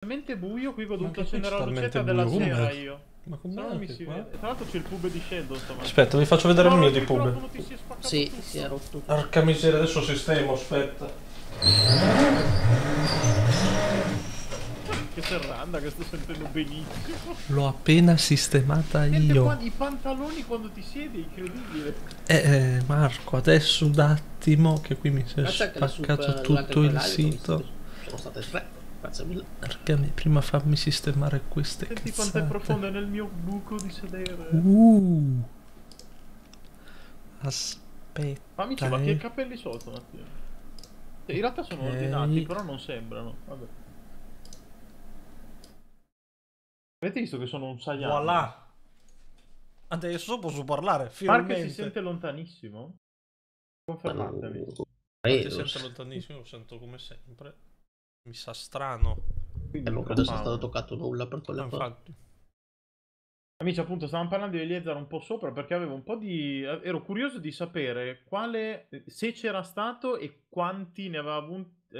talmente buio qui che ho dovuto accendere la lucetta della buio, sera io. Ma com'è non mi si qua? vede. Tra l'altro c'è il pube di Sheldon stamattina. Aspetta, vi faccio vedere il No, mio il di si è spaccato Sì, tutto. si è rotto. Porca miseria, adesso sistemo, aspetta. Che serranda che sto sentendo benissimo. L'ho appena sistemata Sente io. qua i pantaloni quando ti siedi, è incredibile. Eh, eh, Marco, adesso un attimo che qui mi si è alle spaccato tutto il sito. Sono state tre. Grazie mille. Perché mi- prima fammi sistemare queste Senti quanto è cazzate. profondo nel mio buco di sedere. Uh. Aspetta. Ma amici, ma eh. che capelli sono stamattina? Cioè, in realtà sono Ok. ordinati, però non sembrano. Vabbè. Avete visto che sono un Saiyan? Voilà. Adesso posso parlare, Mark finalmente. si sente lontanissimo? Confermatemi. Ti Credo. sento lontanissimo, lo sento come sempre. Mi sa strano. Quindi Eh, non credo sia ah, stato toccato nulla per quelle Ma cose. infatti. Amici, appunto, stavamo parlando di Eliezer un po' sopra perché avevo un po' di... ero curioso di sapere quale... se c'era stato e quanti ne aveva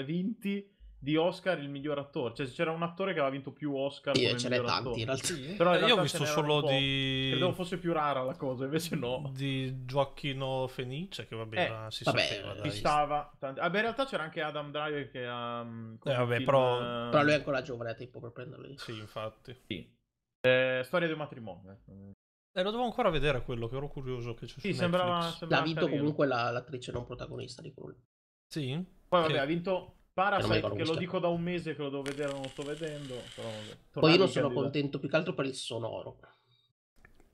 vinti di Oscar il miglior attore. Cioè, se c'era un attore che aveva vinto più Oscar come ce miglior tanti attore. in realtà. Però in Eh, io ho realtà visto solo di... Credevo fosse più rara la cosa, invece no. Di Gioacchino Fenice, che vabbè, Eh, si vabbè, sapeva, Ci dai. stava. tanti- Ah, beh, in realtà c'era anche Adam Driver che ha... con Eh, vabbè, il film, però- eh, Però lui è ancora giovane, tempo per prenderlo lì. Sì, infatti. Sì. Eh, storia di un matrimonio. eh. Eh, lo devo ancora vedere quello, che ero curioso che c'è Sì, su sembrava, sembrava L'ha vinto carino. comunque la- l'attrice non protagonista di quello. Sì? Poi vabbè, Che- ha vinto Parasite, ricordo che lo dico da un mese che lo devo vedere, non lo sto vedendo. Poi io non sono contento più che altro per il sonoro.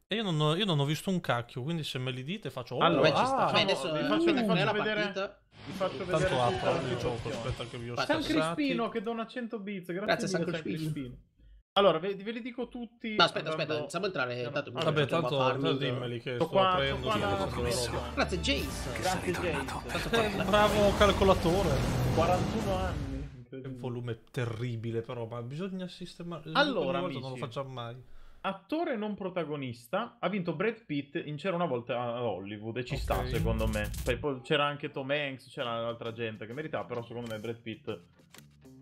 E io non, ho, io non ho visto un cacchio, quindi se me li dite faccio... Oh, Allora, Vabbè, ci sta. ah, no, adesso vi eh, faccio- vi faccio vedere- partita. Vi faccio vedere Tanto apro il gioco, aspetta che vi ho San. Crispino che dona 100 bits, grazie, Grazie, San mille San Crispino. Crispino. Allora, ve, ve li dico tutti. No, aspetta, andando- aspetta, iniziamo a entrare. No. Tanto Vabbè, facciamo tanto, tanto dimmeli che Sto qua, aprendo, sto qua sì, la. Grazie, Jace. Grazie James. Eh, bravo calcolatore. 41 anni. Che volume terribile però, ma bisogna sistemare... Allora, volta non lo amici. facciamo mai. Attore non protagonista ha vinto Brad Pitt in C'era una volta a Hollywood e ci Ok. sta secondo me. Poi, poi c'era anche Tom Hanks, c'era altra gente che meritava, però secondo me Brad Pitt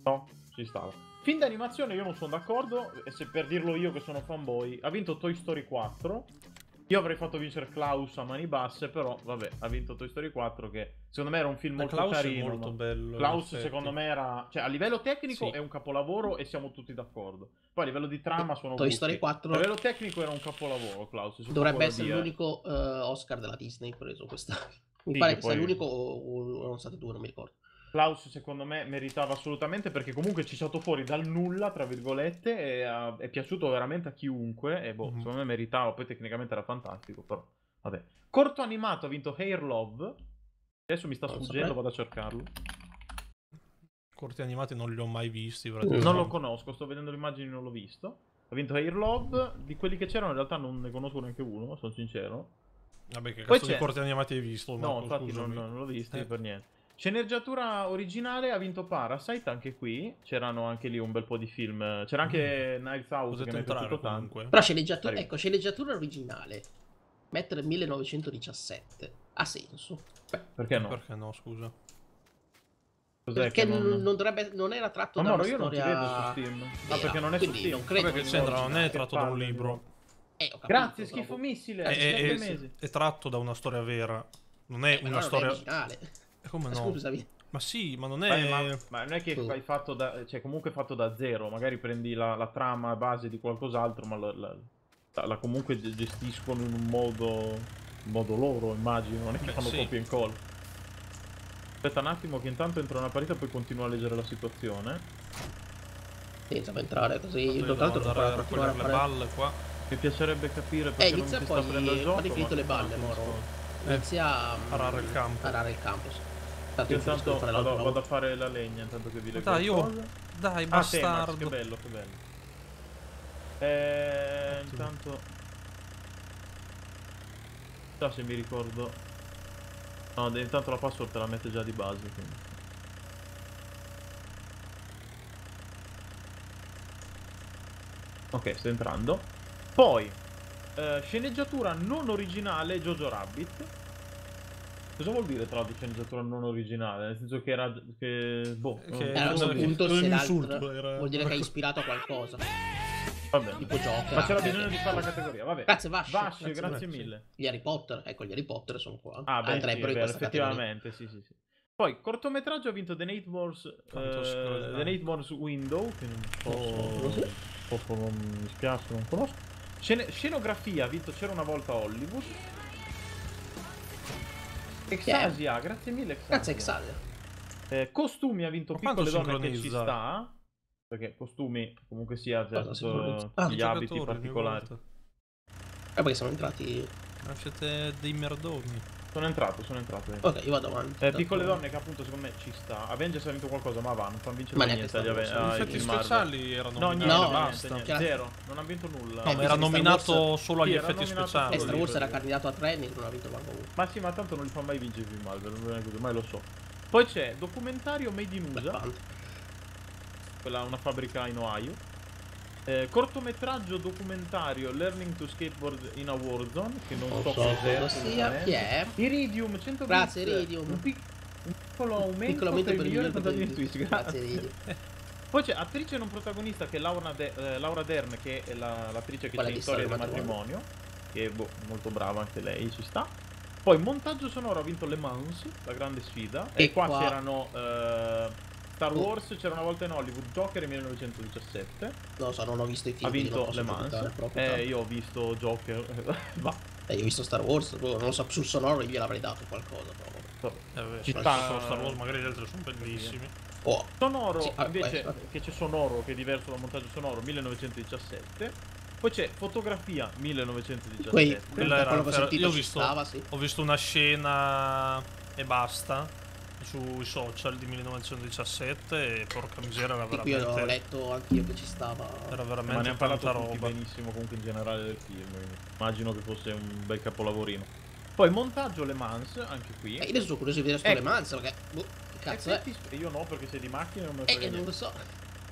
no, ci stava. Film d'animazione io non sono d'accordo, e se per dirlo io che sono fanboy, ha vinto Toy Story 4. Io avrei fatto vincere Klaus a mani basse, però vabbè, ha vinto Toy Story 4 che secondo me era un film molto Klaus carino. è molto ma- bello. Klaus secondo me era, cioè a livello tecnico Sì. è un capolavoro e siamo tutti d'accordo. Poi a livello di trama sono Toy gusti. Story 4 A livello tecnico era un capolavoro, Klaus. dovrebbe essere di- l'unico eh, Oscar della Disney preso quest'anno. Mi Sì, pare che che sia poi- l'unico o o erano stati due, non mi ricordo. Klaus secondo me meritava assolutamente perché comunque ci è stato fuori dal nulla, tra virgolette, e ha- è piaciuto veramente a chiunque e boh, Mhm. secondo me meritava, poi tecnicamente era fantastico, però vabbè. Corto animato ha vinto Hair Love. Adesso mi sta Non sfuggendo, saprei. vado a cercarlo. Corti animati non li ho mai visti. Non lo conosco, sto vedendo le immagini, non l'ho visto. Ha vinto Hair Love, di quelli che c'erano in realtà non ne conosco neanche uno, sono sincero. Vabbè, che Poi cazzo di corti animati hai visto? No, Marco, infatti non, non l'ho visto Eh. per niente. Sceneggiatura originale ha vinto Parasite anche qui. C'erano anche lì un bel po' di film. C'era anche Knives Out che Potete mi è piaciuto tanto. Però sceneggiatura, Arrivo. ecco, sceneggiatura originale. Mettere 1917 ha senso. Beh, Perché no? Perché no, scusa. Cos'è perché che non... non... dovrebbe, non era tratto Ma da una io non ti storia vedo su Steam. Ah, perché non è su Steam. non credo che che c'entra, non è tratto da un libro. Eh, ho capito, Grazie, schifo missile. È, è- è- è tratto da una storia vera. Non è Eh, una non storia... originale. Eh, Come no? Scusami. Ma sì, ma non è... ma- ma non è che hai fatto da, cioè comunque fatto da zero, magari prendi la, la trama base di qualcos'altro, ma la, la- la- comunque ge- gestiscono in un modo, in modo loro, immagino, non è che Beh, fanno sì. copia e incolla. Aspetta un attimo che intanto entro nella partita poi continuo a leggere la situazione. Sì, iniziamo a entrare così. Io tra l'altro devo a raccogliere le fare... balle qua. Mi piacerebbe capire perché Eh, non si sta prendendo il gioco. quando hai finito ma- le balle, Moro. Eh. Inizia a Arare il campo. arare il campo. sì. Tanto Io intanto fare vado, vado a fare la legna intanto che vi leggo Dai, io- cose. Dai, Ah, te, Max, bastardo. che bello, che bello. Eh, intanto... Non so se mi ricordo... No, intanto la password te la mette già di base, quindi... Ok, sto entrando. Poi, eh, sceneggiatura non originale Jojo Rabbit. Cosa vuol dire tra l'altro sceneggiatura non originale? Nel senso che era... Che... Boh, Che non- Eh, era a questo un- punto era un se insulto, era- vuol dire che è ispirato a qualcosa. Vabbè. Tipo Joker. Ma c'era bisogno di fare la categoria, vabbè. Grazie Vash. Vash, grazie, grazie, mille. Gli Harry Potter, ecco gli Harry Potter sono qua. Ah, beh, sì, Andrebbero questa categoria. effettivamente, sì, sì, sì. Poi, cortometraggio ha vinto The Nate Wars, eh. The Nate Wars Window, che non so, posso, non mi spiace, non conosco. Scene- scenografia ha vinto C'era una volta Hollywood. Exasia, grazie mille Exasia. Grazie Exalia. Eh, costumi ha vinto Piccole donne che ci sta. Perché costumi comunque sia certo, sincronizza? Ah, gli abiti particolari. Eh, perché siamo entrati... Ma siete dei merdoni. Sono entrato, sono entrato. eh. Ok, io vado avanti. Eh, piccole donne che appunto secondo me ci sta. Avengers ha vinto qualcosa, ma va, non fanno vincere Ma niente agli. Gli film Marvel. speciali erano No, niente, nominati, no, niente, basta. niente, zero. Non hanno vinto nulla. No, Eh, ma era nominato Wars- solo agli Sì, era effetti speciali. Eh, Star Wars era candidato a tre, non ha vinto manco uno. Ma sì, ma tanto non li fa mai vincere film Marvel, non è così, ormai lo so. Poi c'è documentario Made in USA, quella una fabbrica in Ohio. Eh, cortometraggio documentario Learning to Skateboard in a Warzone, che non, Non so, so cos'è. sia. Chi è? Iridium 100 Grazie, Iridium. Un, pic- un piccolo aumento, Piccolo aumento per per il miglior Twitch. Grazie, Grazie. Iridium. Poi c'è attrice non protagonista che è Laura, De- eh, Laura Dern, che è la- l'attrice che Quella c'è in storia del Storia del matrimonio. Che è boh, molto brava anche lei, ci sta. Poi montaggio sonoro ha vinto Le Mans, la grande sfida. E, E qua, qua- c'erano eh, Star Oh. Wars, c'era una volta in Hollywood, Joker 1917. Non lo so, non ho visto i film. Ha vinto Le Mans. Eh, io ho visto Joker. Va. Eh, io ho visto Star Wars, boh, non lo so, sul sonoro io gliel'avrei dato qualcosa proprio. Eh, beh, sono Star Wars, magari gli altri sono bellissimi. Oh, Sonoro, Sì, ah, invece, questo. che c'è sonoro, che è diverso dal montaggio sonoro, 1917. Poi c'è fotografia, 1917. quei, Quella era- quello che ho sentito io ho visto- stava, sì. Ho visto una scena e basta sui social di 1917 e porca miseria era Di cui ho veramente, letto anch'io che ci stava. era Ma ne veramente hanno parlato roba. benissimo comunque in generale del film. Immagino che fosse un bel capolavorino. Poi montaggio Le Mans, anche qui. Eh, io adesso sono curioso di vedere Ecco. Le Mans, perché. Boh, che cazzo è? Effetti spe- io no, perché sei di macchina e non me Eh, frega eh, non lo so.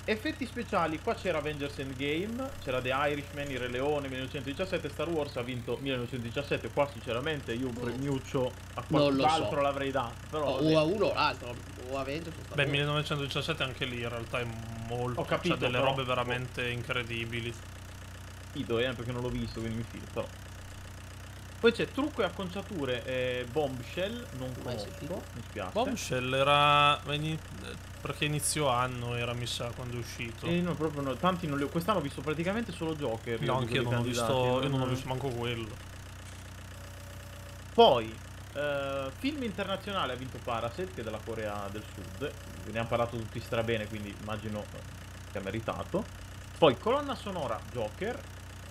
Effetti speciali, qua c'era Avengers Endgame, c'era The Irishman, Il Re Leone 1917, Star Wars ha vinto 1917, qua sinceramente io un Boh. premiuccio a Non lo qualcos'altro so. l'avrei dato, però O, vabbè. a uno o l'altro, o a 20 o Star Beh, Wars. 1917 anche lì in realtà è molto, Ho capito, c'ha delle però- robe veramente incredibili. fido, eh, perché non l'ho visto, quindi mi fido, però. Poi c'è trucco e acconciature eh, Bombshell, non conosco, mi spiace. Bombshell era perché inizio anno era mi sa quando è uscito. Eh, no, proprio no, tanti non li ho. Quest'anno ho visto praticamente solo Joker. no, anche io non ho visto, io non ho visto manco quello. Poi, eh, film internazionale ha vinto Parasite, che è della Corea del Sud. Ne hanno parlato tutti strabene, quindi immagino che ha meritato. Poi, colonna sonora Joker.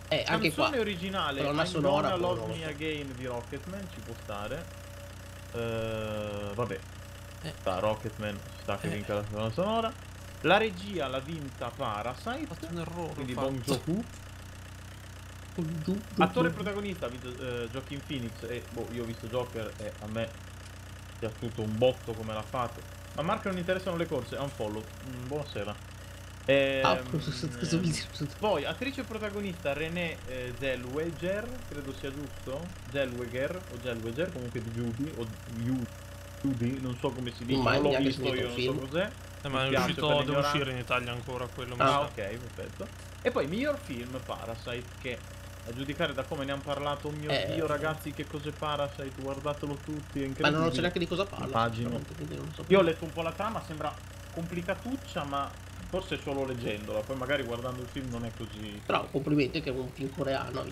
Eh, anche qua. Canzone originale colonna I'm sonora, Love Me. Again di Rocketman, ci può stare. Eh, vabbè, Eh. sta Rocketman, sta che vinca la colonna sonora. La regia l'ha vinta Parasite. Ho fatto un errore. Quindi Bong Joon-ho. Attore protagonista ha vinto eh, Joaquin Phoenix e boh, io ho visto Joker e a me è piaciuto un botto come l'ha fatto. Ma Marco non interessano le corse, è un follow. Mm, buonasera. Eh, ah, ehm, poi attrice protagonista René eh, Zellweger, credo sia giusto, Zellweger o Zellweger, comunque di Judy o Judy 2D, non so come si dice, Mamma non l'ho visto io, non so cos'è. Eh, ma è uscito, deve uscire in Italia ancora quello. Ah, ok, perfetto. E poi miglior film Parasite, che a giudicare da come ne hanno parlato, oh mio eh, dio ragazzi che cos'è Parasite, guardatelo tutti, è incredibile. Ma non so neanche di cosa parla. So io ho letto un po' la trama, sembra complicatuccia, ma forse solo leggendola, poi magari guardando il film non è così. Però complimenti che è un film coreano.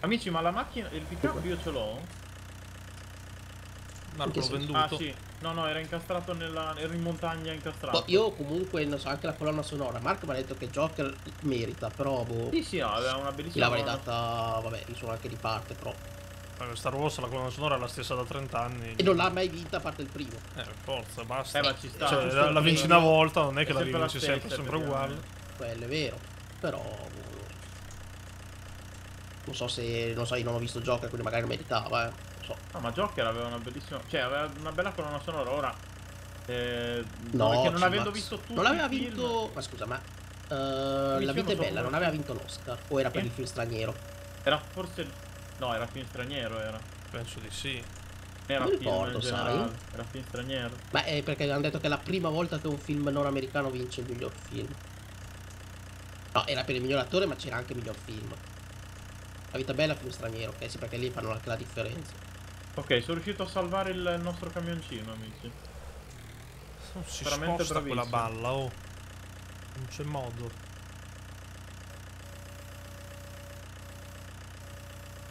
Amici, ma la macchina, il pick-up io ce l'ho? Marco l'ho venduto. Ah sì, no no, era incastrato nella... ero in montagna incastrato. Boh, io comunque non so anche la colonna sonora. Marco mi ha detto che Joker merita, però boh. Sì sì, no, aveva una bellissima... l'avrei data, vabbè, io sono anche di parte, però. Eh, Star Wars la colonna sonora è la stessa da 30 anni. E non l'ha mai vinta a parte il primo. Eh, forza, basta. Eh ma ci sta. Cioè, la, la vinci una volta, non è che È la sempre la vinci sempre, stessa, sempre uguale. Quello è vero. Però. boh, Non so se. Non so, io non ho visto Joker, quindi magari meritava, eh. So. No, ma Joker aveva una bellissima. Cioè, aveva una bella colonna sonora. Ora. Eh, No, perché non ci avendo visto tutti Non aveva i film- vinto. Ma scusa, ma. eh, io la vita è bella, non aveva vinto l'Oscar. O era per Che? il film straniero. Era forse. No, era film straniero. Era. Penso di sì. Era Non film ricordo, in sai. Era film straniero. Beh, è perché hanno detto che è la prima volta che un film non americano vince il miglior film. No, era per il miglior attore, ma c'era anche il miglior film. La vita bella film straniero, ok? Sì, perché lì fanno anche la differenza. Ok, sono riuscito a salvare il nostro camioncino, amici. Non si Veramente sposta quella bravissimo. balla, oh. Non c'è modo.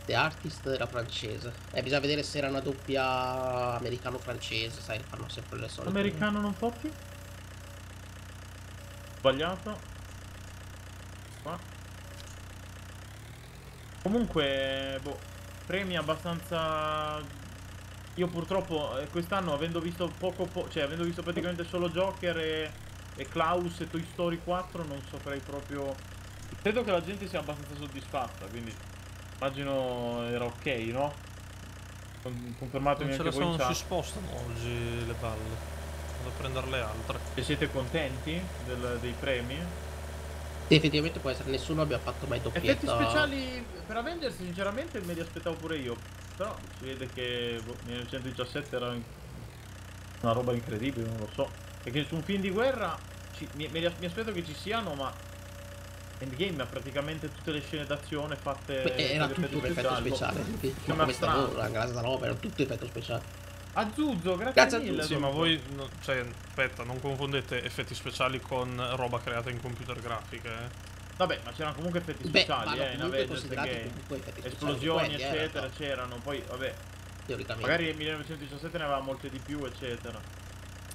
The Artist era francese. Eh, bisogna vedere se era una doppia americano-francese, sai, fanno sempre le solite. Americano non tocchi? Sbagliato. Qua. Comunque, boh, premi abbastanza... Io purtroppo eh, quest'anno avendo visto poco, po- cioè avendo visto praticamente solo Joker e, e Klaus e Toy Story 4 non saprei proprio... Credo che la gente sia abbastanza soddisfatta, quindi immagino era ok, no? Con- Confermatemi Non ce anche la voi sono, non chat. si spostano oggi le balle. Vado a prenderle altre. E siete contenti del- dei premi? Sì, effettivamente può essere, nessuno abbia fatto mai doppietta. Effetti speciali per Avengers sinceramente me li aspettavo pure io. Però si vede che boh, 1917 era in- una roba incredibile, non lo so. Perché su un film di guerra ci- mi, mi aspetto che ci siano, ma Endgame ha praticamente tutte le scene d'azione fatte Beh, era tutto un effetto speciale. quindi- Ma Sembra come sta strano. la grande roba, era tutto effetto speciale. Azuzzo, grazie, Grazie a mille. tutti. Sì, ma voi, no- cioè, aspetta, non confondete effetti speciali con roba creata in computer grafiche, eh. Vabbè, ma c'erano comunque effetti Beh, speciali, eh, in Avengers speciali. Esplosioni, quelli, eh, eccetera, no, c'erano. Poi, vabbè, Teoricamente. magari nel 1917 ne aveva molte di più, eccetera.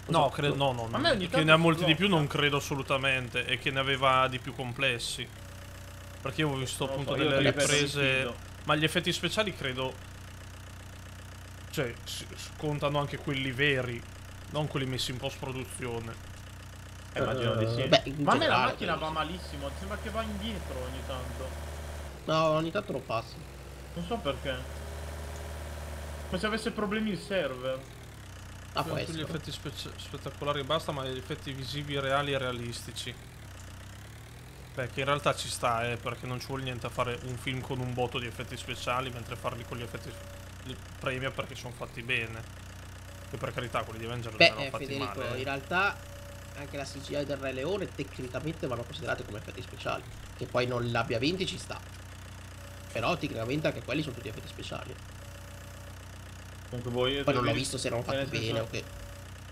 No, credo, no, no, no. Che ne ha molti di più non credo assolutamente e che ne aveva di più complessi. Perché io ho visto appunto so, delle riprese... Ma gli effetti speciali credo... Cioè, contano anche quelli veri, non quelli messi in post-produzione. Eh, immagino di sì. Eh, beh, Ma a me la macchina va malissimo, sembra che va indietro ogni tanto. No, ogni tanto lo passa. Non so perché. Come se avesse problemi il server. Ah, può Non più gli essere. effetti spece- spettacolari e basta, ma gli effetti visivi reali e realistici. Beh, che in realtà ci sta, eh, perché non ci vuole niente a fare un film con un botto di effetti speciali, mentre farli con gli effetti li premia perché sono fatti bene. E per carità, quelli di Avengers non Beh, erano eh, fatti Federico, male. in realtà anche la CGI del Re Leone tecnicamente vanno considerati come effetti speciali. Che poi non l'abbia vinti ci sta. Però tecnicamente anche quelli sono tutti effetti speciali. Comunque voi. Poi non l'ho visto se erano eh, fatti senso, bene o che.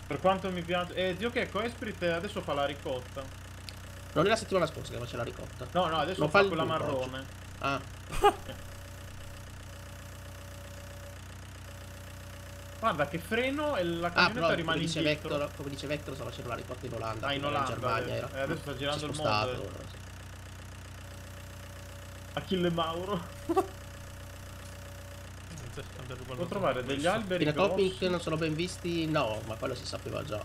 Per quanto mi piace. Eh, zio Checco, Esprit adesso fa la ricotta. Non è la settimana scorsa che faceva la ricotta. No, no, adesso Non fa fa il quella marrone. Ah, Guarda che freno e la ah camionetta però rimane come dice, indietro. Vector, come dice Vector sta facendo la ricotta in Olanda. Ah, in prima in Olanda, Germania era. Eh, adesso sta girando il mondo, eh. Achille Mauro. Può trovare questo. degli alberi a Topic non sono ben visti, no, ma quello si sapeva già.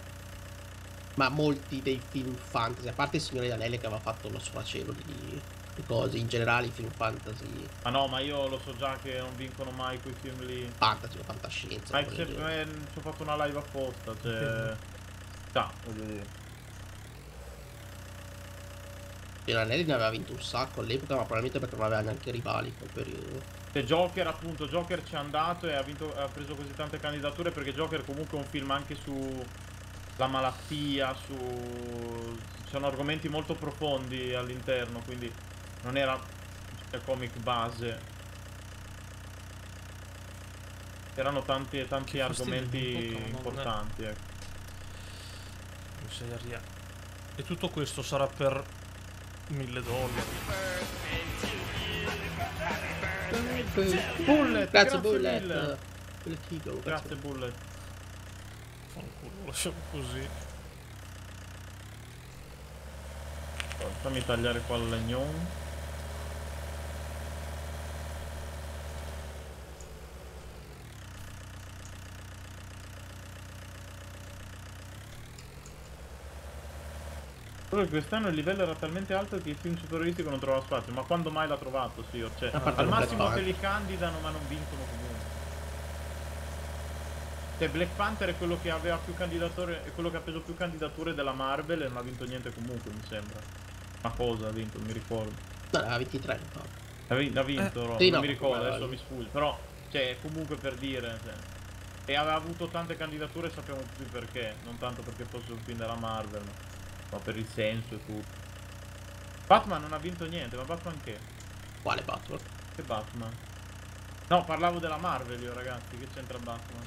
Ma molti dei film fantasy, a parte il Signore degli Anelli che aveva fatto lo sfacelo di cose, in generale i film fantasy, Ah no, ma io lo so già che non vincono mai quei film lì. fantasy o fantascienza. Ma eh, ci ho fatto una live apposta, cioè... Già, voglio dire. Signore degli Anelli ne aveva vinto un sacco all'epoca, ma probabilmente perché non aveva neanche rivali in quel periodo. Se Joker appunto, Joker ci è andato e ha, vinto, ha preso così tante candidature perché Joker comunque è un film anche su la malattia, su... ci sono argomenti molto profondi all'interno, quindi non era il comic base. Erano tanti, tanti argomenti è- importanti, ecco. Miseria. E tutto questo sarà per 1000 dollari. Bullet, Grazie grazie Bullet. mille. Bullet Eagle, Grazie Bullet. Fanculo, lasciamo così. Fammi tagliare qua il legnone. Solo che quest'anno il livello era talmente alto che il film supereroistico non trovava spazio. Ma quando mai l'ha trovato, sì? Cioè, al massimo te li candidano ma non vincono comunque. Cioè, Black Panther è quello che aveva più candidature, è quello che ha preso più candidature della Marvel e non ha vinto niente comunque, mi sembra. Una cosa ha vinto, non mi ricordo. No, aveva 23 mi pare. Ha vinto, ha vinto Rob, sì, non no, mi ricordo, adesso mi sfugge. Però, cioè, comunque per dire, cioè, E aveva avuto tante candidature sappiamo tutti perché. Non tanto perché fosse un film della Marvel, ma, per il senso e tutto. Batman non ha vinto niente, ma Batman che? Quale Batman? Che Batman? No, parlavo della Marvel io ragazzi, che c'entra Batman?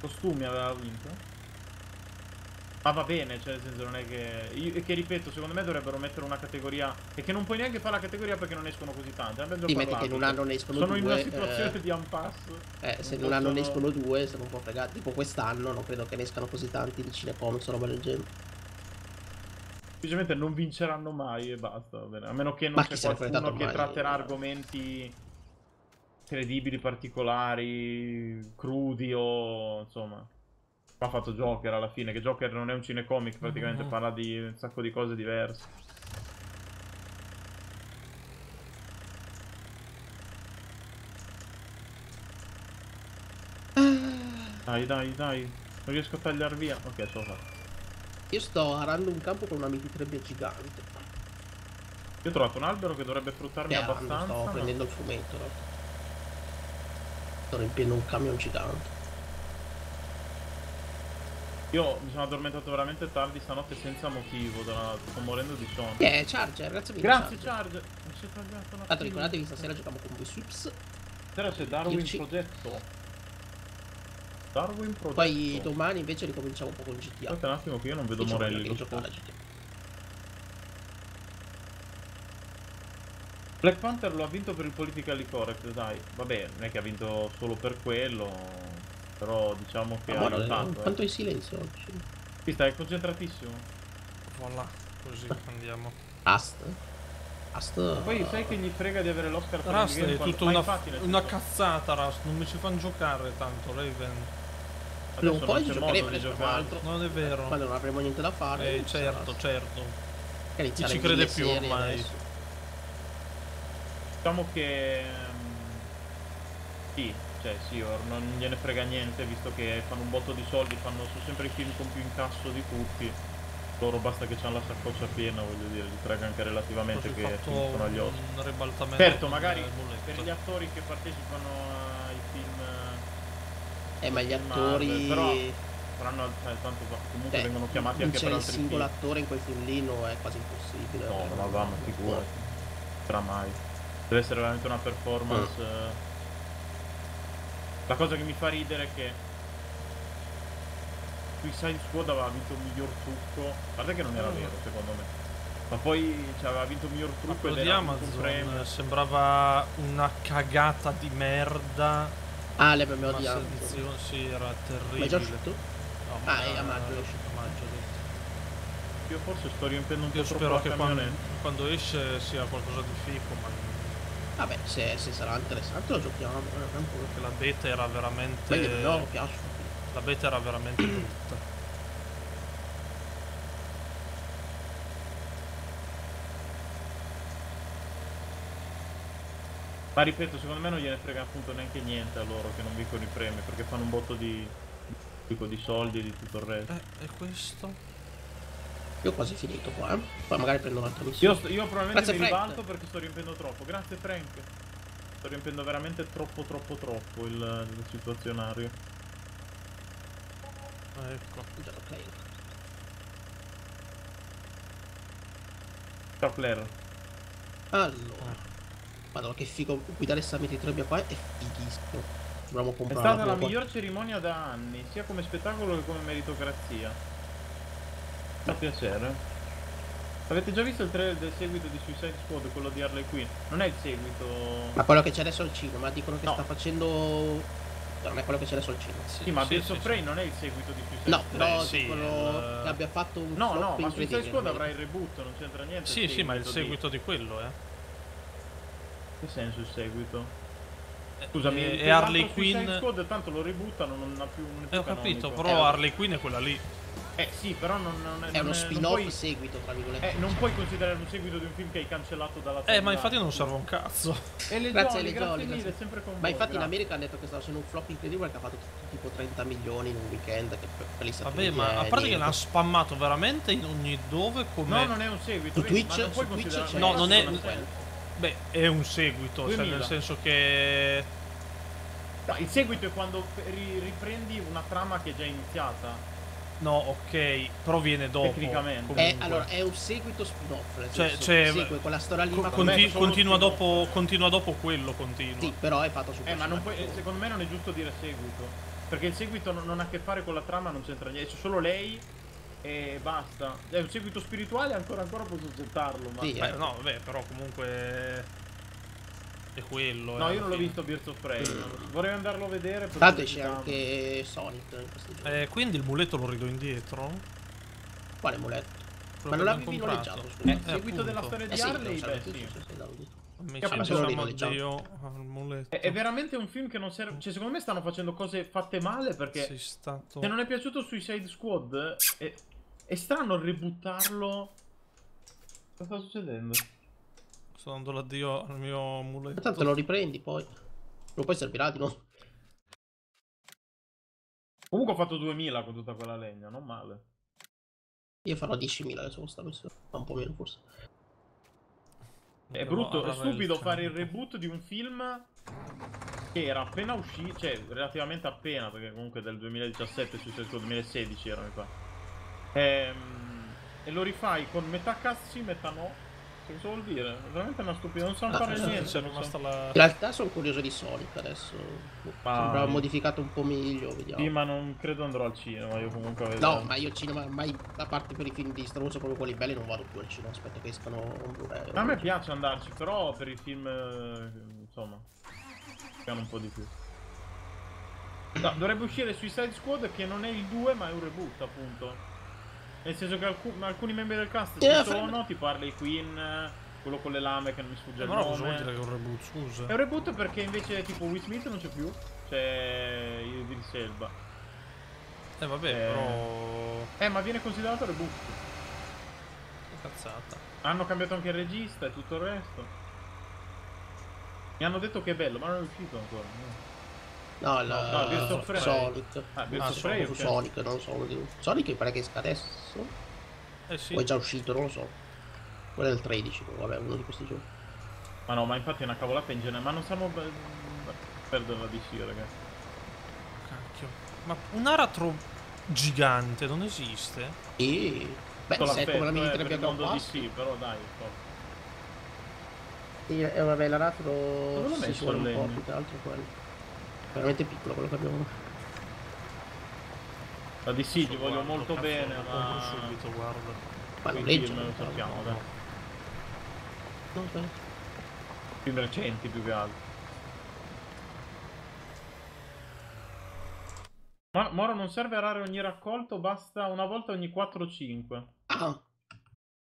Costumi aveva vinto? Ma va bene, cioè nel senso non è che... Io, che ripeto, secondo me dovrebbero mettere una categoria... E che non puoi neanche fare la categoria perché non escono così tante. Sì, metti che in un anno ne escono Sono due. in una situazione eh, di impasse. Eh, se in Non un anno ne possono- escono due, sono un po' fregati. Tipo quest'anno non credo che ne escano così tanti di cinecomics o roba del genere. Semplicemente non vinceranno mai e basta, bene. A meno che non ne frega qualcuno che ormai? tratterà argomenti credibili, particolari, crudi o insomma. Ha fatto Joker alla fine, che Joker non è un cinecomic, praticamente Mhm. parla di un sacco di cose diverse. Dai, dai, dai. Non riesco a tagliare via. Ok, ce l'ho fatto. Io sto arando un campo con una miti trebbia gigante. Io ho trovato un albero che dovrebbe fruttarmi arando, abbastanza. sto prendendo il fumetto, no? Sto riempiendo un camion gigante. Io mi sono addormentato veramente tardi stanotte senza motivo, da- sto morendo di sonno. Eh, Charger, grazie mille. Grazie Charger. Charge! Non si è tagliato una Tanto ricordatevi, stasera giochiamo con voi Swips. Stasera c'è Darwin Dirci- Progetto. Darwin Progetto. Poi domani invece ricominciamo un po' con GTA. Aspetta un attimo che io non vedo ci voglio Morelli. lo giocare a so. GTA. Black Panther lo ha vinto per il politically correct, dai. Vabbè, non è che ha vinto solo per quello. Però diciamo che Ma ha aiutato. eh. quanto hai silenzio oggi? Sì, stai concentratissimo. Voilà, così andiamo. Ast. Ast. Poi sai che gli frega di avere l'Oscar per Rust è tutta una, nel una cazzata, Rust. Non mi ci fanno giocare tanto, Raven. Prima o adesso poi non ci c'è modo giocheremo, di giocare. altro. Non è vero. Quando non avremo niente da fare. Eh, certo, Rust. certo. Chi ci crede più ormai? adesso. Diciamo che... ehm, Sì, cioè sì, or- non gliene frega niente, visto che fanno un botto di soldi, fanno sono sempre i film con più incasso di tutti. Loro basta che hanno la saccoccia piena, voglio dire, gli frega anche relativamente Così che finiscono agli Oscar. un ribaltamento. Certo, magari per gli attori che partecipano ai film... Eh, ma gli Marvel, attori. però Faranno, cioè, tanto comunque Eh, vengono chiamati anche per il altri singolo film. attore in quei film lì no, è quasi impossibile. No, ma va, ma figurati. Sarà mai. Deve essere veramente una performance. Mm. Eh. La cosa che mi fa ridere è che Suicide Squad aveva vinto il miglior trucco. Guarda che non era Mm. vero, secondo me. Ma poi cioè, aveva vinto il miglior Ma trucco ed di era vinto un Amazon premio. eh, sembrava una cagata di merda. Ah, le Ma di Amazon. edizione sì, era Ma terribile. è già uscito? No, Ah, ma- è a maggio esce. uscito a maggio. Io forse sto riempiendo un po' Io spero la che quando, quando esce sia qualcosa di fico, ma Vabbè, se, se sarà interessante lo giochiamo. eh, perché la beta era veramente. Di no, piace. La beta era veramente brutta. Ma ripeto, secondo me non gliene frega appunto neanche niente a loro che non vincono i premi, perché fanno un botto di, dico, di soldi e di tutto il resto. Eh, e questo? Io ho quasi finito qua, eh. Poi magari prendo un'altra missione. Io, io probabilmente Grazie, mi ribalto perché sto riempiendo troppo. Grazie Frank. Sto riempiendo veramente troppo troppo troppo il, il situazionario. Ah, ecco. Giorno Clay. Ciao Claire. Allora. Madonna, che figo. Guidare Summit Trebbia qua è fighissimo. Dovremmo È comprare stata la miglior cerimonia da anni, sia come spettacolo che come meritocrazia. Fa piacere. Avete già visto il trailer del seguito di Suicide Squad, quello di Harley Quinn? Non è il seguito... Ma quello che c'è adesso al cinema, dicono che No. sta facendo. No, non è quello che c'è adesso al cinema. Sì, ma Birds of Prey non è il seguito di Suicide No, Squad. però Beh, sì, dicono il- che abbia fatto un No, no, ma Suicide Squad avrà il reboot, non c'entra niente. Sì, sì, ma è il di- seguito di quello, eh. Che senso il seguito? Scusami, e, il e Harley l'altro Suicide Quinn. Squad tanto lo ributtano, non ha più è Eh, ho capito, canonico. però Eh, Harley Quinn è quella lì. Eh sì, però non, non È non uno spin-off puoi- seguito, tra virgolette. Eh, non puoi considerare un seguito di un film che hai cancellato dalla Eh, ma timeline. infatti non serve un cazzo. E le Grazie, Jolly, le grazie Jolly, mille, grazie. sempre con Ma voi, infatti in grazie. America hanno detto che stava facendo un flop incredibile perché ha fatto tipo 30 milioni in un weekend. Che per, per gli Stati Vabbè, ma a parte che niente. l'ha spammato veramente in ogni dove come... No, non è un seguito, Su vedi, Twitch, ma non puoi su Twitch No, non è-. Beh, è un seguito, cioè 2000. nel senso che... No, il seguito è quando ri- riprendi una trama che è già iniziata. No, ok, però viene dopo. Tecnicamente. È, comunque. allora, è un seguito spin-off. Cioè- cioè, segue quella storia lì, Co- ma conti- continua, dopo, continua dopo quello, continua. Sì, però è fatto su Eh, ma non puoi, personaggi. secondo me non è giusto dire seguito. Perché il seguito non, non ha a che fare con la trama, non c'entra niente. C'è solo lei e basta. È un seguito spirituale, ancora ancora posso accettarlo. Ma... Sì, Beh, eh. no, vabbè, però comunque è quello. No, eh, io non l'ho visto Birds of Prey. Vorrei andarlo a vedere. Tanto c'è anche Sonic in. Eh, quindi il muletto lo rido indietro? Quale muletto? Quello Ma non l'avevi noleggiato, scusa? Eh, seguito della storia Eh di sì, Harley, so, beh sì, sì. sì, sì, l'avevo detto. Mi Capito, ci l'ho siamo rinoleggiato. addio al muletto. È, è veramente un film che non serve. Cioè, secondo me stanno facendo cose fatte male perché. Stato... Se non è piaciuto Suicide Squad, è, è strano rebuttarlo. Cosa sta succedendo? Sto dando l'addio al mio muletto. Tanto lo riprendi poi. Non poi servirà di no. Comunque ho fatto 2000 con tutta quella legna, non male. Io farò 10.000 adesso con sta missione. Un po' meno forse. È brutto, è il stupido fare il reboot di un film che era appena uscito, cioè relativamente appena, perché comunque del 2017 Suicide Squad 2016 era mi pare. Ehm, e lo rifai con metà cazzi, metà no. Cosa vuol dire? È veramente una stupida, non sanno Ah, fare eh, niente. C'è non rimasta la... In realtà sono curioso di Sonic adesso. Ma- Sembrava modificato un po' meglio, vediamo. Sì, ma non credo andrò al cinema, io comunque a No, ma io al cinema mai, a parte per i film di stronzo come quelli belli, non vado più al cinema, aspetta che escano un Blu-ray. A me piace andarci, però per i film, eh, insomma, piano un po' di più. No, dovrebbe uscire Suicide Squad che non è il 2 ma è un reboot, appunto. Nel senso che alcu- alcuni membri del cast ci Eh, sono, ti parli Queen, eh, quello con le lame che non mi sfugge il Però cosa vuol dire che è un reboot, scusa? È un reboot perché invece tipo Will Smith non c'è più, c'è Idris Elba. Eh vabbè, Eh. però... Eh, ma viene considerato reboot. Che cazzata. Hanno cambiato anche il regista e tutto il resto. Mi hanno detto che è bello, ma non è uscito ancora. no. No, il No, no, Birds of Prey. Sonic. Ah, Birds Ah, of Prey, su ok. Sonic, non so. uno di- Sonic mi pare che esca adesso. Eh sì. O è già uscito, non lo so. Quello è il 13, vabbè, uno di questi giorni. Ma no, ma infatti è una cavolata in genere, ma non sanno eh, perdere la DC, ragazzi. Cacchio. Ma un aratro gigante non esiste? E... Beh, se è come la mini eh, 3 per il Dragon mondo Pass. DC, però dai, so. Sì, eh, vabbè, l'aratro si suona un po' più che altro quello. Veramente piccolo quello che abbiamo. La DC gli Adesso voglio guardo, molto cazzo, bene, lo ma... subito, guarda. Ma non legge. lo sappiamo, dai. No, dai. Film recenti più che altro. Ma Moro non serve arare ogni raccolto, basta una volta ogni 4-5. Ah.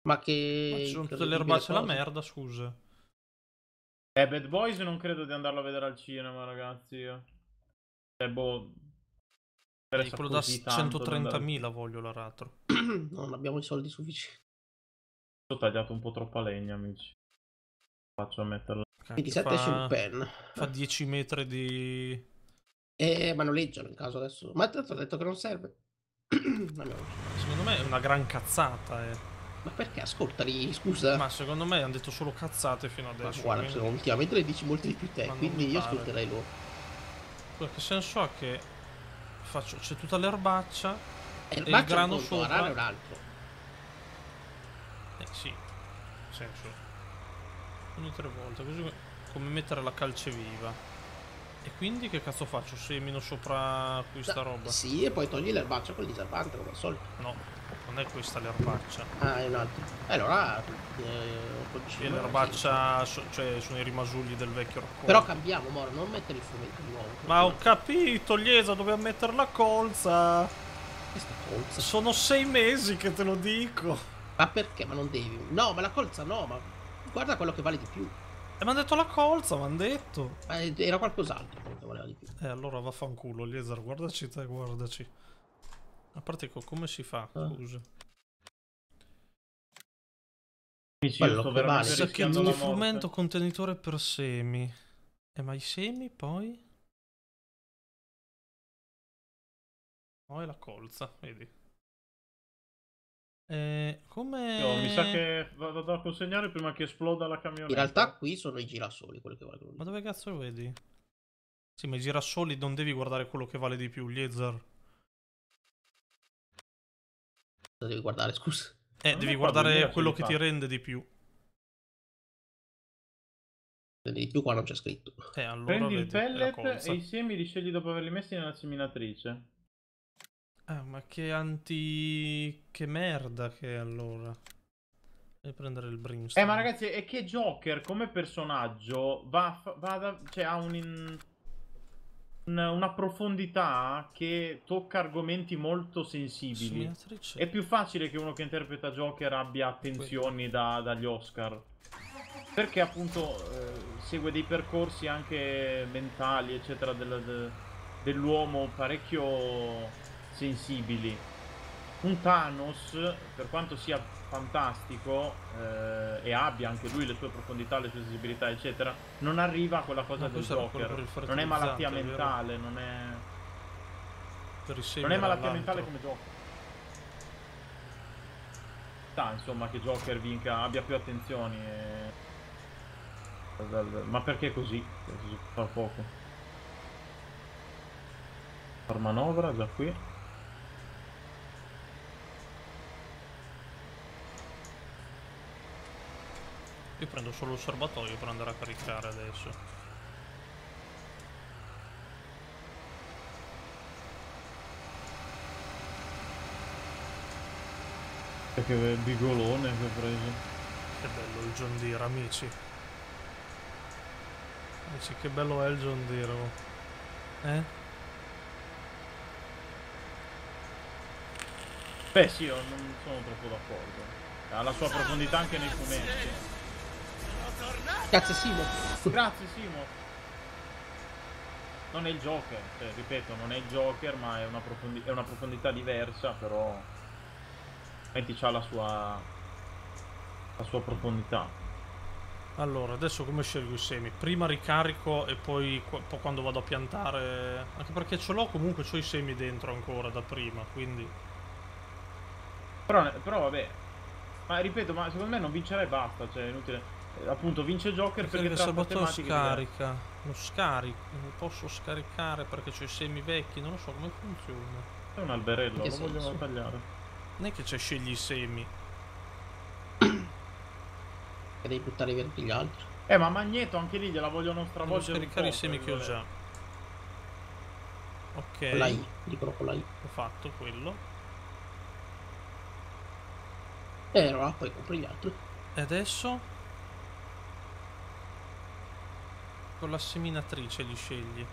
Ma che... Ma ci sono tutte le erbacce alla merda, scusa. Eh, Bad Boys non credo di andarlo a vedere al cinema, ragazzi. io. Cioè, boh... Eh, quello da così tanto da andare- 130.000 voglio l'aratro. non abbiamo i soldi sufficienti. Ho tagliato un po' troppa legna, amici. Faccio a metterla. Cacchio, 27 fa... sul pen. Fa 10 metri di... Eh, ma noleggiano in caso adesso. Ma tanto ho detto che non serve. Secondo me è una gran cazzata, eh. Ma perché ascoltali, scusa? Ma secondo me hanno detto solo cazzate fino Ma adesso. guarda, quindi- sono- ultimamente le dici molto di più te, Ma quindi io pare. ascolterei loro. Che senso ha che faccio... c'è tutta l'erbaccia E il grano conto, sopra? arare è un altro. Eh sì, senso, ogni tre volte, così come- mettere la calce viva. E quindi che cazzo faccio? Semino sopra qui sta No, roba? Sì, e poi togli l'erbaccia con il diserbante come al solito. No, non è questa l'erbaccia. Ah, è un altro. Eh, allora... Eh, l'erbaccia, so- cioè sono i rimasugli del vecchio racconto. Però cambiamo, Moro, non mettere il frumento di nuovo. Ma ho capito, Liesa, dobbiamo mettere la colza. Questa colza. Sono sei mesi che te lo dico. Ma perché? Ma non devi. No, ma la colza no, ma guarda quello che vale di più. E mi hanno detto la colza, mi hanno detto. Ma era qualcos'altro quello che valeva di più. Eh, allora vaffanculo, Liesar, guardaci te, guardaci. A parte co- come si fa, Ah. scusa. Sto che veramente rischiando di frumento contenitore per semi. E ma i semi poi? Poi la colza, vedi. Eh, come... Io, mi sa che vado da consegnare prima che esploda la camionetta. In realtà qui sono i girasoli quelli che valgono di Ma dove cazzo vedi? Sì, ma i girasoli non devi guardare quello che vale di più, Liezer. Cosa devi guardare, scusa? Eh, Non devi guardare 2000 quello che ti rende di più. Di più qua non c'è scritto. Eh, allora Prendi il pellet e i semi li scegli dopo averli messi nella seminatrice. Eh, ma che anti... Che merda che è allora. Devi prendere il brimstone. Eh, ma ragazzi, è che Joker come personaggio va, va da- cioè, ha un, in- un- una profondità che tocca argomenti molto sensibili. È più facile che uno che interpreta Joker abbia attenzioni da- dagli Oscar. Perché appunto eh, segue dei percorsi anche mentali, eccetera, del- de- dell'uomo parecchio sensibili. Un Thanos, per quanto sia fantastico eh, e abbia anche lui le sue profondità, le sue sensibilità, eccetera, non arriva a quella cosa del Joker. Non è malattia vero? mentale, non è... Non è malattia mentale come Joker. Sta, insomma, che Joker vinca, abbia più attenzioni. e- Ma perché così? Fa poco. Far manovra già qui. Io prendo solo il serbatoio per andare a caricare adesso. Che bigolone che ho preso. Che bello il John Deere, amici. Amici, che bello è il John Deere. oh. Eh? Beh sì, io non sono troppo d'accordo. Ha la sua profondità anche nei fumetti. Cazzo, Simo. Grazie Simo. Non è il Joker, cioè, ripeto, non è il Joker, ma è una, profondi- è una profondità diversa, però Metti c'ha la sua la sua profondità. Allora, adesso come scelgo i semi? Prima ricarico e poi, qu- poi quando vado a piantare... Anche perché ce l'ho comunque, ho i semi dentro ancora da prima, quindi... Però, però vabbè. Ma ripeto, ma secondo me non vincerà e basta, cioè è inutile. Eh, Appunto, vince Joker perché tematiche diverse. scarica. Lo scarico, non posso scaricare perché c'ho i semi vecchi, non lo so come funziona. È un alberello, lo vogliamo senso? tagliare. Non è che c'è scegli i semi. E devi buttare via tutti gli altri. Eh, ma Magneto anche lì gliela vogliono Devo stravolgere un scaricare i semi che ho già. Ok, la I. Dicono con la I. ho fatto quello. E allora poi compri gli altri. E adesso? Con la seminatrice li scegli.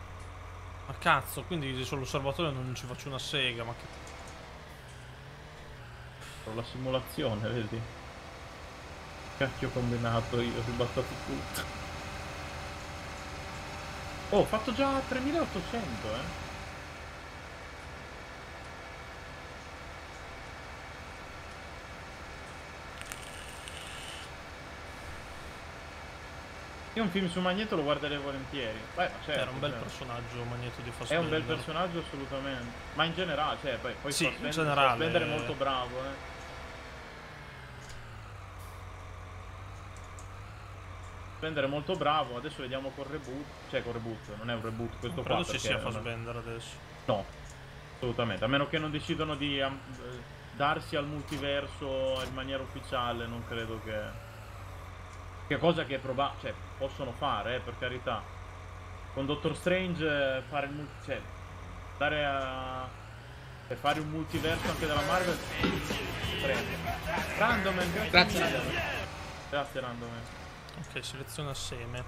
Ma cazzo, quindi sull'osservatorio non ci faccio una sega, ma che... Con la simulazione, vedi? Cacchio combinato io, ho battato tutto. Oh, ho fatto già 3800, eh. Io un film su Magneto lo guarderei volentieri. Beh, certo, Era un bel certo. personaggio Magneto di È Fassbender. un bel personaggio assolutamente. Ma in generale, cioè, poi, poi Sì, in Fassbender- generale. Fassbender è molto bravo, eh. Fassbender è molto bravo, adesso vediamo col reboot. Cioè col reboot, non è un reboot questo Non qua. credo ci sia è Fassbender adesso. No, assolutamente. A meno che non decidono di am- eh, darsi al multiverso in maniera ufficiale, non credo che. Che cosa che è probabile. Cioè, possono fare, eh, per carità. Con Doctor Strange eh, fare il multi. Cioè, dare a. Per fare un multiverso anche della Marvel. Prego. Randoman, grazie. Grazie, mille. Randoman. Grazie, Randoman. Ok, seleziona seme.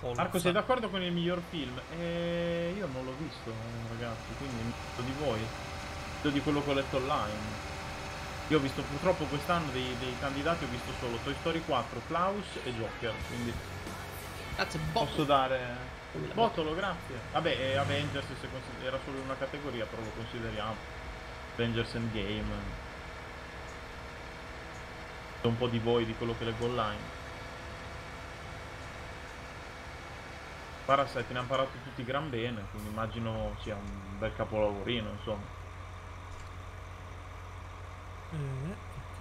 Polza. Marco, sei d'accordo con il miglior film? Eh, io non l'ho visto, ragazzi, quindi mi fido di voi. Di quello che ho letto online. Io ho visto purtroppo quest'anno dei, dei candidati, ho visto solo Toy Story 4, Klaus e Joker, quindi Cazzo, posso dare... Botolo, grazie. Vabbè, Avengers era solo una categoria, però lo consideriamo. Avengers Endgame. Un po' di voi, di quello che leggo online. Parasite ne hanno parlato tutti gran bene, quindi immagino sia un bel capolavorino, insomma.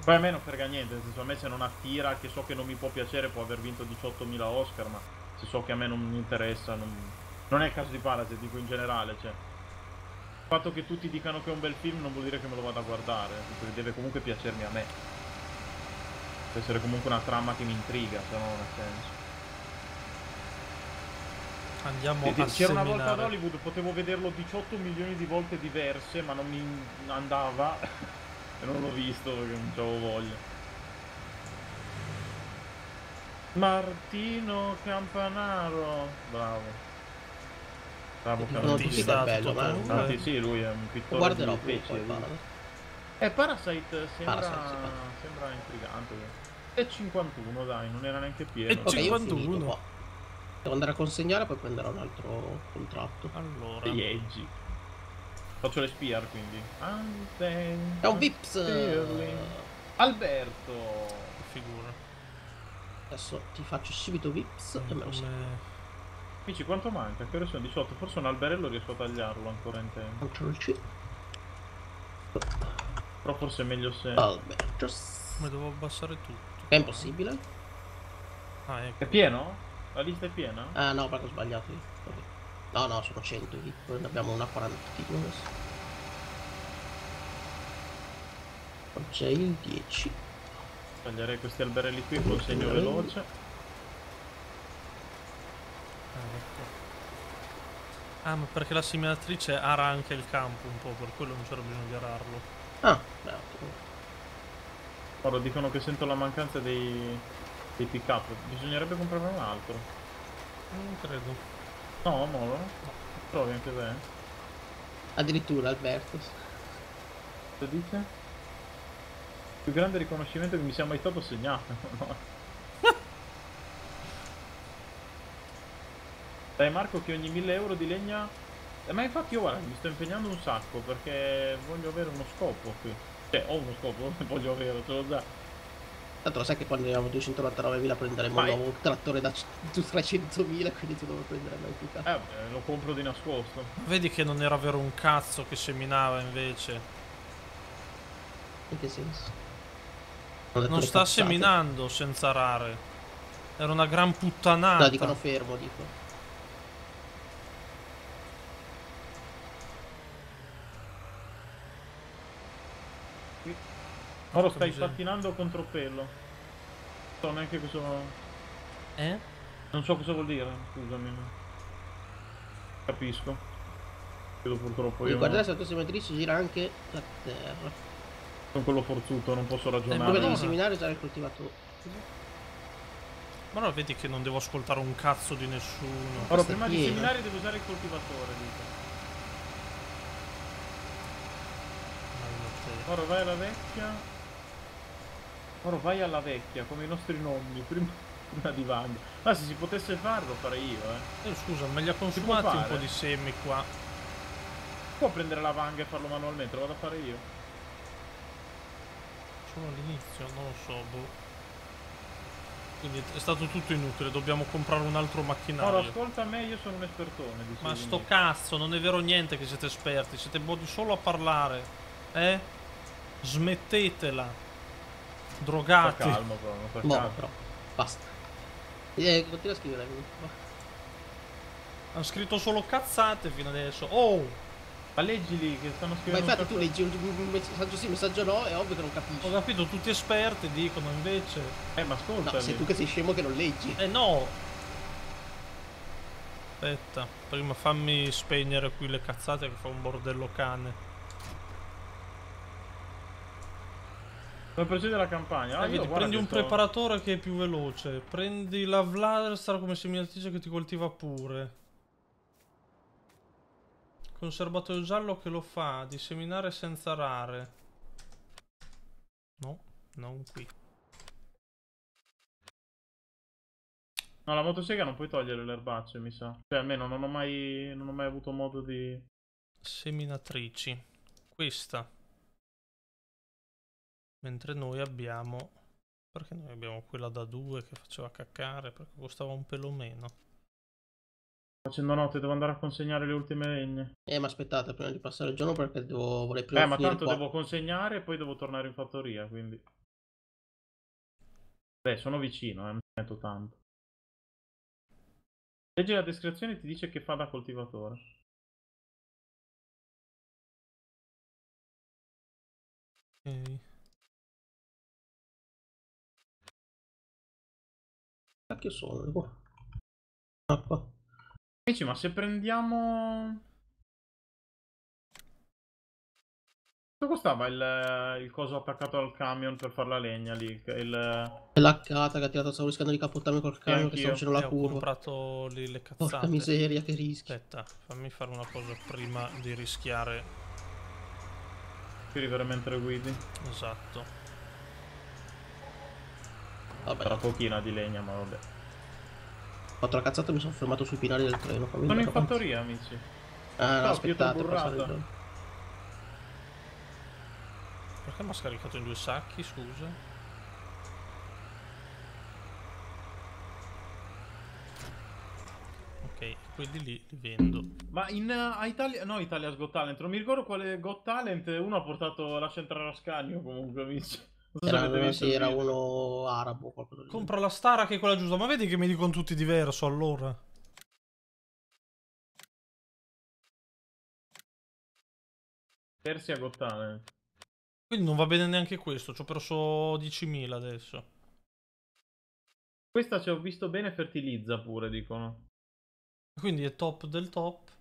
Poi a me non frega niente, nel senso a me se non attira, che so che non mi può piacere, può aver vinto 18.000 Oscar, ma Se so che a me non mi interessa, non, non è il caso di Parasite, dico in generale, cioè. Il fatto che tutti dicano che è un bel film non vuol dire che me lo vado a guardare, perché deve comunque piacermi a me. Deve essere comunque una trama che mi intriga, se no non ha senso. Andiamo Vedi, a C'era una volta ad. Hollywood, potevo vederlo 18 milioni di volte diverse, ma non mi andava. E non l'ho visto perché non avevo voglia. Martino Campanaro, bravo. Bravo Campanaro. bello, ma comunque. Infatti sì, lui è un pittore guarderò poi lui. Parasite. Eh, Parasite sembra, Parasite, sembra intrigante. È 51, dai, non era neanche pieno. E ho 51. finito qua. Devo andare a consegnare poi prenderò un altro contratto. Allora, Edgy. Faccio le spear quindi. È un Vips! Alberto. figura. Adesso ti faccio subito Vips e me lo segno. Come... Amici, quanto manca? Che ore sono? 18. Forse un alberello riesco a tagliarlo ancora in tempo. Control C. Però forse è meglio se... Alberto. come devo abbassare tutto? È impossibile? Ah, È ecco. pieno? La lista è piena? Ah no, perché ho sbagliato io. No, no, sono 100 lì. Poi ne abbiamo una quarantina adesso. Poi c'è il 10. Taglierei questi alberelli qui con segno veloce. Ah, ma perché la seminatrice ara anche il campo un po', per quello non c'era bisogno di ararlo. Ah, beh. Ora dicono che sento la mancanza dei, dei pick up. Bisognerebbe comprare un altro. Non credo. No, Molo? Provi anche te. Addirittura Alberto. Cosa dice? Il più grande riconoscimento che mi sia mai stato segnato. Dai Marco che ogni 1000 euro di legna... Eh, ma infatti io guarda, mi sto impegnando un sacco perché voglio avere uno scopo qui. Cioè, ho uno scopo, voglio avere, ce l'ho già. Tanto lo sai che quando abbiamo 299.000 prenderemo un Vai. nuovo trattore da c- 300.000, quindi tu dovrei prendere mai più. Eh, beh, lo compro di nascosto. Vedi che non era vero un cazzo che seminava invece. In che senso? Non sta cazzate. seminando senza rare. Era una gran puttanata. No, dicono fermo, dico. Ora stai miseria. pattinando contro pelo. Non so neanche cosa... Eh? Non so cosa vuol dire, scusami. Capisco. Vedo purtroppo io. Se la tua seminatrice gira anche la terra. Sono quello forzuto, non posso ragionare. Come devi Madonna. seminare usare il coltivatore. Ma no, vedi che non devo ascoltare un cazzo di nessuno. Ora, è prima di seminare devo usare il coltivatore, dico. Ora vai alla vecchia. Ora vai alla vecchia, come i nostri nonni, prima, prima di Vanga. Ma se si potesse farlo, farei io, eh. Eh, scusa, me li ha consumati un po' di semi qua. Può prendere la Vanga e farlo manualmente, lo vado a fare io. Solo all'inizio, non lo so, boh. Quindi è stato tutto inutile, dobbiamo comprare un altro Ora, macchinario. ascolta me, io sono un espertone. Ma sto cazzo, non è vero niente che siete esperti, siete buoni solo a parlare. Eh? Smettetela. Sta Drogati. calmo, però, non sta Boh, calmo. però. Basta. Eh, continua a scrivere. Hanno scritto solo cazzate fino adesso. Oh! Ma leggili che stanno Ma scrivendo. infatti un tu leggi un messaggio sì, un messaggio no, è ovvio che non Ho capisci. capito, tutti esperti dicono invece. Eh, ma ascolta. No, sei tu che sei scemo che non leggi. Eh no! Aspetta, prima fammi spegnere qui le cazzate che fa un bordello cane. Come procede la campagna? Ah, Eh, io vedi, prendi un sto- preparatore che è più veloce. Prendi la Vladestar come seminatrice che ti coltiva pure. Conservatorio giallo che lo fa. Di seminare senza rare. No, non qui. No, la motosega non puoi togliere le erbacce, mi sa. Cioè, almeno non ho mai, non ho mai avuto modo di... Seminatrici. Questa. Mentre noi abbiamo... Perché noi abbiamo quella da 2 che faceva caccare? Perché costava un pelo meno. Facendo notte, devo andare a consegnare le ultime legne. Eh, ma aspettate prima di passare il giorno perché devo, vorrei prima Eh, ma tanto qua. devo consegnare e poi devo tornare in fattoria, quindi... Beh, sono vicino, eh, non metto tanto. Leggi la descrizione e ti dice che fa da coltivatore. Ok. Cacchio sono qua. Acqua. Amici, ma se prendiamo... Quanto costava il, il coso attaccato al camion per fare la legna lì? Il... È l'accata che ha tirato, stavo rischiando di capottarmi col camion che stavo facendo la ho curva. comprato lì le Porca cazzate. miseria, che rischio. Aspetta, fammi fare una cosa prima di rischiare. Scrivere mentre guidi. Esatto. Vabbè, Era ho pochina di legna, ma vabbè. fatto la cazzata e mi sono fermato sui binari del treno. fammi Sono in andare avanti. fattoria, amici. Ah, no, No, aspettate, passare il Burrata. treno. Perché mi ha scaricato in due sacchi, scusa? Ok, quelli lì li vendo. Ma in uh, a Italia... No, Italia's Got Talent. Non mi ricordo quale Got Talent. Uno ha portato Lascia entrare a Scanio, comunque, amici. Era, sì, era uno arabo Compra la Stara che è quella giusta, ma vedi che mi dicono tutti diverso allora. Persia Got Talent. Quindi non va bene neanche questo, ci ho perso 10.000 adesso. Questa ci ho visto bene fertilizza pure, dicono. Quindi è top del top.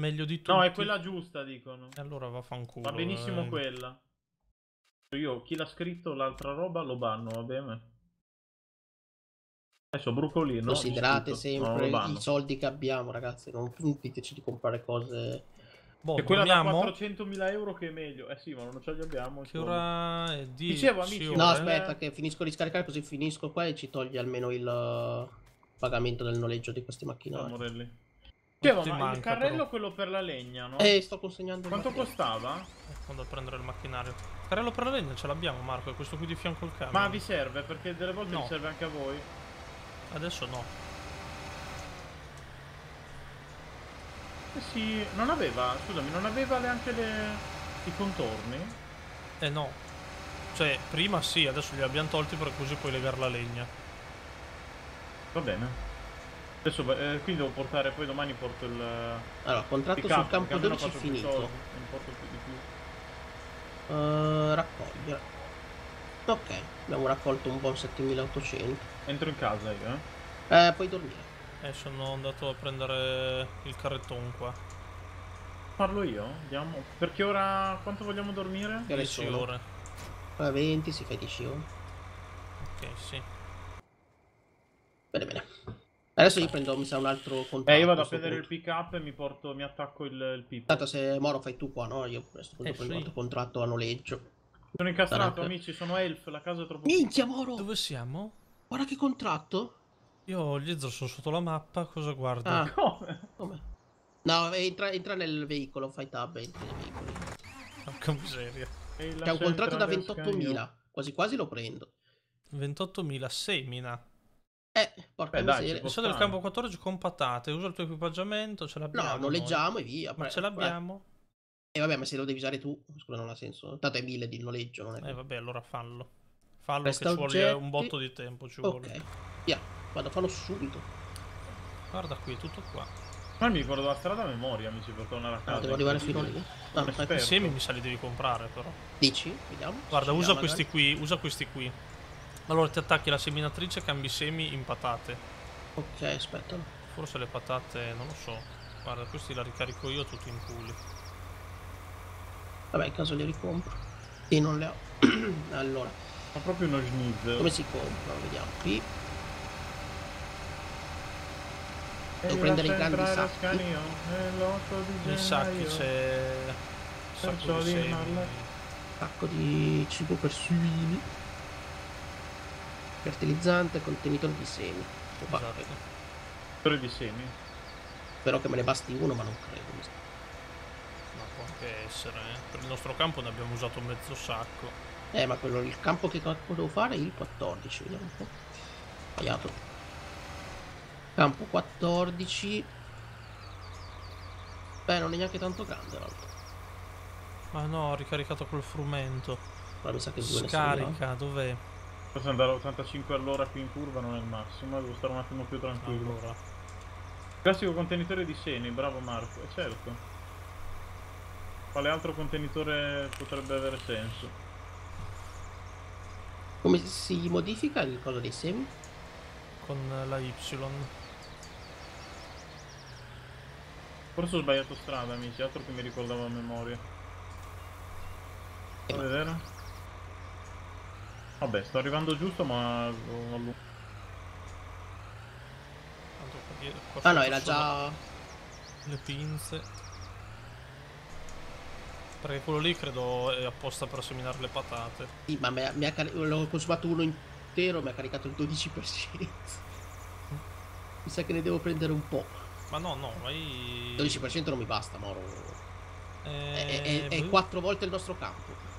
Meglio di tutti. No, è quella giusta, dicono. E allora vaffanculo. Va benissimo eh. quella. Io, chi l'ha scritto l'altra roba lo banno, va bene? Adesso Brucolino. Considerate. No, sempre banno. i soldi che abbiamo, ragazzi. Non diteci di comprare cose. Boh, E quella da dormiamo? 400.000 euro che è meglio. Eh sì, ma non ce li abbiamo. Che ora è 10 Dicevo, amici. No, Ora, aspetta, eh. che finisco di scaricare così finisco qua e ci toglie almeno il uh, pagamento del noleggio di questi No, macchinari. Morelli. Ti ma il manca, carrello però. quello per la legna, no? Eh, sto consegnando il Quanto costava? Quando a prendere il macchinario. Carello per la legna ce l'abbiamo, Marco. È questo qui di fianco al camion. Ma vi serve? Perché delle volte No. vi serve anche a voi. Adesso no. Eh sì, non aveva, scusami, non aveva neanche le... i contorni? Eh no. Cioè, prima sì, adesso li abbiamo tolti perché così puoi legare la legna. Va bene. Adesso, eh, qui devo portare, poi domani porto il... Allora, contratto pick sul campo perché almeno 12 è faccio più finito. soldi, Non porto più di più. Uh, raccogliere. Ok, abbiamo raccolto un buon 7800. Entro in casa io, eh. Eh, puoi dormire. Eh, sono andato a prendere il carretton qua. Parlo io? Andiamo. Perché ora... quanto vogliamo dormire? Che ore 10 sono? ore. Eh, 20, si fa 10 ore. Ok, sì. Bene, bene. Adesso io prendo, mi sa, un altro contratto. Eh, io vado a prendere il punto. pick up e mi porto, mi attacco il, il pipo. Tanto se Moro fai tu qua, no? Io questo punto Eh, prendo un sì. altro contratto a noleggio. Sono incastrato, Sarebbe- amici, sono elf, la casa è troppo Minchia, Moro! Dove siamo? Guarda che contratto! Io gli Ezra sono sotto la mappa, cosa guardo? Ah, Come? come? No, entra, entra nel veicolo, fai tab, entra nei veicoli. Porca miseria. C'è un contratto da entrare Scanio. 28.000. Quasi quasi lo prendo. 28.000 semina. Eh, porca Beh, dai, miseria. Sono del campo 14 con patate. Usa il tuo equipaggiamento, ce l'abbiamo. No, noi. noleggiamo e via. Ma ce l'abbiamo? Eh, vabbè, ma se lo devi usare tu, scusa, non ha senso. Tanto è 1000 di noleggio, non è. Eh vabbè, allora fallo. Fallo Resta che ci vuole un botto di tempo, ci vuole. ok, via. Vado a farlo subito. Guarda qui, è tutto qua. Ma mi ricordo la strada a memoria, amici, per tornare a casa. Ah, devo arrivare fino lì. Ah, Un fai- esperto. I semi mi sa li devi comprare però. dici? Vediamo. Guarda, usa questi qui, usa questi qui. Allora ti attacchi la seminatrice e cambi semi in patate. Ok, aspetta. Forse le patate, non lo so. Guarda, questi la ricarico io tutti in culi. Vabbè, in caso li ricompro. Sì, non le ho. allora, Ma proprio uno schnitzel. come si comprano? Vediamo. Qui. E Devo prendere i grandi sacchi. Scanio, e l'8 di Nei sacchi c'è... un sacco di di semi. Sacco di cibo per suini. Fertilizzante, contenitore di semi. Esatto. Tre di semi. Spero che me ne basti uno, ma non credo. Ma può anche essere, eh. Per il nostro campo ne abbiamo usato mezzo sacco. Eh, ma quello, il campo che campo devo fare è il 14, vediamo un po'. Sbagliato. Campo 14. Beh, non è neanche tanto grande l'altro. Ma no, ho ricaricato col frumento. Però mi sa che due. Scarica, dov'è? Forse andare a 85 all'ora qui in curva non è il massimo, devo stare un attimo più tranquillo. Allora, Classico contenitore di semi, bravo Marco, e certo. Quale altro contenitore potrebbe avere senso? Come si modifica il coso dei semi? Con la Y. Forse ho sbagliato strada, amici, altro che mi ricordavo a memoria. Eh, Fa ma- vedere? Vabbè, sto arrivando giusto, ma... Tanto qua Ah no, era già... Le pinze. Perché quello lì credo è apposta per seminare le patate. Sì, ma mi ha- mi ha cari- l'ho consumato uno intero, mi ha caricato il 12%. Mi sa che ne devo prendere un po'. Ma no, no, vai... Il 12% non mi basta, Moro. È, Eh, è- è boh. quattro volte il nostro campo.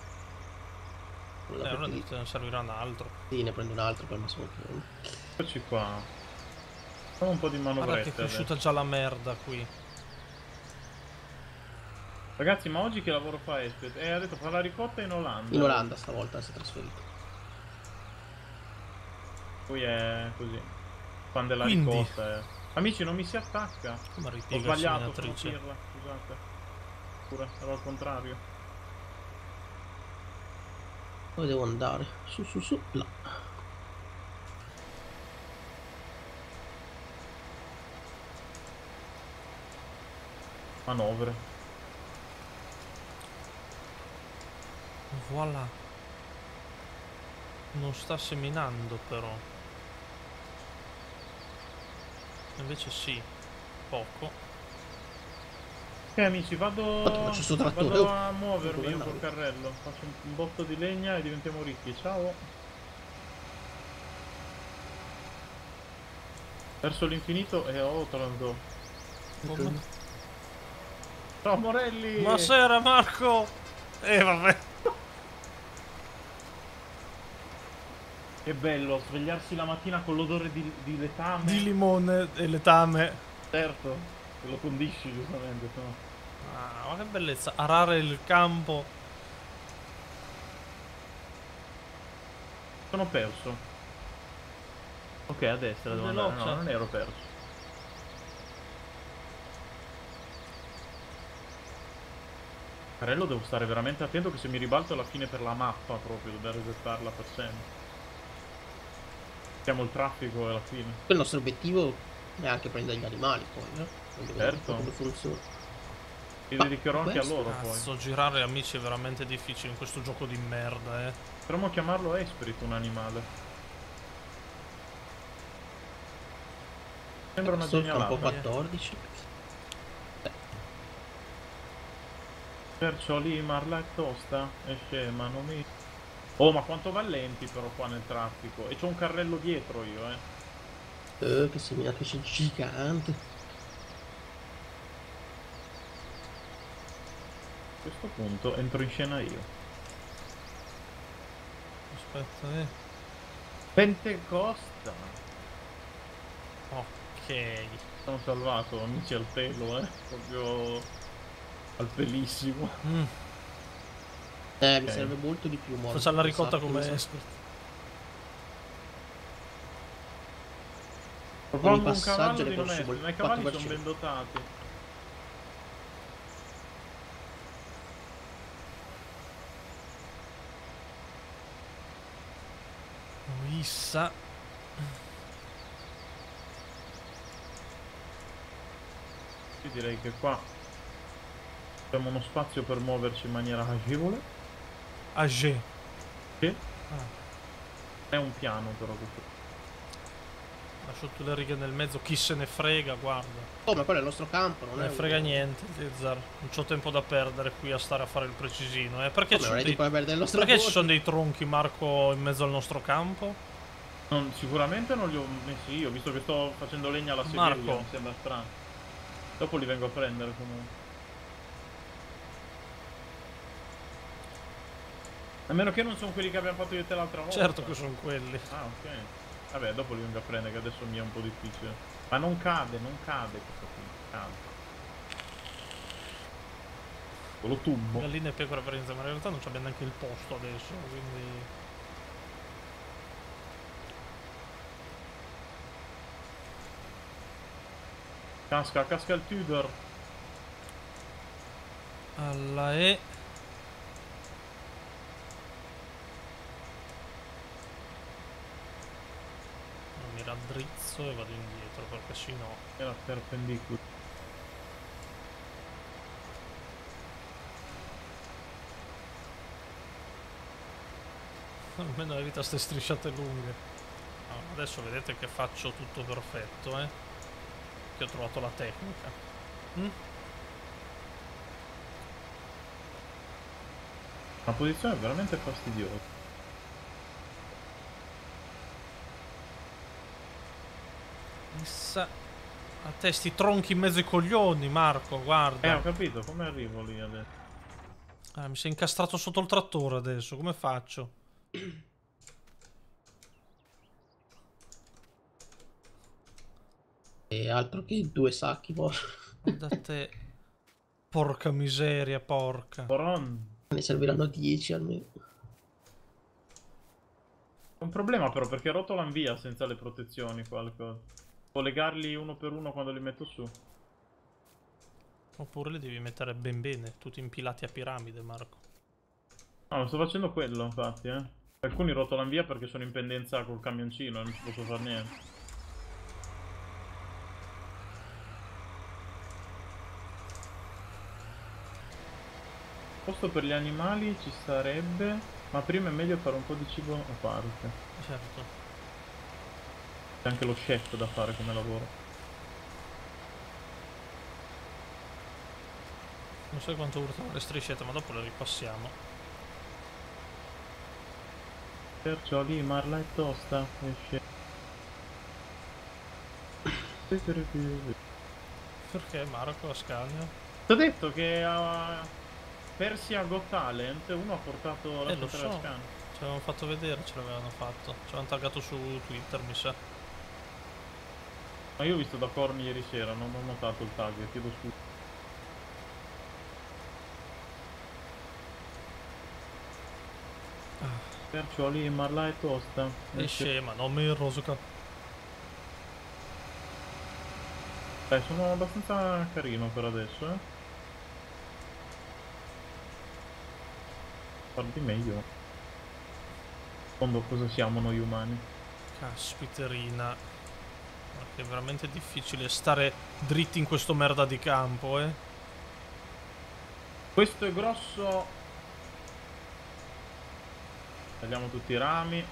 Quello Eh, allora ne servirà un altro. Sì, ne prendo un altro per massimo che... Eccoci qua. Facciamo un po' di Guarda che è cresciuta già la merda qui. Ragazzi, ma oggi che lavoro fa Espet? Eh, ha detto fa la ricotta in Olanda. In Olanda stavolta si è trasferito. Poi è così. Fan della Quindi? ricotta. eh. Amici, non mi si attacca. Come Ho ripiega la sbagliato, scusate. Pure, ero al contrario. Dove devo andare? Su, su, su, là. Manovre. Voilà. Non sta seminando però. Invece sì. Poco. Ok amici, vado, vado a muovermi io col carrello. Faccio un, botto di legna e diventiamo ricchi. Ciao. Verso l'infinito e tornato. Come? Ciao Morelli! Buonasera Marco! Eh vabbè. Che bello, svegliarsi la mattina con l'odore di, di letame. Di limone e letame. Certo, te lo condisci giustamente. no? Ah, ma che bellezza. Arare il campo. Sono perso. Ok, a destra devo andare. No, non ero perso. Carello devo stare veramente attento che se mi ribalto alla fine per la mappa proprio, dobbiamo resettarla per sempre. Siamo il traffico alla fine. Il nostro obiettivo è anche prendere gli animali poi, eh? Quindi un po' Certo. come funziona. Ti Ma dedicherò anche a loro poi. Cazzo, girare amici è veramente difficile in questo gioco di merda, eh. Potremmo chiamarlo Esprit un animale. Sembra una Adesso campo genialata. 14. Perciò lì Marla è tosta e scema, non mi... Oh, ma quanto valenti però qua nel traffico. E c'ho un carrello dietro io, eh. Eh, che seminatrice gigante. A questo punto entro in scena io. Aspetta, eh. Pentecosta! Ok. Sono salvato, amici al pelo, eh. Proprio... al pelissimo. Mm. Eh, mi Ok. serve molto di più. Moro, Facciamo la ricotta come mi ne di non consumo essere, il ma i cavalli 4%. sono ben dotati. Issa. Io direi che qua abbiamo uno spazio per muoverci in maniera agevole. Age. Sì. Ah, È un piano però questo. Lascio tutte le righe nel mezzo, chi se ne frega, guarda. Oh, ma quello è il nostro campo, non Non è ne un- frega niente, Zizar. Non c'ho tempo da perdere qui a stare a fare il precisino, eh. Perché, ci Come, sono dei... Perché ci sono dei tronchi, Marco, in mezzo al nostro campo? Non- sicuramente non li ho messi io, visto che sto facendo legna alla Marco. Siberia, mi sembra strano. Dopo li vengo a prendere comunque. A meno che non sono quelli che abbiamo fatto io e te l'altra volta. Certo che sono quelli. Ah, ok. Vabbè, dopo li vengo a prendere, che adesso mi è un po' difficile. Ma non cade, non cade questo qui. Cade. Lo tubo. Galline e pecore per ma in realtà non abbiamo neanche il posto adesso, quindi... Casca, casca il Tudor. Alla E. mi raddrizzo e vado indietro perché se no. Era perpendicolare. Almeno evita ste strisciate lunghe. No, adesso vedete che faccio tutto perfetto, eh. Che ho trovato la tecnica. Mm? La posizione è veramente fastidiosa. A te sti tronchi in mezzo ai coglioni, Marco, Eh, ho guarda. capito, come arrivo lì adesso? Ah, mi sei incastrato sotto il trattore adesso, come faccio? E altro che due sacchi, porca. Da te. Porca miseria, porca. Poron. Ne serviranno 10 almeno. È un problema però perché rotolano via senza le protezioni qualcosa. Collegarli uno per uno quando li metto su. Oppure li devi mettere ben bene, tutti impilati a piramide, Marco. No, sto facendo quello infatti, eh. Alcuni rotolano via perché sono in pendenza col camioncino e non ci posso fare niente. Posto per gli animali ci sarebbe, ma prima è meglio fare un po' di cibo a parte. Certo. C'è anche lo chef da fare come lavoro. Non so quanto urtano le striscette, ma dopo le ripassiamo. Perciò lì Marla è tosta. Esce. Perché Marco a Scania? Ti ho detto che a Persia Got Talent uno ha portato la Eh, sua so. Ce l'avevano fatto vedere, ce l'avevano fatto. Ce l'avevano taggato su Twitter, mi sa. Ma io ho visto da Corny ieri sera, non ho notato il tag, chiedo scusa. Perciò lì Marla è tosta. È scema, non mi rosica. Dai, sono abbastanza carino per adesso, eh. Far di meglio. In fondo cosa siamo noi umani? Caspiterina. Che è veramente difficile stare dritti in questo merda di campo, eh. Questo è grosso. Tagliamo tutti i rami.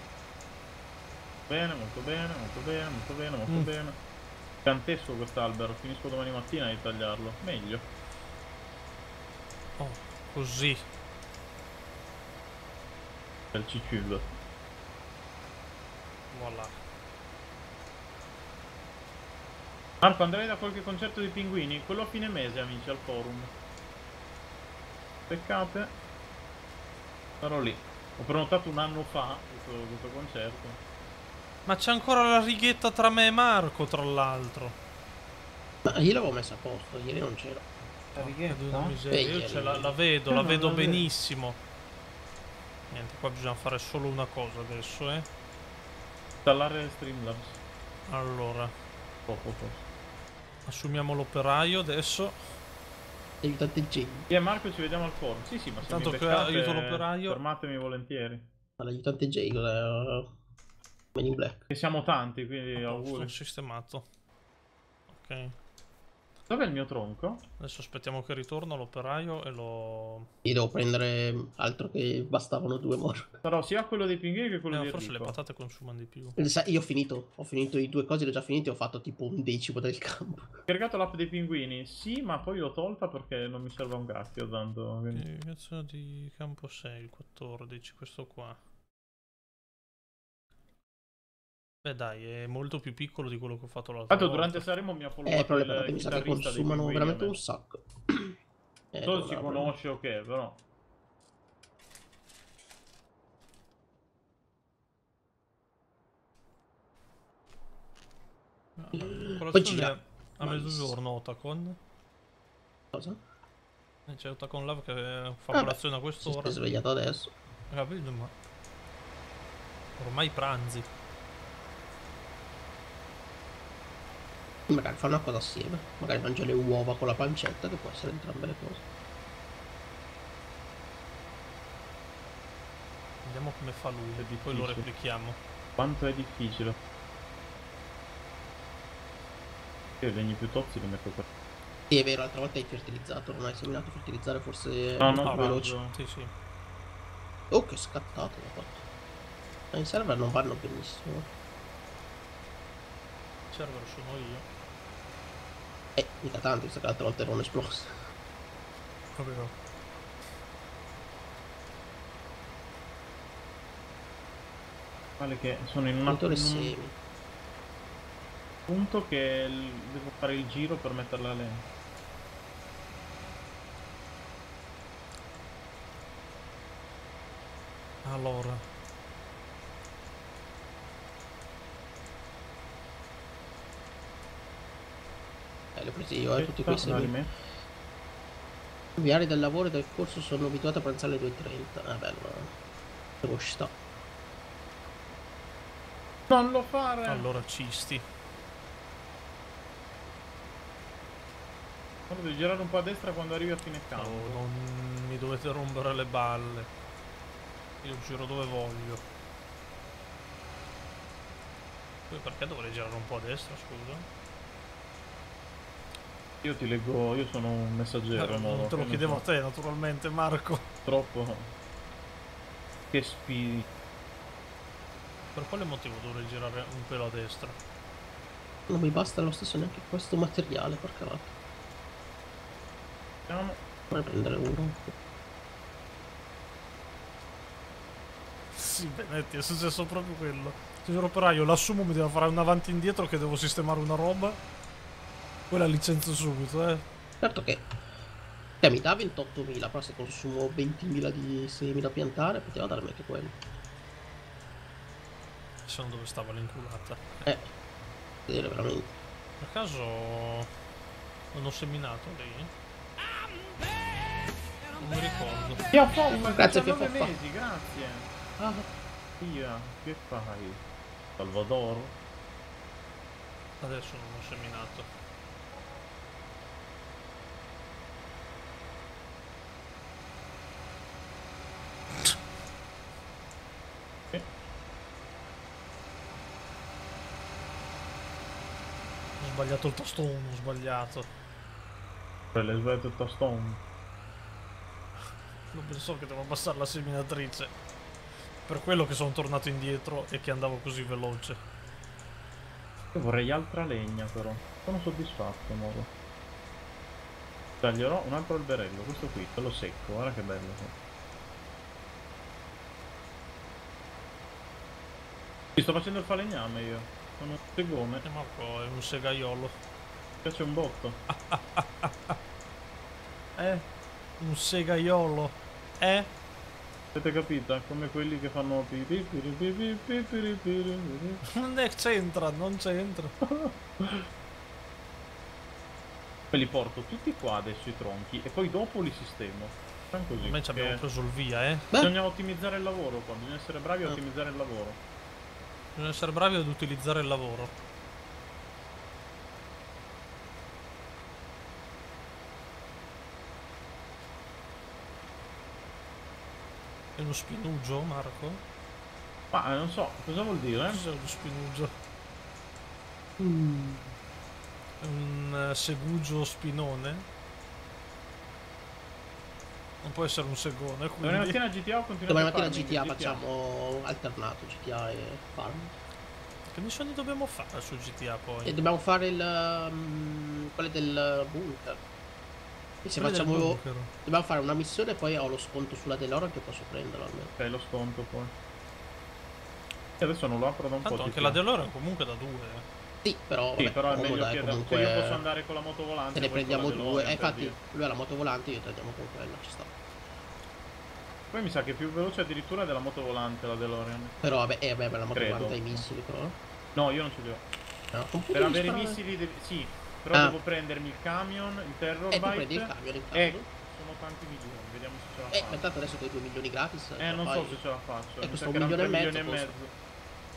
Bene, molto bene, molto bene, molto bene, molto Mm. bene. Gigantesco quest'albero, finisco domani mattina di tagliarlo. Meglio. Oh, così. Del cicciulo. Voilà. Marco, andrei da qualche concerto di pinguini? Quello a fine mese, amici, al forum. Peccate. Sarò lì. Ho prenotato un anno fa questo, questo concerto. Ma c'è ancora la righetta tra me e Marco, tra l'altro. Ma io l'avevo messa a posto, ieri non c'era. Porca di una miseria, Eh, Io ce la, la vedo, Eh, la vedo la vedo. benissimo. Niente, qua bisogna fare solo una cosa adesso, eh. Installare Streamlabs. Allora, Poco forse. Assumiamo l'operaio adesso. Aiutate Jane. Io e Marco ci vediamo al forum. Sì, sì, ma se Tanto mi che beccate, aiuto l'operaio. Fermatemi volentieri. L'aiutante Jay, cos'è? Men in Black. Che siamo tanti, quindi auguri. sistemato. Ok. Dov'è il mio tronco? Adesso aspettiamo che ritorna l'operaio e lo... Io devo prendere altro che bastavano due more. Sarò sia quello dei pinguini che quello Eh, di forse le patate consumano di più. Sa- Io ho finito, ho finito i due cose, le ho già finite, ho fatto tipo un decimo del campo. Ho caricato l'app dei pinguini, sì, ma poi l'ho tolta perché non mi serve un graffio tanto. quindi- Che cazzo di campo sei? Il 14, questo qua. Beh dai, è molto più piccolo di quello che ho fatto l'altra Tanto volta. durante Sanremo mi ha followato Eh, il mi sa che consumano veramente un sacco. Eh, Non so devo se si conosce o che, però. Colazione gira. a mezzogiorno Otacon. Cosa? E c'è Otacon Love che fa Vabbè, colazione a Si quest'ora. è svegliato adesso. Capito, ma... Ormai pranzi. Magari fa una cosa assieme. Magari mangia le uova con la pancetta, che può essere entrambe le cose. Vediamo come fa lui, È poi lo replichiamo. Quanto è difficile. Io i legni più tozzi li metto qua. Sì, è vero, l'altra volta hai fertilizzato, non hai seminato fertilizzare, forse No, no, veloce. Sì, sì. Oh, che scattato l'ha fatto. Ma in server non vanno benissimo. Server sono io. Eh, mica tanto, visto che l'altra volta erano esplosi. Vabbè, no. Vale che sono in, una, Motore in un semi. punto che devo fare il giro per metterla lenta. Allora. Eh, li ho presi io, eh, tutti me. Viari del lavoro e del corso sono abituato a pranzare alle 2.30. Ah, bello. Devo sta. Non lo fare! Allora, cisti. Guarda, devi girare un po' a destra quando arrivi a fine campo. Oh, non mi dovete rompere le balle. Io giro dove voglio. Poi perché dovrei girare un po' a destra, scusa? Io ti leggo, io sono un messaggero. Eh, Moro, non te lo chiedevo a te, naturalmente, Marco. Troppo. Che spirito. Per quale motivo dovrei girare un pelo a destra? Non mi basta lo stesso neanche questo materiale, porca vacca. Andiamo. Vorrei prendere uno. Sì, Benetti, è successo proprio quello. Signor operaio, l'assumo mi deve fare un avanti e indietro che devo sistemare una roba. Poi la licenzio subito, eh. Certo che cioè, mi dà 28.000, però se consumo 20.000 di semi da piantare, poteva darmi anche quello. Se no dove stava l'inculata. Eh, vedere veramente. Per caso non ho seminato lì? Non mi ricordo. Via Foffa, Grazie, 19 Fia Foffa. mesi, grazie. Ah, Via, che fai? Salvador? Adesso non ho seminato. Eh. Ho sbagliato il tastone, ho sbagliato. Per le sbagliato il tastone. Non pensavo che devo abbassare la seminatrice. Per quello che sono tornato indietro e che andavo così veloce. Io vorrei altra legna però. Sono soddisfatto, Moro. Taglierò un altro alberello, questo qui, quello secco, guarda che bello. Mi sto facendo il falegname io. Sono un segome. Eh, Marco è un segaiolo. Mi piace un botto. eh? Un segaiolo. Eh? Avete capito? Come quelli che fanno Non c'entra, non c'entra. Me li porto tutti qua adesso i tronchi e poi dopo li sistemo. Così, Noi ci abbiamo preso il via, eh. Bisogna ottimizzare il lavoro qua, bisogna essere bravi a eh. ottimizzare il lavoro. Bisogna essere bravi ad utilizzare il lavoro. È uno spinugio, Marco? Ma non so, cosa vuol dire? Cos'è uno spinugio? mm, È un eh, segugio spinone? Non può essere un segone, Domani quindi... mattina GTA o continuiamo domani mattina farming? GTA facciamo alternato, GTA e Farm. Che missioni dobbiamo fare su GTA poi? E dobbiamo fare il... mm, quelle del bunker. E se Quelle facciamo... bunker. Dobbiamo fare una missione e poi ho lo sconto sulla DeLorean che posso prenderlo almeno. Ok, lo sconto poi. E adesso non lo apro da un Tanto po'. anche GTA. la DeLorean comunque da due. Eh. Sì, però... Sì, vabbè, però è meglio comoda, che eh, comunque... se io posso andare con la moto volante. Se ne prendiamo due. Eh, infatti, dire. lui ha la moto volante, io ti andiamo con quella, ci sta. Poi mi sa che è più veloce addirittura della moto volante la DeLorean. Però vabbè, eh, vabbè, la moto Credo. volante ha i missili, però. No, io non ce li ho. No, Per avere i missili, devi- sì. Però Ah. devo prendermi il camion, il terror Eh, tu prendi il bike. camion in Eh, sono tanti milioni, vediamo se ce la Eh, faccio. tanto adesso con i 2 milioni gratis. Eh, non fai. so se ce la faccio. Eh, sa un milione e mezzo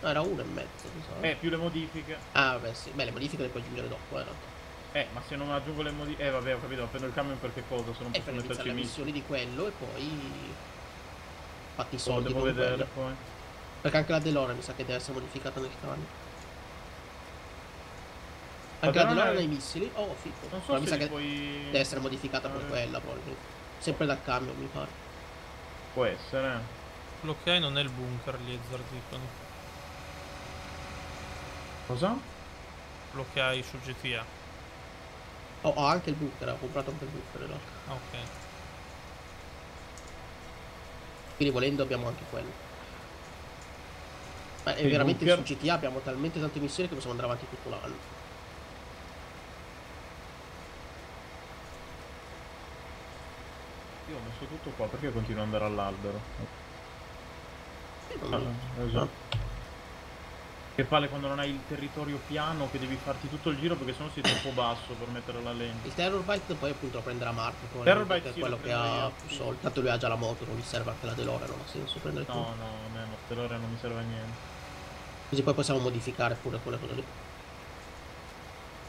No, era uno e mezzo, mi sa. Eh, più le modifiche. Ah, vabbè, sì. Beh, le modifiche le puoi aggiungere dopo, eh, in realtà. Eh, ma se non aggiungo le modifiche... Eh, vabbè, ho capito, prendo il camion per che cosa? Se non E posso per iniziare metterci le missioni di quello e poi... Fatti i soldi devo con vedere quello. poi. Perché anche la Delore mi sa che deve essere modificata nel camion. Anche la Delore- Delore ha i missili. Oh, figo. Non so Però mi sa che puoi... deve essere modificata per Eh. quella, probabilmente. Sempre dal camion, mi pare. Può essere. Hai non è il bunker, gli dicono. Cosa? Quello che hai su GTA. Oh, ho anche il bunker, ho comprato anche il bunker in realtà. Ah, ok. Quindi volendo abbiamo anche quello. Ma è veramente bunker? su GTA abbiamo talmente tante missioni che possiamo andare avanti tutto l'anno. Io ho messo tutto qua, perché continuo ad andare all'albero? Eh, Ah, esatto. Che palle quando non hai il territorio piano che devi farti tutto il giro perché sennò sei troppo basso per mettere la lente. Il Terrorbite poi appunto lo prenderà Marco, Terrorbite sì, è quello lo che ha soldi. Tanto lui ha già la moto, non gli serve anche la DeLorean, non ha senso prendere No, tutto. no, a me no, per ora non mi serve a niente. Così poi possiamo modificare pure quelle cose lì.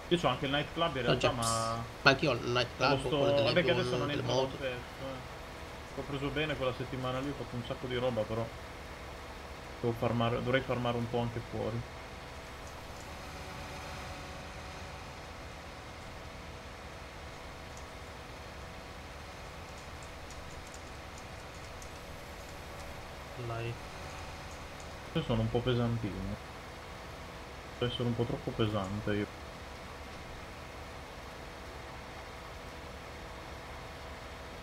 Io ho anche il nightclub in No, realtà, già, ma... Ma anche io ho il night Ho club, sto... quello delle, Vabbè che adesso non delle entro moto. spesso, eh. Ho preso bene quella settimana lì, ho fatto un sacco di roba, però... Farmare... Dovrei farmare un po' anche fuori. Dai. Io sono un po' pesantino. Devo essere un po' troppo pesante io.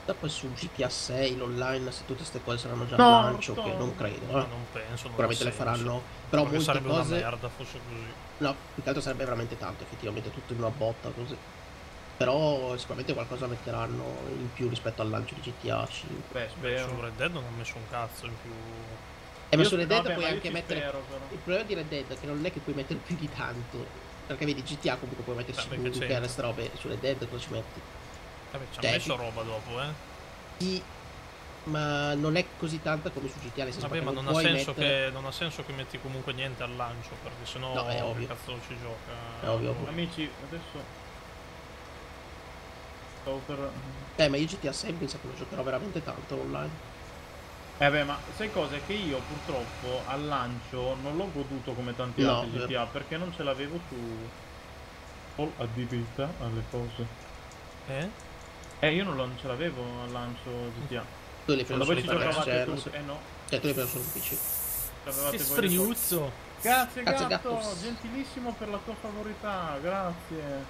Poi su GTA 6, l'online, se tutte queste cose saranno già No, a lancio, che no. non credo, Ma eh. non penso. Non Sicuramente le senso. faranno. Però Perché molte sarebbe cose... una merda fosse così. No, più che altro sarebbe veramente tanto, effettivamente, tutto in una botta così. Però sicuramente qualcosa metteranno in più rispetto al lancio di GTA 5. Beh, Su spero. Red Dead non ha messo un cazzo in più. E ma Io- su Red Dead vabbè, puoi ma anche mettere... spero. Il problema di Red Dead è che non è che puoi mettere più di tanto. Perché vedi, GTA comunque puoi metterci Vabbè, che bunker c'entra? e ste robe. Su Red Dead cosa ci metti? Vabbè, ci ha messo roba dopo, eh. Sì, ma non è così tanta come su GTA, nel senso Vabbè, ma non ha, puoi senso mettere... che, non ha senso che metti comunque niente al lancio, perché sennò No, è ovvio. cazzo ci gioca. È ovvio, ovvio. Amici, adesso... Stavo per... Eh, ma io GTA 6 penso che lo giocherò veramente tanto online. Eh beh, ma sai cosa? È che io purtroppo al lancio non l'ho goduto come tanti No, altri vero. GTA perché non ce l'avevo su... Ho abilità alle cose. Eh? Eh, io non, lo- non ce l'avevo al lancio GTA. Tu li prendi solo per giocavate tutti... Eh no, Cioè, tu li prendi solo PC. Che! Grazie Grazie, gatto, gatto. gentilissimo per la tua favorità, grazie.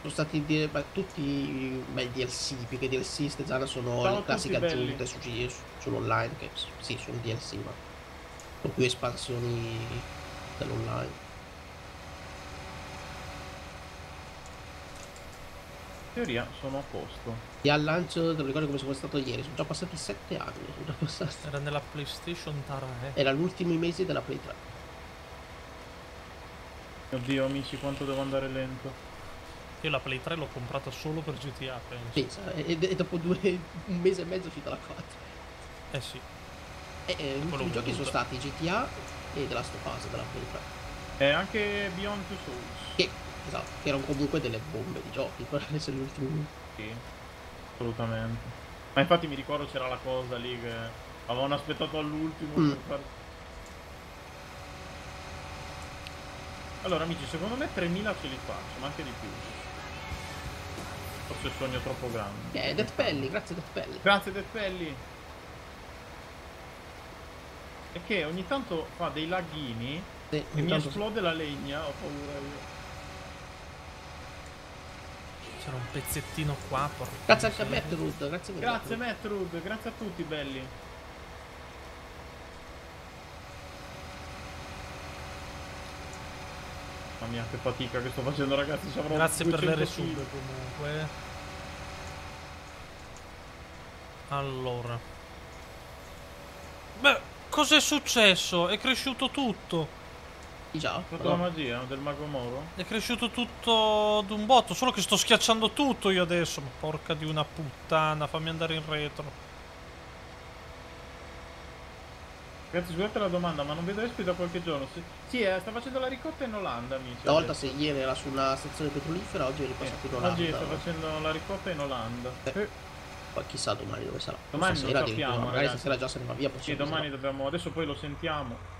Sono stati di- ma tutti i DLC, più che DLC, ste zone sono le classiche aggiunte su, su- sull'online, che sì, sono DLC, ma sono più espansioni dell'online. Teoria sono a posto. E al lancio, te lo ricordo come sono stato ieri, sono già passati 7 anni, passati. Era nella PlayStation 3. Era l'ultimo mese della Play 3. Oddio amici, quanto devo andare lento. Io la Play 3 l'ho comprata solo per GTA, penso. Pensa, e, e dopo due, un mese e mezzo è uscita la 4. Eh sì. E, e gli Quello ultimi giochi sono stati GTA e The Last of Us della Play 3. E anche Beyond Two Souls. Che, esatto, che erano comunque delle bombe di giochi per essere gli ultimi. Sì, assolutamente. Ma infatti mi ricordo c'era la cosa lì che avevano aspettato all'ultimo Mm. per far... Allora amici, secondo me 3000 ce li faccio, ma anche di più. Forse sogno troppo grande. Eh, Death Pelli, grazie Death Pelli. Grazie Deathpelli. E che ogni tanto fa dei laghini Sì, e mi esplode la legna, ho paura io. C'era un pezzettino qua, porca Grazie anche a. Matterwood, grazie mille. Grazie. Matrud, grazie a tutti belli. Mamma mia che fatica che sto facendo ragazzi, ci avrò Grazie per le 200 resub comunque. Allora. Beh, cos'è successo? È cresciuto tutto. Già. Ho fatto però- la magia del mago Moro? È cresciuto tutto d'un botto, solo che sto schiacciando tutto io adesso. Ma porca di una puttana, fammi andare in retro. Ragazzi, scusate la domanda, ma non vedo Espi da qualche giorno. Sì, sì eh, sta facendo la ricotta in Olanda, amici. Una volta adesso. se ieri era su una stazione petrolifera, oggi è ripassato in Eh, Olanda. Oggi sta facendo la ricotta in Olanda. Eh. Poi chissà domani dove sarà. Domani Stasera non sappiamo, magari ragazzi. stasera già se ne va via. Sì, domani dobbiamo. Adesso poi lo sentiamo.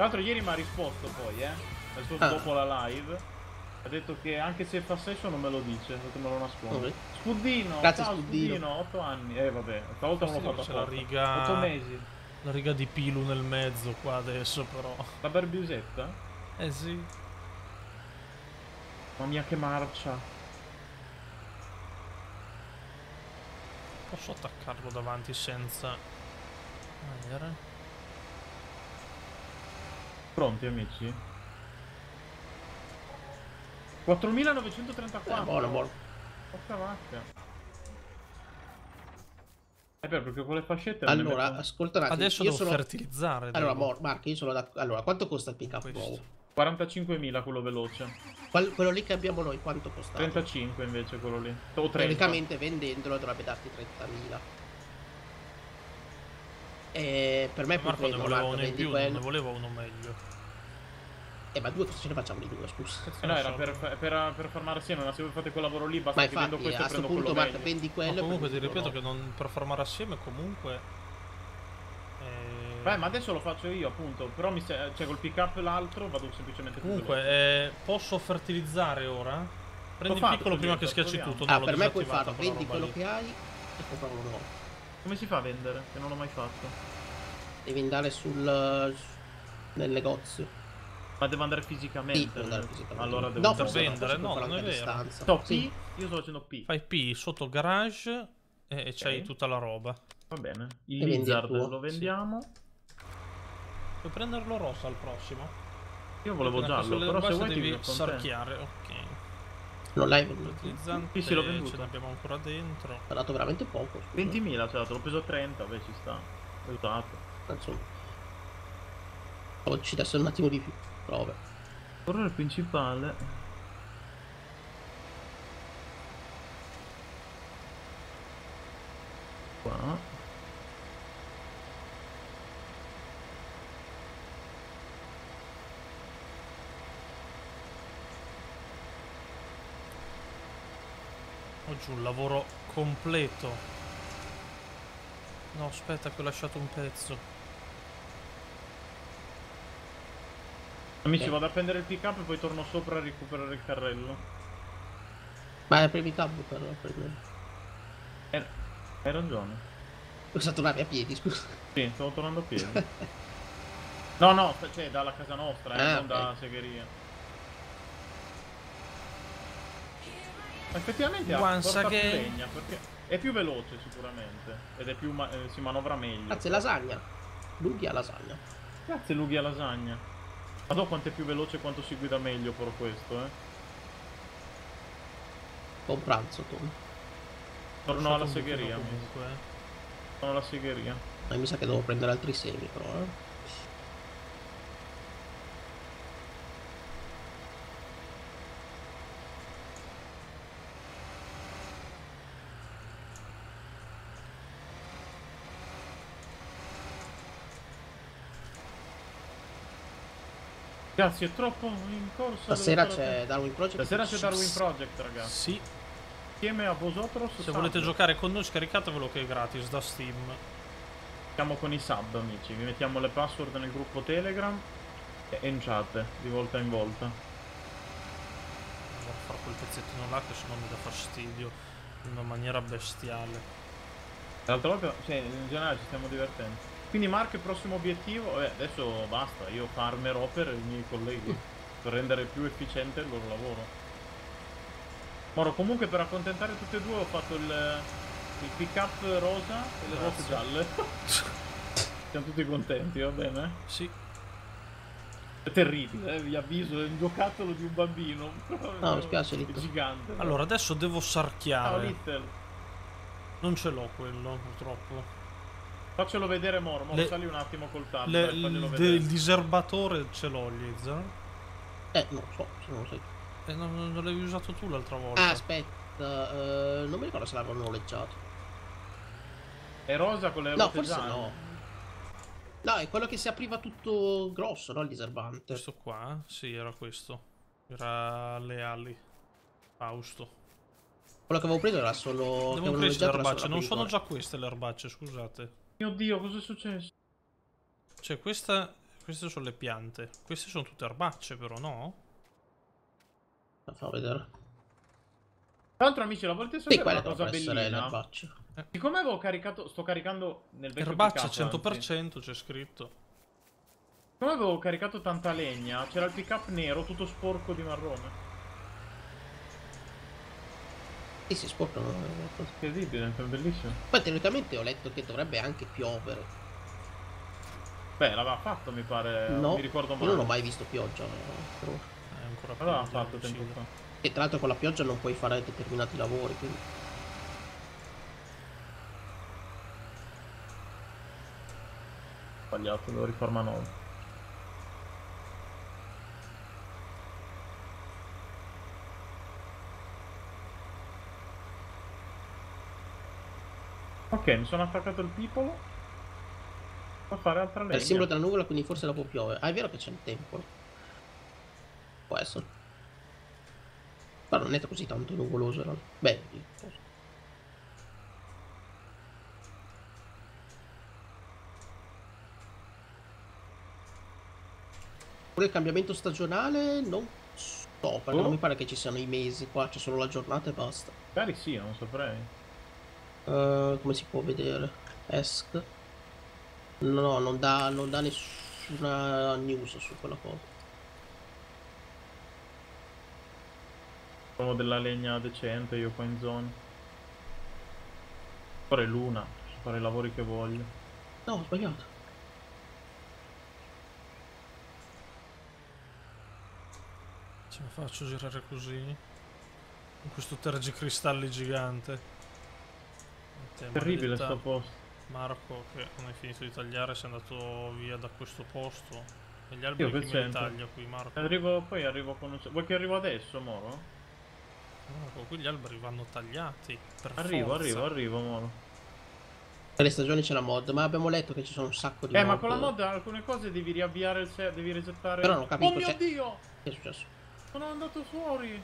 Tra l'altro, ieri mi ha risposto poi, eh. Ha risposto Ah. dopo la live. Ha detto che anche se fa sesso non me lo dice, detto me lo nasconde. Ok. Spuddino, Grazie, ciao Spuddino. Spuddino, 8 anni. Eh vabbè, stavolta non l'ho fatto C'è la riga- 8 mesi. La riga di Pilu nel mezzo qua adesso però. La barbiusetta? Eh sì. Mamma mia che marcia. Posso attaccarlo davanti senza... Vedere. Pronti amici? 4934. Eh, buono, buono. Porca vacca. È vero, perché con le fascette Allora, mettono- ascolta un attimo. Adesso io devo sono... fertilizzare. Allora, devo. Mor- Marco, io sono da... Allora, quanto costa il pick up Questo. nuovo? 45.000 quello veloce. Qual- quello lì che abbiamo noi, quanto costa? 35 invece quello lì. O 30. Teoricamente vendendolo dovrebbe darti 30.000. E per me Ma Marco ne Marco, uno in più, non quello. ne voleva uno meglio. Eh, ma due cosa ce ne facciamo di due, scusa? Eh no, era per, per, per farmare sì, non se voi fate quel lavoro lì, basta Ma che vendo infatti, questo a e prendo punto, quello Marco, meglio. vendi Ma quello. comunque ti ripeto quello che non, per farmare assieme comunque... eh, Beh, ma adesso lo faccio io, appunto. Però mi se- cioè col pick up l'altro vado semplicemente Comunque, eh, posso fertilizzare ora? Prendi il piccolo prima che schiacci tutto. Ah, per me puoi farlo, vendi quello lì. che hai e compra uno nuovo. Come si fa a vendere? Che non l'ho mai fatto. Devi andare sul... nel negozio. Ma devo andare Sì, fisicamente. devi andare fisicamente. Allora devo no, andare no, vendere, no, non è vero. P, Sì. io sto facendo P. Fai P sotto garage e, e c'hai tutta la roba. Va bene. Il E il Lizard lo vendiamo. Puoi prenderlo rosso al prossimo. Io volevo giallo, però se vuoi ti devi sarchiare, Non l'hai venduto. Sì, sì, l'ho venduto. ce l'abbiamo ancora dentro. Ha dato veramente poco. scusa. 20.000 ce l'ho preso a 30, beh ci sta. Aiutato. Insomma. Oh, ci desse un attimo di più. Però vabbè. Correre principale. Qua. Oggi un lavoro completo. No, aspetta che ho lasciato un pezzo. Amici, Ok. vado a prendere il pick up e poi torno sopra a recuperare il carrello. Ma è premi cab per per me. Eh, hai ragione. Cosa tornare a piedi, scusa. Sì, stavo tornando a piedi. no, no, cioè dalla casa nostra, eh, Ah, non ok. da segheria. Ma Effettivamente ha Once porta più legna, perché è più veloce sicuramente. Ed è più ma- eh, si manovra meglio. Grazie, lasagna. Lunghi a lasagna. Grazie Lughi a lasagna. Ma so quanto è più veloce e quanto si guida meglio però questo, eh. Buon pranzo, Tom. Torno alla segheria. mi- comunque. eh. Torno alla segheria. Ma mi sa che devo prendere altri semi, però, eh. Ragazzi, è troppo in corsa. Stasera c'è Darwin Project. Stasera c'è Darwin Project, ragazzi. Sì, Insieme a vosotros. se volete giocare con noi scaricatevelo che è gratis da Steam. Siamo con i sub, amici. Vi mettiamo le password nel gruppo Telegram e in chat di volta in volta. Devo fare quel pezzettino là che sennò mi dà fastidio in una maniera bestiale. L'altra volta, cioè, in generale ci stiamo divertendo. Quindi Marco, il prossimo obiettivo, eh, adesso basta, io farmerò per i miei colleghi, per rendere più efficiente il loro lavoro. Moro, comunque per accontentare tutti e due ho fatto il, il pick up rosa e le Grazie. gialle. Siamo tutti contenti, va bene? Sì, È terribile, eh, vi avviso, è un giocattolo di un bambino. No, mi spiace, È gigante. allora adesso devo Ciao sarchiare. Little. Non ce l'ho quello, purtroppo. Faccelo vedere Moro, Le- sali un attimo col tab, Le- il, diserbatore ce l'ho, Liza. Eh, non so, se non lo sai. E non, non l'avevi usato tu l'altra volta. Ah, aspetta. eh, non mi ricordo se l'avevo noleggiato. È rosa con le No, forse no. No, è quello che si apriva tutto grosso, no? Il diserbante. Questo qua? Sì, era questo. Era le ali. Fausto. Quello che avevo preso era solo... Devo prendere le erbacce. Non sono già queste le erbacce, scusate. Mio Dio, cosa è successo? Cioè, questa... queste sono le piante. Queste sono tutte erbacce, però, no? Fa vedere. Tra l'altro, amici, la volete Sì, sapere quelle una cosa bellina? erbacce. Siccome avevo caricato, sto caricando nel vecchio Erbacce pick-up, anzi. 100% c'è scritto. Siccome avevo caricato tanta legna, c'era il pick up nero tutto sporco di marrone. Sì, si sporcano. eh, cose. Incredibile, è bellissimo. Poi teoricamente ho letto che dovrebbe anche piovere. Beh, l'aveva fatto, mi pare. non No, mi ricordo io male. non ho mai visto pioggia. eh, però- È ancora più L'aveva fatto tempo fa. E tra l'altro con la pioggia non puoi fare determinati lavori, quindi... Sbagliato, devo rifare Ok, mi sono attaccato il pipolo. Fa fare altra È legna. il simbolo della nuvola, quindi forse dopo piove. Ah, è vero che c'è il tempo. Può essere. Ma non è così tanto nuvoloso. No? Beh, forse. Pure il cambiamento stagionale non so, perché Oh. non mi pare che ci siano i mesi qua, c'è solo la giornata e basta. Magari sì, non saprei. Eh, come si può vedere? Esc. No, non dà, non dà nessuna news su quella cosa. Sono della legna decente io qua in zona. È luna, posso fare i lavori che voglio. No, ho sbagliato. Ce la faccio girare così? Con questo tergicristalli gigante. Te, Terribile sto posto. Marco che non hai finito di tagliare, sei andato via da questo posto. E gli Io alberi me li sempre. taglia qui, Marco? Arrivo, poi arrivo con un... Vuoi che arrivo adesso, Moro? Marco, qui gli alberi vanno tagliati. Per Arrivo, forza. arrivo, arrivo, Moro. Per le stagioni c'è la mod, ma abbiamo letto che ci sono un sacco di Eh, mod. ma con la mod alcune cose devi riavviare il set, devi resettare... Però non ho capito, Oh mio cioè- Dio! Che è successo? Sono andato fuori!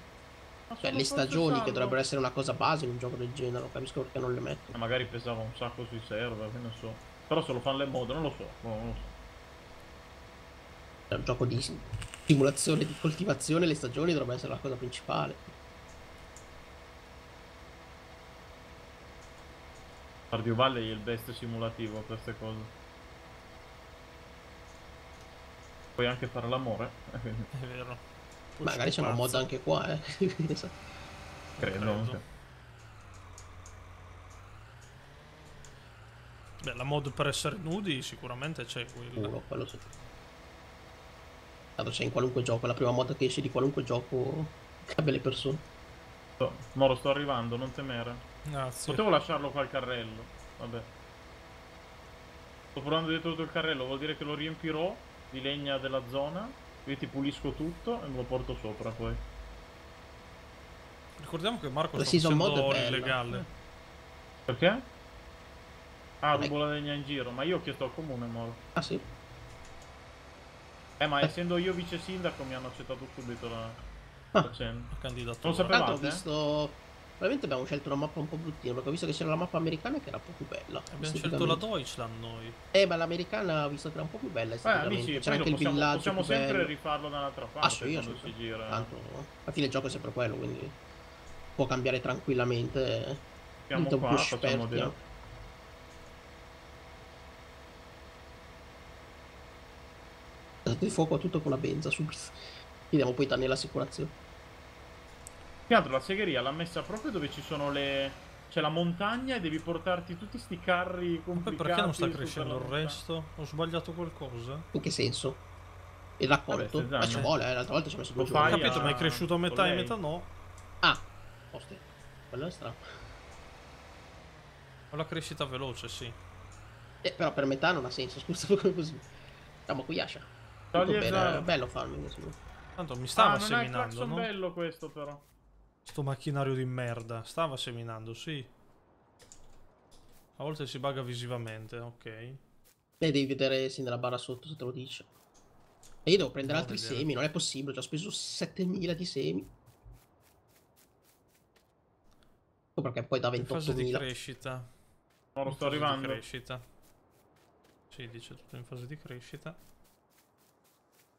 Cioè, le stagioni che dovrebbero essere una cosa base in un gioco del genere, non capisco perché non le metto. Eh, magari pesava un sacco sui server, che ne so. Però se lo fanno le mod, non lo so. no, non lo so. È un gioco di sim- simulazione di coltivazione, le stagioni dovrebbero essere la cosa principale. Stardew Valley è il best simulativo per queste cose. Puoi anche fare l'amore, eh, È vero. Magari c'è una mod anche qua, eh. credo. Credo. Beh, la mod per essere nudi sicuramente c'è quella. Sicuro, quello sì. Tanto c'è in qualunque gioco, è la prima mod che esce di qualunque gioco che abbia le persone. Moro, sto arrivando, non temere. Grazie. Potevo lasciarlo qua il carrello. Vabbè. Sto provando dietro tutto il carrello, vuol dire che lo riempirò di legna della zona. Io ti pulisco tutto e me lo porto sopra poi. Ricordiamo che Marco La sta facendo l'illegale. Perché? Ah, rubo la legna in giro, ma io ho chiesto al comune, Moro. Ah sì? Eh, ma essendo io vice sindaco mi hanno accettato subito la, Ah. la candidatura. Non sapevo. Tanto ho Sapevate? visto... Probabilmente abbiamo scelto una mappa un po' bruttina, perché ho visto che c'era la mappa americana che era un po' più bella. Abbiamo scelto la. Deutschland noi. Eh, ma l'americana ho visto che era un po' più bella Eh, esteticamente. amici, c'era anche il possiamo, villaggio possiamo più sempre bello. rifarlo dall'altra parte Ah, sì, io quando sì. si gira. Tanto, alla fine il gioco è sempre quello, quindi può cambiare tranquillamente. Siamo Diventa un qua, po' facciamo eh. Dato di fuoco a tutto con la benza subito. Chiediamo poi danni all'assicurazione. Che altro la segheria l'ha messa proprio dove ci sono le... C'è la montagna e devi portarti tutti sti carri Poi complicati. perché non sta crescendo il resto? Ho sbagliato qualcosa? In che senso? Il raccolto? Vabbè, Ma ci vuole, eh, l'altra volta ci ha messo due giorni. Ho capito, a- ma è cresciuto a metà e metà no. Ah, oste. Quello è strano. Ho la crescita veloce, sì. Eh, però per metà non ha senso, scusa, come così. Siamo qui, Asha. Tutto Togli bene, è bello farming, insomma. Tanto mi Ah, stava il seminando, no? bello questo però. Sto macchinario di merda. Stava seminando, sì. A volte si bugga visivamente, ok. E devi vedere se nella barra sotto se te lo dice. E io devo prendere a altri vedere. semi, non è possibile, ci ho speso 7000 di semi. Ecco perché poi da In fase di 28.000. crescita. In sto fase di arrivando. crescita. Sì, dice tutto in fase di crescita.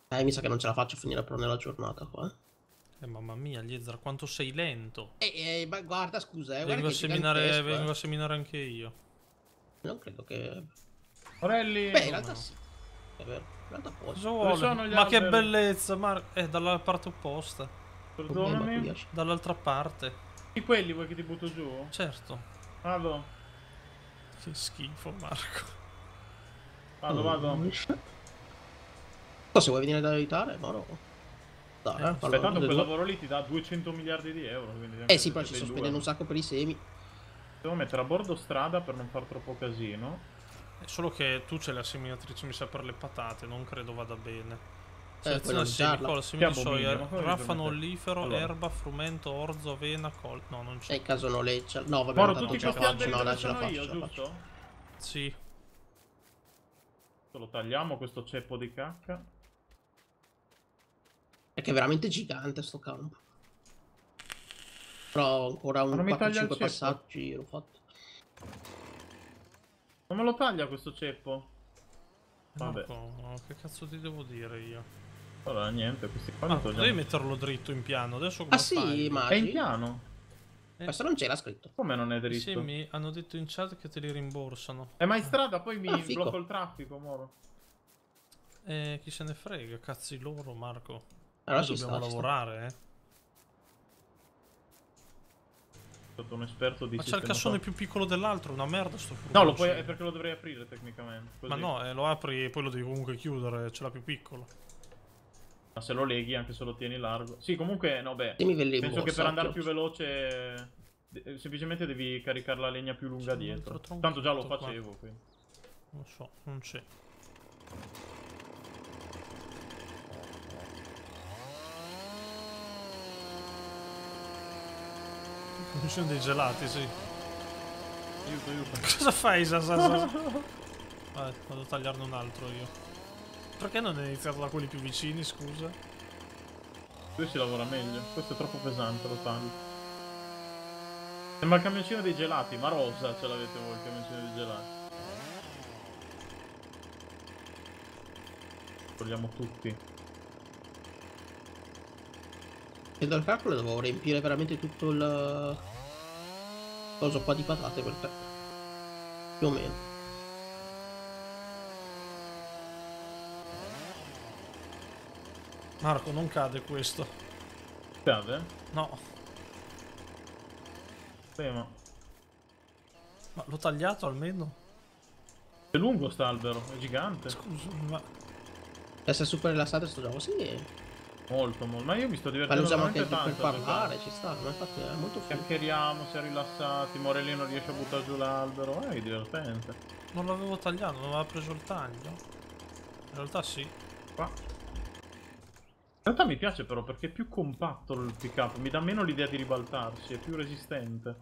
Eh, mi sa che non ce la faccio a finire però nella giornata qua. Eh, mamma mia, Liezar, quanto sei lento. Eh, eh, ma guarda, scusa, eh, guarda Vengo a, è seminare, eh. vengo a seminare anche io. Non credo che... Morelli! Beh, in realtà no? sì. È vero, in realtà Ma che bellezza, Mar- Eh, dalla parte opposta. Perdonami. esce. Dall'altra parte. Di quelli vuoi che ti butto giù? Certo. Vado, Che schifo, Marco. vado, vado. Non so se vuoi venire ad aiutare, Moro. Dai, Eh, fallo Aspetta, tanto e quel lavoro lì ti dà 200 miliardi di euro. quindi Eh sì, però ci sto spendendo un sacco per i semi. Devo mettere a bordo strada per non far troppo casino. È solo che tu c'hai la seminatrice, mi sa, per le patate. Non credo vada bene. Seleziona non semi, usarla. cola, semi di soia, raffano ollifero, Allora. erba, frumento, orzo, avena, col... No, non c'è. Nel caso noleggia. No, vabbè, Moro, tanto ce la faccio. No, dai, ce la faccio. io, giusto? Sì. Lo tagliamo questo ceppo di cacca. Perché è veramente gigante sto campo. Però ancora un mi taglia 4-5 il ceppo? passaggi l'ho fatto. Non me lo taglia questo ceppo? Vabbè. No, che cazzo ti devo dire io? Allora, niente, questi qua togliamo. devi metterlo dritto in piano. Adesso come Ah sì, fai? ma È in piano? questo non c'era scritto. Come non è dritto? semi hanno detto in chat che te li rimborsano. È mai strada, poi mi Ah, blocco il traffico, Moro. Eh, chi se ne frega, cazzi loro, Marco. Allora ci dobbiamo sta, ci sta. lavorare, eh. Sono stato un esperto di Ma c'è il cassone più piccolo dell'altro, una merda sto furgone. No, lo puoi, è perché lo dovrei aprire tecnicamente. così. Ma no, eh, lo apri e poi lo devi comunque chiudere, ce l'ha più piccolo. Ma se lo leghi, anche se lo tieni largo. Sì, comunque, no, beh. Penso che rimborso, per andare più veloce. eh, Semplicemente devi caricare la legna più lunga dietro. Tanto già lo qua. facevo, quindi. Non so, non c'è. Ci sono dei gelati, sì. Aiuto, aiuto. Cosa fai, Sasa? Vabbè, vado a tagliarne un altro io. Perché non è iniziato da quelli più vicini, scusa? Qui si lavora meglio. Questo è troppo pesante, lo taglio. Sembra il camioncino dei gelati, ma rosa ce l'avete voi il camioncino dei gelati. Togliamo tutti. E dal calcolo devo riempire veramente tutto il coso qua di patate per te. Più o meno. Marco, non cade questo. Cade? No, Sì, ma... ma l'ho tagliato almeno. È lungo sta albero, è gigante. Scusa, ma... Essere super rilassato sto gioco, sì. Molto, molto. Ma io mi sto Ma lo divertendo usiamo anche per tanto. giocare. parlare, ci sta, ma infatti è molto figo. Chiacchieriamo, siamo rilassati, Morellino riesce a buttare giù l'albero. Eh, che divertente. Non l'avevo tagliato, non aveva preso il taglio. In realtà sì. Qua. In realtà mi piace però perché è più compatto il pick up, mi dà meno l'idea di ribaltarsi, è più resistente.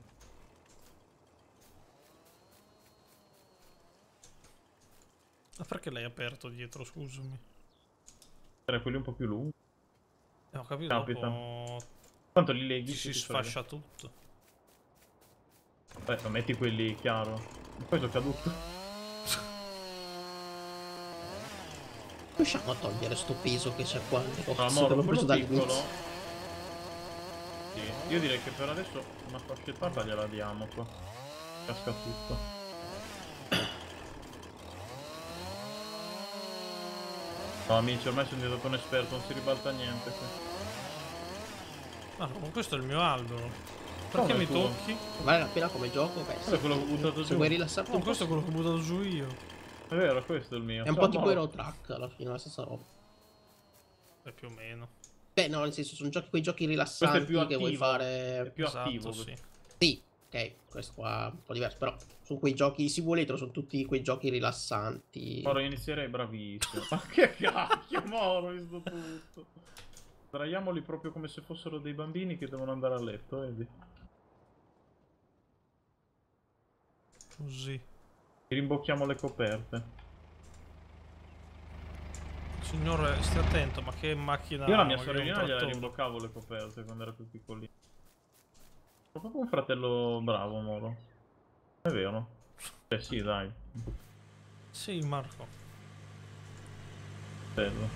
Ma perché l'hai aperto dietro, scusami? Era quelli un po' più lunghi. Eh, ho capito, Capita. dopo Tanto li leghi si frega. sfascia tutto. Beh, ma metti quelli chiaro. Poi sono caduto. Riusciamo a togliere sto peso che c'è qua. L'ho quello preso piccolo. dall'inizio. Sì, io direi che per adesso una fascettata gliela diamo qua. Casca tutto. No amici, ormai sono diventato un esperto, non si ribalta niente qui. Ah, ma questo è il mio albero. Perché Come mi tuo? tocchi? Vale la pena come gioco? Beh, Quello è quello che ho buttato Se giù. vuoi rilassarti No, un po', questo è quello che ho buttato giù io. È vero, questo è il mio. è un Ciao, po' tipo. Euro Track alla fine, la stessa roba. Eh, più o meno. Beh, no, nel senso, sono giochi quei giochi rilassanti più che vuoi attivo. fare. È più esatto, attivo. sì. Sì, ok, questo qua è un po' diverso, però sono quei giochi simulators, sono tutti quei giochi rilassanti. Moro, inizierei bravissimo. Ma che cacchio, Moro, ho visto tutto. Traiamoli proprio come se fossero dei bambini che devono andare a letto, vedi? Così. Rimbocchiamo le coperte. Signore, stia attento, ma che macchina... Io la mia sorellina gliela trattore. rimbloccavo le coperte quando era più piccolino. Ho proprio un fratello bravo, Moro. È vero? Eh sì, dai. Sì, Marco. Bello.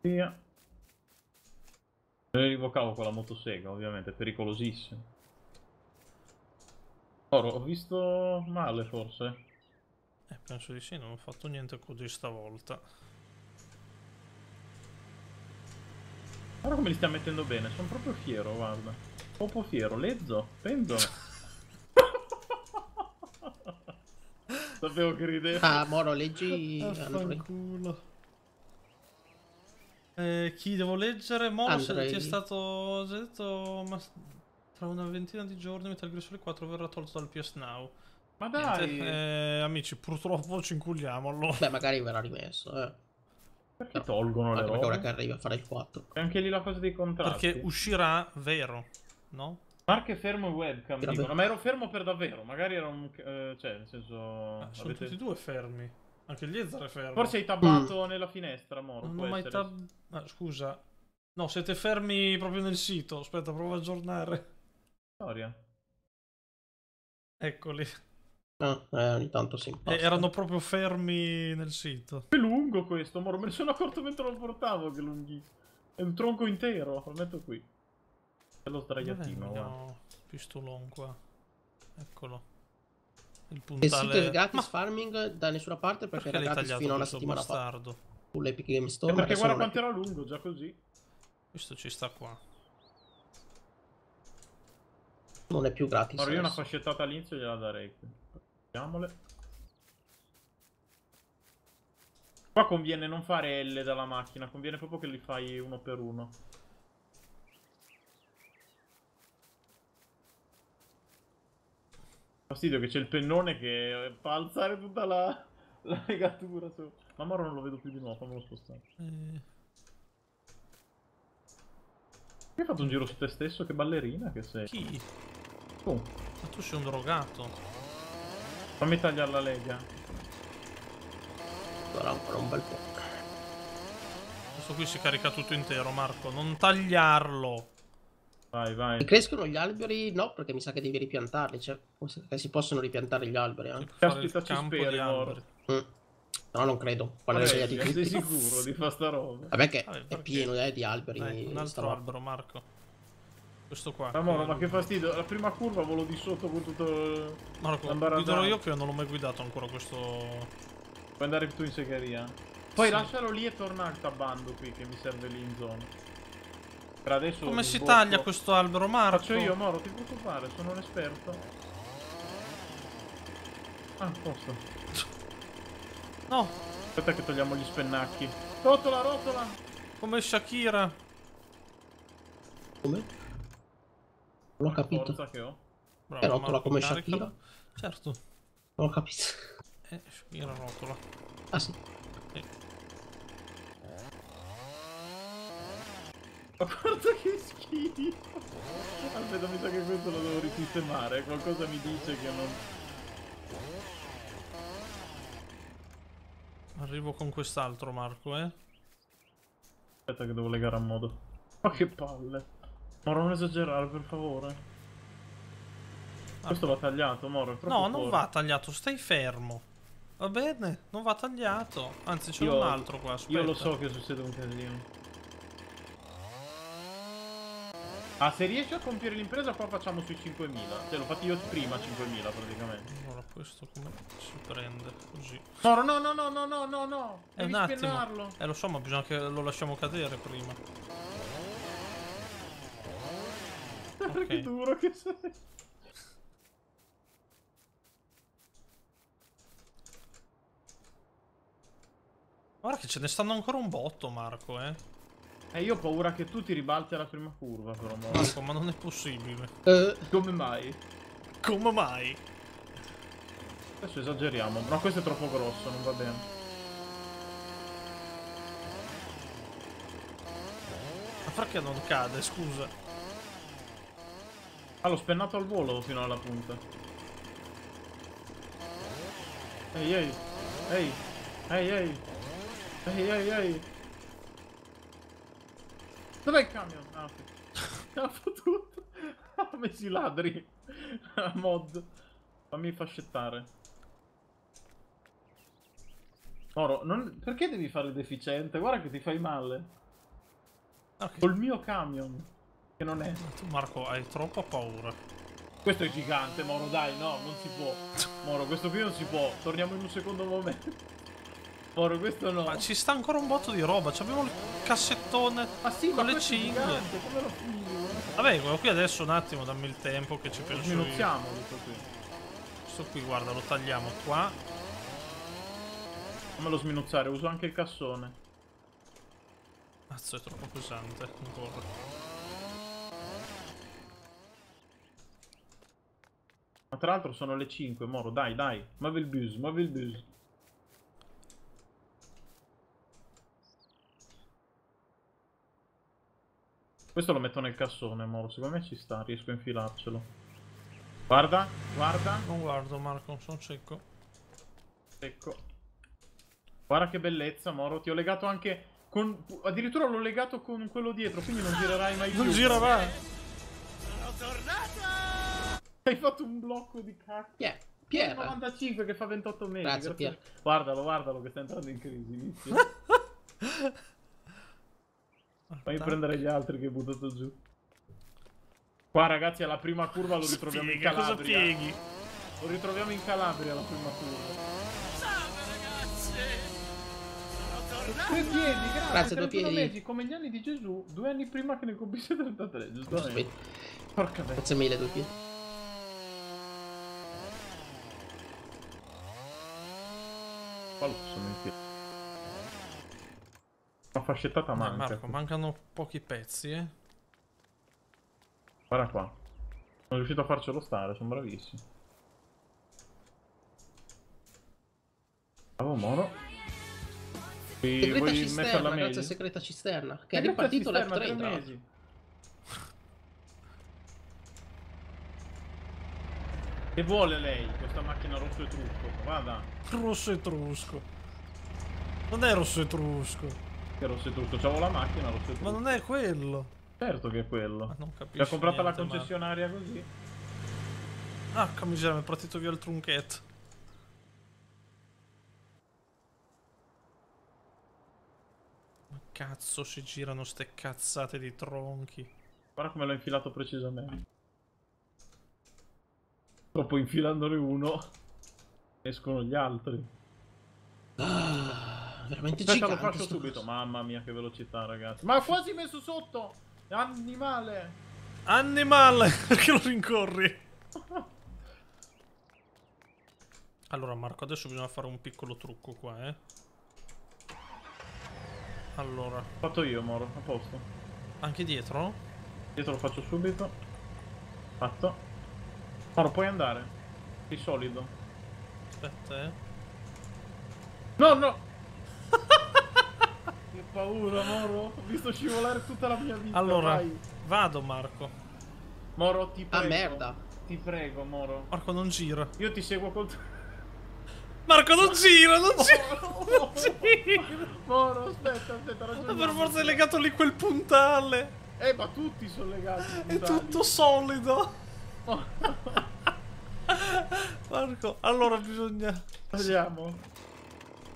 Via. Me le rivocavo con la motosega, ovviamente, è pericolosissimo. Oro, ho visto male forse. Eh, penso di sì, non ho fatto niente così stavolta. Guarda come li stia mettendo bene, sono proprio fiero, guarda. Proprio fiero, lezzo, penzo. Sapevo che ridevo. Ah, Moro, leggi. Affanculo. Eh, chi devo leggere? Mo se ti è stato già detto ma tra una ventina di giorni Metal Gear Solid 4 verrà tolto dal PS Now. Ma Niente, dai, eh, amici, purtroppo ci inculliamo allora. Beh, magari verrà rimesso, eh. Perché tolgono le Anche perché ora che robe? arriva a fare il 4. C'è anche lì la cosa dei contratti. Perché uscirà vero, no? Marche fermo e webcam Vabbè. dicono, ma ero fermo per davvero, magari era un... eh, cioè, nel senso... Ah, sono avete- tutti e due fermi. Anche gli Ezra è fermo. Forse hai tabbato nella finestra, Moro, non ho mai essere. tab... Ah, scusa. No, siete fermi proprio nel sito. Aspetta, provo ad aggiornare. Storia. Eccoli. Ah, eh, ogni tanto si Eh, erano proprio fermi nel sito. È lungo questo, Moro, me ne sono accorto mentre lo portavo che è lunghi. È un tronco intero, lo metto qui. È lo sdraiatino. No, pistolon qua. Eccolo. Il Il puntale... sito è gratis Ma farming da nessuna parte perché, perché era gratis fino a una settimana fa bastardo? sull'Epic Game E Store. ma perché guarda quanto era lungo, già così. Questo ci sta qua. non è più gratis. Moro, io una fascettata all'inizio gliela darei. qui. Vediamole. Qua conviene non fare L dalla macchina, conviene proprio che li fai uno per uno. Fastidio che c'è il pennone che fa alzare tutta la, la legatura. su. Ma Moro non lo vedo più di nuovo, fammelo spostare. Eh, Hai fatto un giro su te stesso? Che ballerina che sei. chi? Tu, Ma tu sei un drogato. fammi tagliare la lega. Sarà ancora un bel po'. Questo qui si carica tutto intero, Marco. Non tagliarlo. Vai, E vai. crescono gli alberi? No, perché mi sa che devi ripiantarli. Cioè, si possono ripiantare gli alberi anche. Fare Caspita, il ci campo speri, alberi. Mm. No, non credo. Quando Vabbè, sei tutti. sicuro di fare sta roba? Vabbè che Vabbè, è pieno eh, di alberi. Dai, un altro roba. albero, Marco. Questo qua. Ma ma che fastidio, la prima curva volo di sotto con tutto... Marco, guiderò io che non l'ho mai guidato ancora questo... Puoi andare tu in segheria? Poi Sì. lascialo lì e torna al tabbando qui che mi serve lì in zona. Per adesso... Come si sbocco. taglia questo albero, Marco? Faccio io, Moro, ti posso fare, sono un esperto. Ah, posto. No, Aspetta che togliamo gli spennacchi. Rotola, rotola! come Shakira. Come? Non ho capito. Forza che ho. Bravo, Eh, rotola Marco, come. Shakira? Certo. Non ho capito. Eh, Shakira rotola. Ah sì. Ma guarda che schifo! Aspetta, mi sa che questo lo devo risistemare. Qualcosa mi dice che non. Arrivo con quest'altro, Marco, eh. Aspetta, che devo legare a modo. Ma che palle! Moro, non esagerare, per favore. Questo va tagliato, Moro. No, non fuori. va tagliato, stai fermo. Va bene, non va tagliato. Anzi, c'è un altro qua, aspetta. Io lo so che succede un casino. Ah, se riesci a compiere l'impresa, qua facciamo sui 5000. Cioè, l'ho fatto io prima 5000 praticamente. Allora, questo come si prende? Così. Moro, no, no, no, no, no, no, no! È Devi un attimo. spennarlo. Eh, lo so, ma bisogna che lo lasciamo cadere prima. Guarda Ok. che duro che sei. Guarda che ce ne stanno ancora un botto, Marco, eh. Eh, io ho paura che tu ti ribalti alla prima curva, però. Marco, ma non è possibile. Eh, Come mai? Come mai? Adesso esageriamo. No, questo è troppo grosso, non va bene. Ma perché non cade, scusa? Ah, l'ho spennato al volo fino alla punta. Ehi, ehi. Ehi. Ehi, ehi. Ehi, ehi, ehi. Dov'è il camion? Ah. Ha fottuto. Ha messo i ladri. Mod. Fammi fascettare. Oro, non... perché devi fare il deficiente? Guarda che ti fai male. Ok. Col mio camion. Che non è. Marco, hai troppa paura. Questo è gigante, Moro, dai, no, non si può. Moro, questo qui non si può. Torniamo in un secondo momento. Moro, questo no. Ma ci sta ancora un botto di roba. C'abbiamo il cassettone Ma sì, con ma le cinghie. gigante, come lo figlio? Vabbè, quello qui adesso un attimo, dammi il tempo che ci penso io. Questo qui. Questo qui, guarda, lo tagliamo qua. Fammelo sminuzzare, uso anche il cassone. Cazzo, è troppo pesante. Ancora. Ma tra l'altro sono le 5, Moro, dai, dai. Muovi il bus, muovi il bus. Questo lo metto nel cassone, Moro. Secondo me ci sta, riesco a infilarcelo. Guarda, guarda. Non guardo, Marco, sono cieco. Ecco. Guarda che bellezza, Moro. Ti ho legato anche con... Addirittura l'ho legato con quello dietro, quindi non girerai mai più. Non gira va. Hai fatto un blocco di cacchio. Chi è? Piera. 95 che fa 28 mesi. Grazie, Pier. Guardalo, guardalo che sta entrando in crisi. Fai prendere gli altri che hai buttato giù. Qua ragazzi alla prima curva lo ritroviamo in Piega, cosa Calabria. pieghi? Lo ritroviamo in Calabria alla prima curva. Due piedi, grazie, Grazie, due 31 piedi. mesi, come gli anni di Gesù, due anni prima che ne compisse 33, giustamente. Aspetta, Porca bestia. Grazie mille, due piedi. Qua lo posso mettere. Una fascettata manca. Marco, mancano pochi pezzi, eh. Guarda qua. Sono riuscito a farcelo stare, sono bravissimo. Bravo Moro. Qui Segreta vuoi cisterna, metterla grazie meglio? a Segreta Cisterna. Che ha Segreta ripartito cisterna, l'F3 tre tra l'altro. mesi. Che vuole lei, questa macchina rosso e trucco? Vada. Rosso etrusco. Non è rosso etrusco. Che rosso trucco? C'avevo la macchina rosso trucco. Ma non è quello. Certo che è quello. Ma non capisco. L'ha comprata la niente, ma- concessionaria così. Ah, miseria, mi è partito via il trunchetto. Ma cazzo si girano ste cazzate di tronchi. Guarda come l'ho infilato precisamente. Troppo infilandone uno. Escono gli altri. Ah, veramente Aspetta, lo gigante. faccio sto subito. Mamma mia, che velocità, ragazzi. Ma ha quasi messo sotto! Animale! Animale! Perché lo rincorri? Allora Marco, adesso bisogna fare un piccolo trucco qua, eh. Allora, Ho fatto io, Moro, a posto. anche dietro? Dietro lo faccio subito. Fatto. Moro, puoi andare. Sei solido. Aspetta, eh. No, no! Che paura, Moro. Ho visto scivolare tutta la mia vita. Allora, vai. vado Marco. Moro, ti Ah, prego. merda. Ti prego, Moro. Marco non gira. Io ti seguo col... Marco non gira, non gira! Non gira! Moro, aspetta, aspetta, Ma ragioniamo. per forza è legato lì quel puntale! Eh, ma tutti sono legati. È tutto solido! Marco, allora bisogna... Andiamo.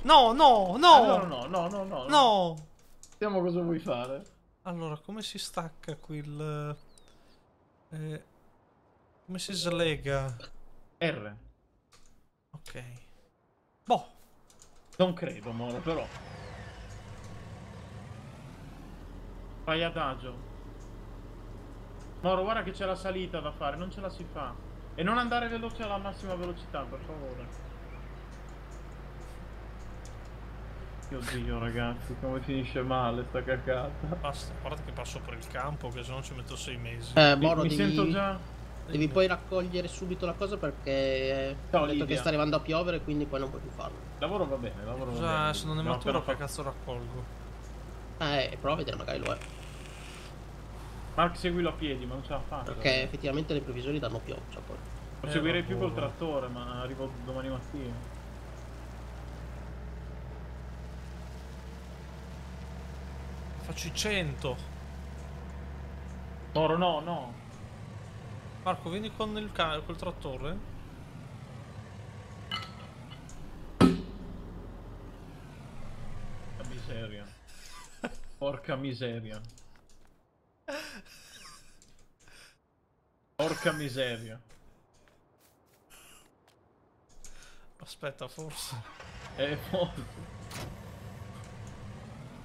No, no, no! No, no, no, no, no. No! Vediamo cosa vuoi fare. Allora, come si stacca qui il... eh, come si slega? R. Ok. Boh. Non credo, Moro, però. Vai adagio. Moro, guarda che c'è la salita da fare, non ce la si fa. E non andare veloce alla massima velocità, per favore. Oddio, ragazzi, come finisce male sta cacata. Basta, guarda che passo per il campo, che se no ci metto sei mesi. Eh, Mi, Moro, mi devi, sento già... devi poi raccogliere subito la cosa perché Ciao, ho detto Livia. che sta arrivando a piovere, quindi poi non puoi più farlo. Lavoro va bene, lavoro va Scusa, bene. se non è Abbiamo maturo, appena che cazzo raccolgo? Eh, prova a vedere, magari lo è. Mark, seguilo a piedi, ma non ce la fa. Perché effettivamente le previsioni danno pioggia poi. Lo Eh, seguirei più col trattore, ma arrivo domani mattina. Faccio i 100. Moro, no, no. Marco, vieni con il col trattore. Porca miseria. Porca miseria. Porca miseria. Aspetta, forse. È forte.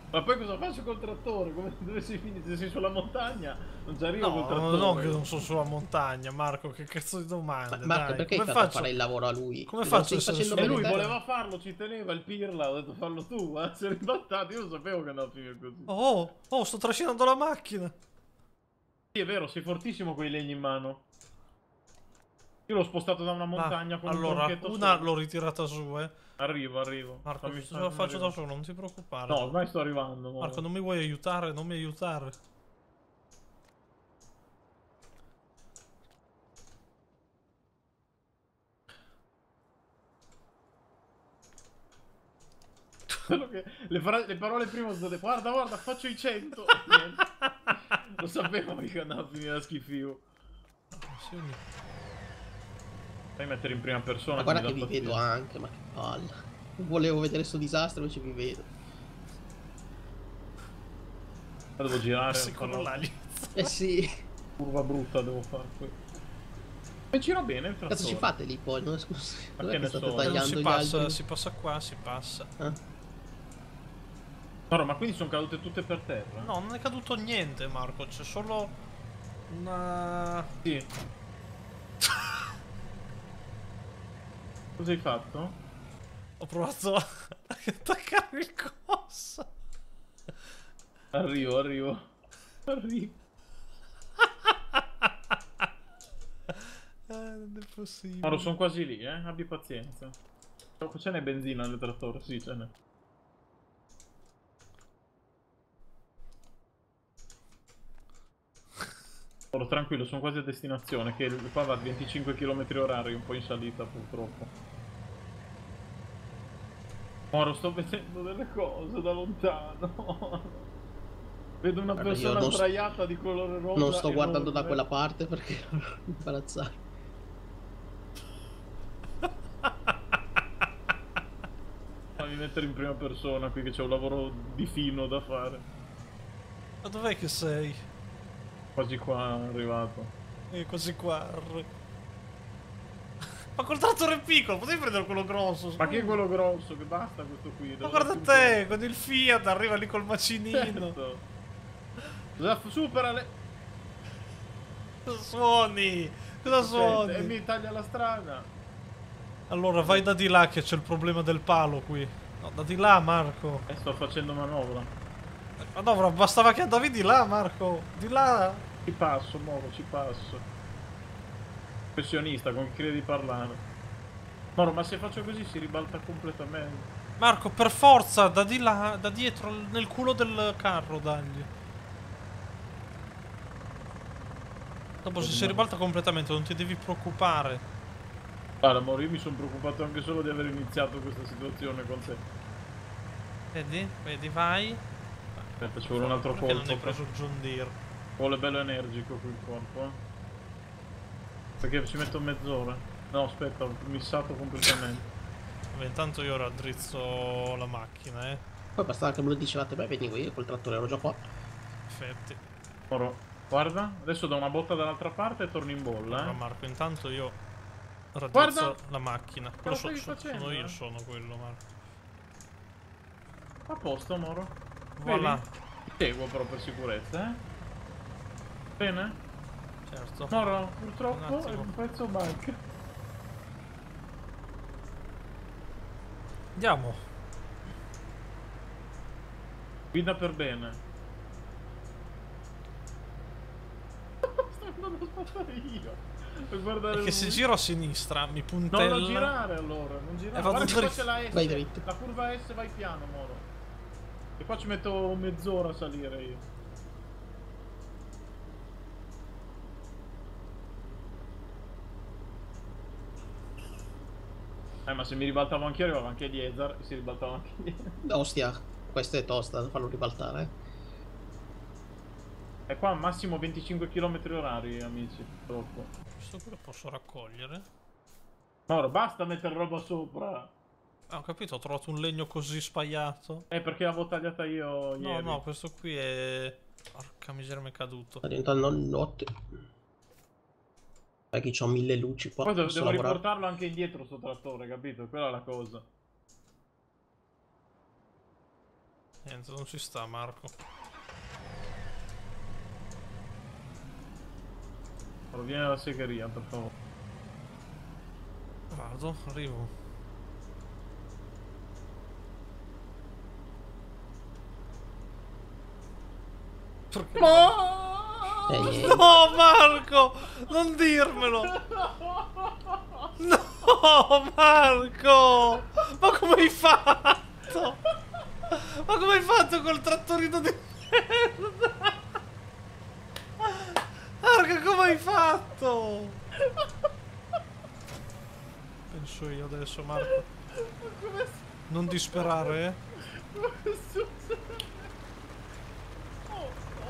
Ma poi cosa faccio col trattore? Come, dove sei finito? Se sei sulla montagna, non ci arrivo col No, trattore. non che non sono sulla montagna, Marco. Che cazzo di domande? Ma Marco, dai. perché hai Come fatto faccio? fare il lavoro a lui? come Non faccio a E lui voleva farlo, ci teneva il pirla, ho detto fallo tu, ma si è ribaltato, io lo sapevo che andava a finire così. Oh, oh, sto trascinando la macchina. Sì, è vero, sei fortissimo con i legni in mano. Io l'ho spostato da una montagna Ah, con un allora, una solo. l'ho ritirata su, eh. Arrivo, arrivo. Marco, Fammi ce la faccio da solo, non ti preoccupare. No, ormai sto arrivando. Marco, non mi vuoi aiutare? Non mi aiutare. Che- le, le parole prima sono state guarda, guarda, faccio i 100. Niente. Lo sapevo che andava a finire a schifio. Sì, ogni- Fai mettere in prima persona. Ma guarda che vi vedo anche, ma che palla. Non volevo vedere sto disastro, invece vi vedo. Ma Devo girare. Farò- l'ali. Eh sì. Curva brutta devo fare qui. E gira bene il trattore. Cazzo ci fate lì poi? No, scusi. Ma Dov'è che che ne so, Eh, non tagliando si passa, alberi? si passa qua, si passa. Ah. No, ma quindi sono cadute tutte per terra? No, non è caduto niente, Marco. C'è solo una... Sì. Cosa hai fatto? Ho provato a attaccare il coso. Arrivo, arrivo. Arrivo. Eh, non è possibile. Ora sono quasi lì, eh. Abbi pazienza. Ce n'è benzina nel trattore? Sì, ce n'è. Ora tranquillo, sono quasi a destinazione, che qua va a 25 km orari, un po' in salita purtroppo. Ora sto vedendo delle cose da lontano. Vedo una Guarda, persona non sdraiata di colore rosa. Non sto guardando da enorme. quella parte perché non imbarazzare. Fammi mettere in prima persona qui che c'è un lavoro di fino da fare. Ma dov'è che sei? Quasi qua arrivato. Eh, quasi qua. Ma col trattore piccolo, potevi prendere quello grosso. Ma che è scusa. quello grosso? Che basta questo qui. Ma guarda un te, con il Fiat arriva lì col macinino. Certo. Supera le... Cosa suoni? Cosa suoni? E mi taglia la strada. Allora vai da di là che c'è il problema del palo qui. No, da di là Marco. E sto facendo manovra. Ma no, bastava che andavi di là Marco. Di là. Ci passo, Moro, ci passo. Professionista, con chi credi di parlare. Moro, ma se faccio così si ribalta completamente. Marco, per forza, da di là, da dietro, nel culo del carro, dagli. Dopo se si ribalta completamente non ti devi preoccupare. Guarda, Moro, io mi sono preoccupato anche solo di aver iniziato questa situazione con te. Vedi? Vedi, vai. Aspetta, ci vuole un altro Perché non colpo. hai preso il John Deere? Vuole bello energico qui il corpo, eh. Perché ci metto mezz'ora. No, aspetta, ho missato completamente. Vabbè, intanto io raddrizzo la macchina, eh. Poi bastava che me lo dicevate, beh, venivo io col trattore, ero già qua. Effetti. Moro, guarda, adesso do una botta dall'altra parte e torno in bolla, Allora, eh. Marco, intanto io raddrizzo Guarda! la macchina. Quello so- so- facendo, sono io, eh? sono quello, Marco. A posto, Moro. Voilà, Vedi? Ti seguo però per sicurezza, eh. Bene? certo. Moro, Un purtroppo è attimo. un pezzo manca. Andiamo. Guida per bene. Sto andando a spostare io. Perché se giro a sinistra mi puntella. Non girare allora, non girare. Eh, vado Guarda che qua c'è la S. Vai dritto. La curva S vai piano, Moro. E qua ci metto mezz'ora a salire io. Eh, ma se mi ribaltavo anch'io arrivavo anche Eliezer e si ribaltava anche Eliezer. Ostia, questa è tosta da farlo ribaltare. E qua massimo 25 km orari, amici. Troppo. Questo qui lo posso raccogliere. Mauro, basta mettere roba sopra. Ah, ho capito, ho trovato un legno così spaiato. Eh, perché l'avevo tagliata io No, ieri. no, questo qui è... Porca miseria, mi è caduto. Sta diventando notte. Perché c'ho mille luci qua. Poi devo, devo riportarlo anche indietro sto trattore, capito? Quella è la cosa. Niente, non ci sta, Marco. Proviene alla segheria, per favore. Vado, arrivo. Perché? Eh, niente. No, Marco! Non dirmelo! No, Marco! Ma come hai fatto? Ma come hai fatto col trattorino di merda? Marco, come hai fatto? Penso io adesso, Marco. Non disperare, eh? Oh,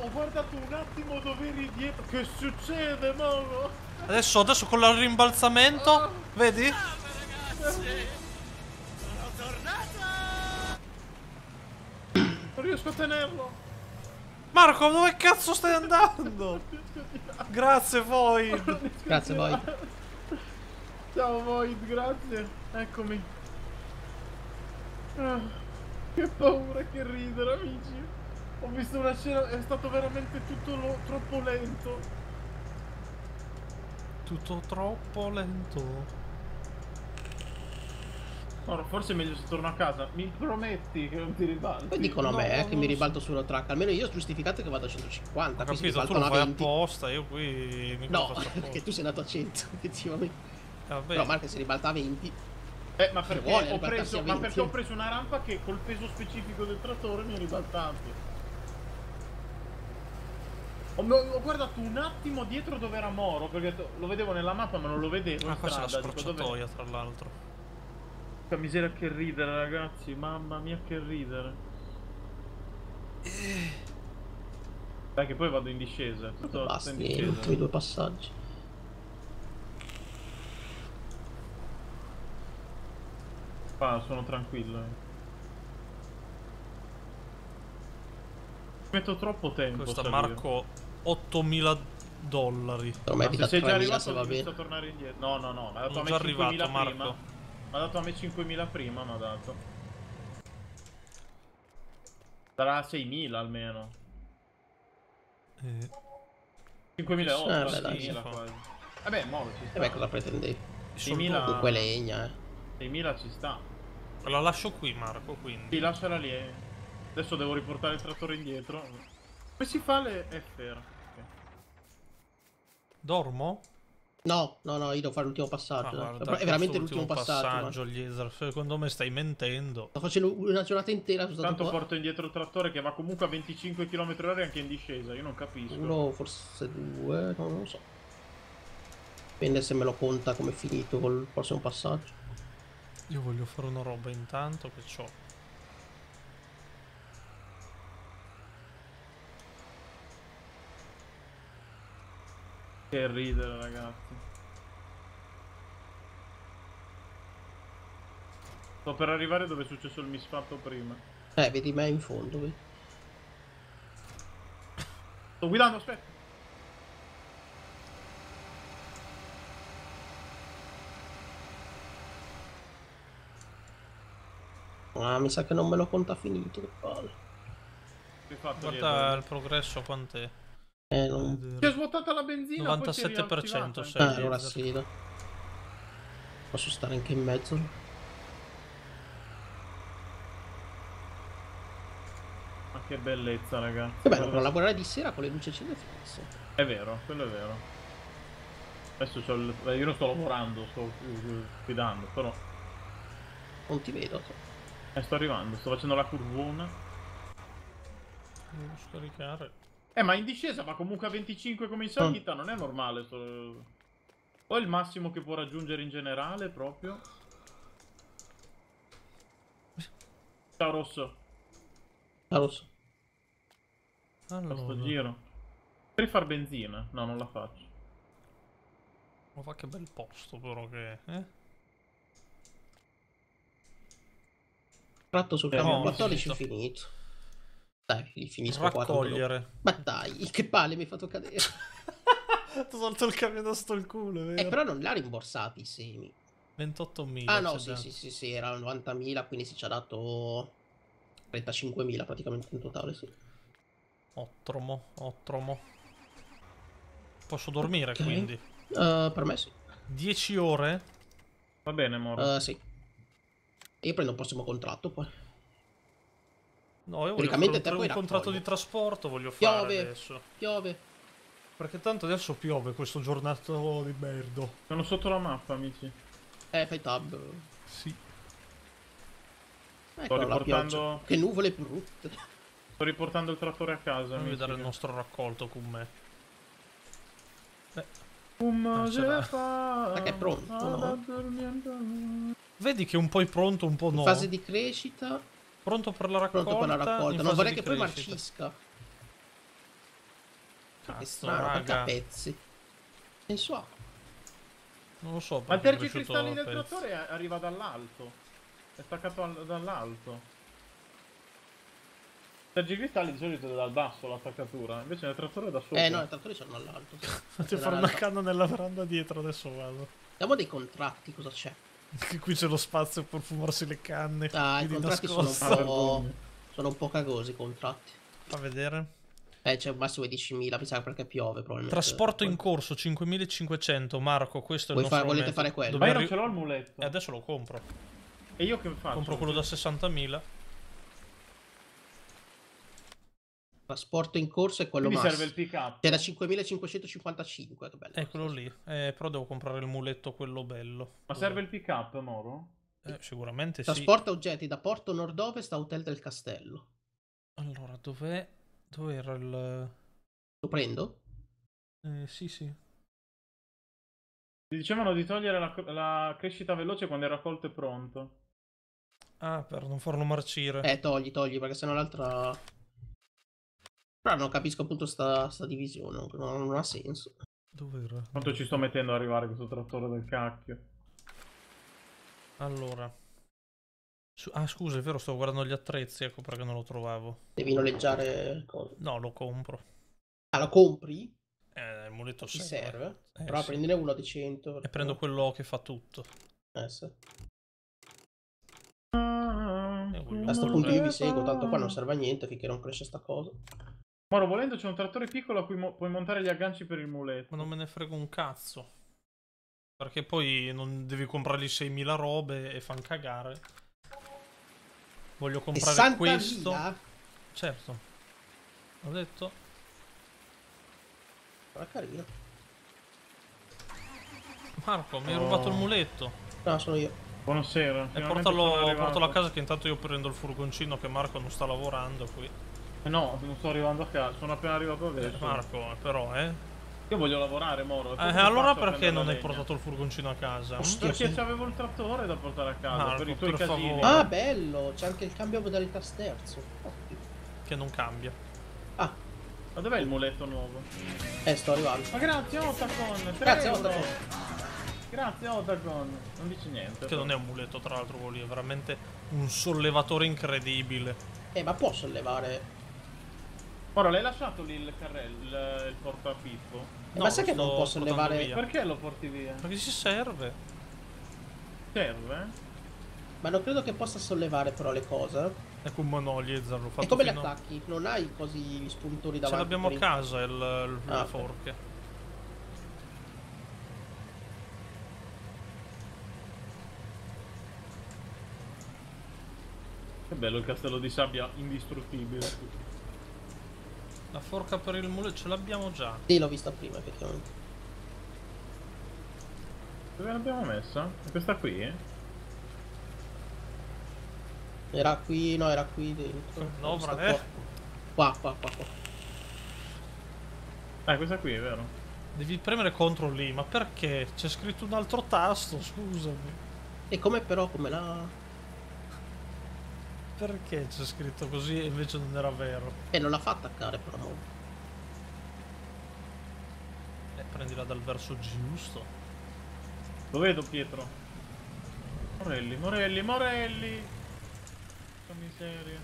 ho guardato un attimo dove eri dietro. Che succede, Mauro? Adesso, adesso con il rimbalzamento, vedi? Non riesco a tenerlo. Marco, dove cazzo stai andando? Grazie, Void. Grazie voi. Ciao Void, grazie. Eccomi. Ah, che paura, che ridere, amici. Ho visto una scena, è stato veramente tutto lo- troppo lento. Tutto troppo lento. Ora, forse è meglio se torno a casa. Mi prometti che non ti ribalti? Poi dicono a No, me eh, che mi ribalto sulla track. Almeno io ho giustificato che vado a 150. Ho capito, tu lo a fai 20. apposta, io qui lo No, perché tu sei andato a 100, effettivamente. Vabbè. Però Marco si ribalta a 20. Eh, ma perché, vuole ho preso, a ma 20. perché ho preso una rampa che col peso specifico del trattore mi ha ribaltato. Ho, ho guardato un attimo dietro dove era Moro, perché lo vedevo nella mappa ma non lo vedevo Ah, qua c'è la scorciatoia, tra l'altro. Porca miseria che ridere ragazzi, mamma mia che ridere. Dai che poi vado in discesa, tutto, tutto Basta, in discesa. ultimi due passaggi. Ah, sono tranquillo. eh. Metto troppo tempo. Questo. Marco 8000 dollari. Ma merita se sei già 3000 arrivato va bene. tornare indietro. No, no, no, mi ha dato Sono a me già 5.000 arrivato, prima. Marco. Mi ha dato a me 5.000 prima, mi ha dato. Sarà 6.000 almeno. Eh, 5.000 Eh, beh, dai, 6.000 sì. quasi. Vabbè, mo ci E sta. beh, cosa pretendevi? i 6.000 soldi- Comunque legna, eh. 6.000 ci sta. La lascio qui, Marco, quindi. Sì, lasciala lì. eh. Adesso devo riportare il trattore indietro. Come si fa le FR? Dormo? No, no, no, io devo fare l'ultimo Ah, passaggio. eh. guarda, è veramente ultimo l'ultimo passaggio. passaggio, Eliezer. Secondo me stai mentendo. Sto facendo una giornata intera, sono stato Tanto qua. porto indietro il trattore che va comunque a 25 km h anche in discesa. Io non capisco. Uno, forse due, no, non lo so. Dipende se me lo conta come finito col prossimo passaggio. Io voglio fare una roba intanto che c'ho. Che ridere, ragazzi. Sto per arrivare dove è successo il misfatto prima. Eh, vedi me in fondo, vedi. Sto guidando, aspetta. Ah, mi sa che non me lo conta finito, che palle. Guarda il progresso quant'è. Eh, non... Si è svuotata la benzina. poi si è 97% riattivata. sei. Ah, Eliezer. allora sì, dai. Posso stare anche in mezzo. Ma che bellezza, ragazzi. Che bello, Guarda- però lavorare di sera con le luci accese è fisso. È vero, quello è vero. Adesso c'ho il... beh, io non sto lavorando, sto guidando, però... Non ti vedo. Eh, sto arrivando, sto facendo la curvona. Devo scaricare. Eh, ma in discesa, ma comunque a 25 come in salita, non è normale. Sto... O è il massimo che può raggiungere in generale, proprio. Ciao, Rosso. Lo so. A sto Allora, giro. Per far benzina? No, non la faccio. Ma fa che bel posto però che... Eh? Tratto sul Eh, cambio no, 14 finito. finito. Dai, li finisco qua. Raccogliere. Ma dai, che palle mi hai fatto cadere. Ti ho tolto il camion da sto il culo, è vero? Eh, però non li ha rimborsati i semi. 28.000. Ah no, sì, sì, sì, sì, erano 90.000, quindi si ci ha dato 35.000 praticamente in totale, sì. Ottromo, ottromo. Posso dormire Ok. quindi? Eh, per me sì. 10 ore? Va bene, Moro. Eh, sì. Io prendo il prossimo contratto poi. No, io voglio fare un, contratto di trasporto, voglio fare Piove. adesso. Piove. Perché tanto adesso piove questo giornato di merdo. Sono sotto la mappa, amici. Eh, fai tab. Sì. Ecco la riportando-. Che nuvole brutte. Sto riportando il trattore a casa, Fammi vedere il nostro raccolto con me. Mese c'era- fa... Ma che è pronto, no? Vedi che un po' è pronto, un po' no. In fase di crescita. Pronto per la raccolta. Pronto per la raccolta. Non vorrei che poi crescita. marcisca. Che Cazzo, strano, perché a raga. pezzi. Senso ha? Non lo so. Ma il tergicristalli del trattore arriva dall'alto. È staccato al- dall'alto. Il tergicristalli di solito è dal basso l'attaccatura, invece nel trattore è da sopra. Eh no, i trattori sono all'alto. sì. Fate Nella fare una canna nella veranda dietro, adesso vado. Andiamo dei contratti, cosa c'è? Che qui c'è lo spazio per fumarsi le canne. Ah, i contratti sono un Ah, po'. vergogna. Sono un po' cagosi i contratti. Fa vedere. Eh, c'è un massimo di 10.000, mi sa perché piove probabilmente. Trasporto in corso 5500. Marco, questo è il Vuoi nostro fare- volete fare quello? Ma io non ce l'ho il muletto. E adesso lo compro. E io che faccio? Compro quello da 60.000. Trasporto in corso è quello Mi massimo. serve il pick up. Da 5.555, che bello. È quello lì. Eh, però devo comprare il muletto, quello bello. Ma serve il pick up, Moro? Eh, sicuramente sì. Trasporta oggetti da Porto Nord-Ovest a Hotel del Castello. Allora, dov'è? Dov'era il... Lo prendo? Eh, sì, sì. Ti dicevano di togliere la, la crescita veloce quando il raccolto è pronto. Ah, per non farlo marcire. Eh, togli, togli, perché sennò l'altra... Però non capisco appunto sta, sta divisione, non, non ha senso. Dov'era? Quanto ci sto mettendo ad arrivare questo trattore del cacchio? Allora. Su- ah, scusa, è vero, stavo guardando gli attrezzi, ecco perché non lo trovavo. Devi noleggiare... cosa. No, lo compro. Ah, lo compri? Eh, il muletto Ti serve. serve? Eh, Però sì. prendine uno decente. E prendo quello che fa tutto. Eh, sì. voglio A sto un punto io vi seguo, tanto qua non serve a niente finché non cresce sta cosa. Moro, volendo c'è un trattore piccolo a cui mo- puoi montare gli agganci per il muletto. Ma non me ne frego un cazzo. Perché poi non devi comprargli 6.000 robe e fan cagare. Voglio comprare questo. 60.000? Certo. Ho detto. Era carino. Marco, mi hai Oh. rubato il muletto. No, sono io. Buonasera. E portalo, portalo a casa che intanto io prendo il furgoncino che Marco non sta lavorando qui. Eh no, non sto arrivando a casa, sono appena arrivato Eh, adesso. Marco, però, eh. Io voglio lavorare, Moro. Eh, come allora a perché non hai legna? portato il furgoncino a casa? Ostia. Perché sì. c'avevo il trattore da portare a casa Marco, per i tuoi per casini. favore. Ah, bello! C'è anche il cambio modalità sterzo. Ottimo. Che non cambia. Ah, Ma dov'è il muletto nuovo? eh, sto arrivando. Ma grazie Otacon, 3 Grazie. Otacon. Grazie Otacon. Non dice niente. Che non è un muletto, tra l'altro, quello lì, è veramente un sollevatore incredibile. Eh, ma può sollevare. Ora, l'hai lasciato lì il carrello, il, il portapippo? Eh, ma sai che non portando sollevare- via. Perché lo porti via? Perché si serve. Serve? Ma non credo che possa sollevare però le cose. Ecco un monoliezar, l'ho fatto E come le attacchi? Non hai così gli spuntori Ce davanti. l'abbiamo a casa il, il- Ah, le forche. Che bello il castello di sabbia indistruttibile. La forca per il muletto ce l'abbiamo già. Sì, l'ho vista prima effettivamente. Dove l'abbiamo messa? È questa qui? Era qui, no, era qui dentro. No, Bran, eh. Qua, qua, qua, qua. Ah, è questa qui, è vero? Devi premere contro lì, ma perché? C'è scritto un altro tasto, scusami. E come però, come la... Perché c'è scritto così e invece non era vero? Eh, non la fa attaccare però. mo. Prendila dal verso giusto. Lo vedo Pietro. Morelli, Morelli, Morelli. Che miseria.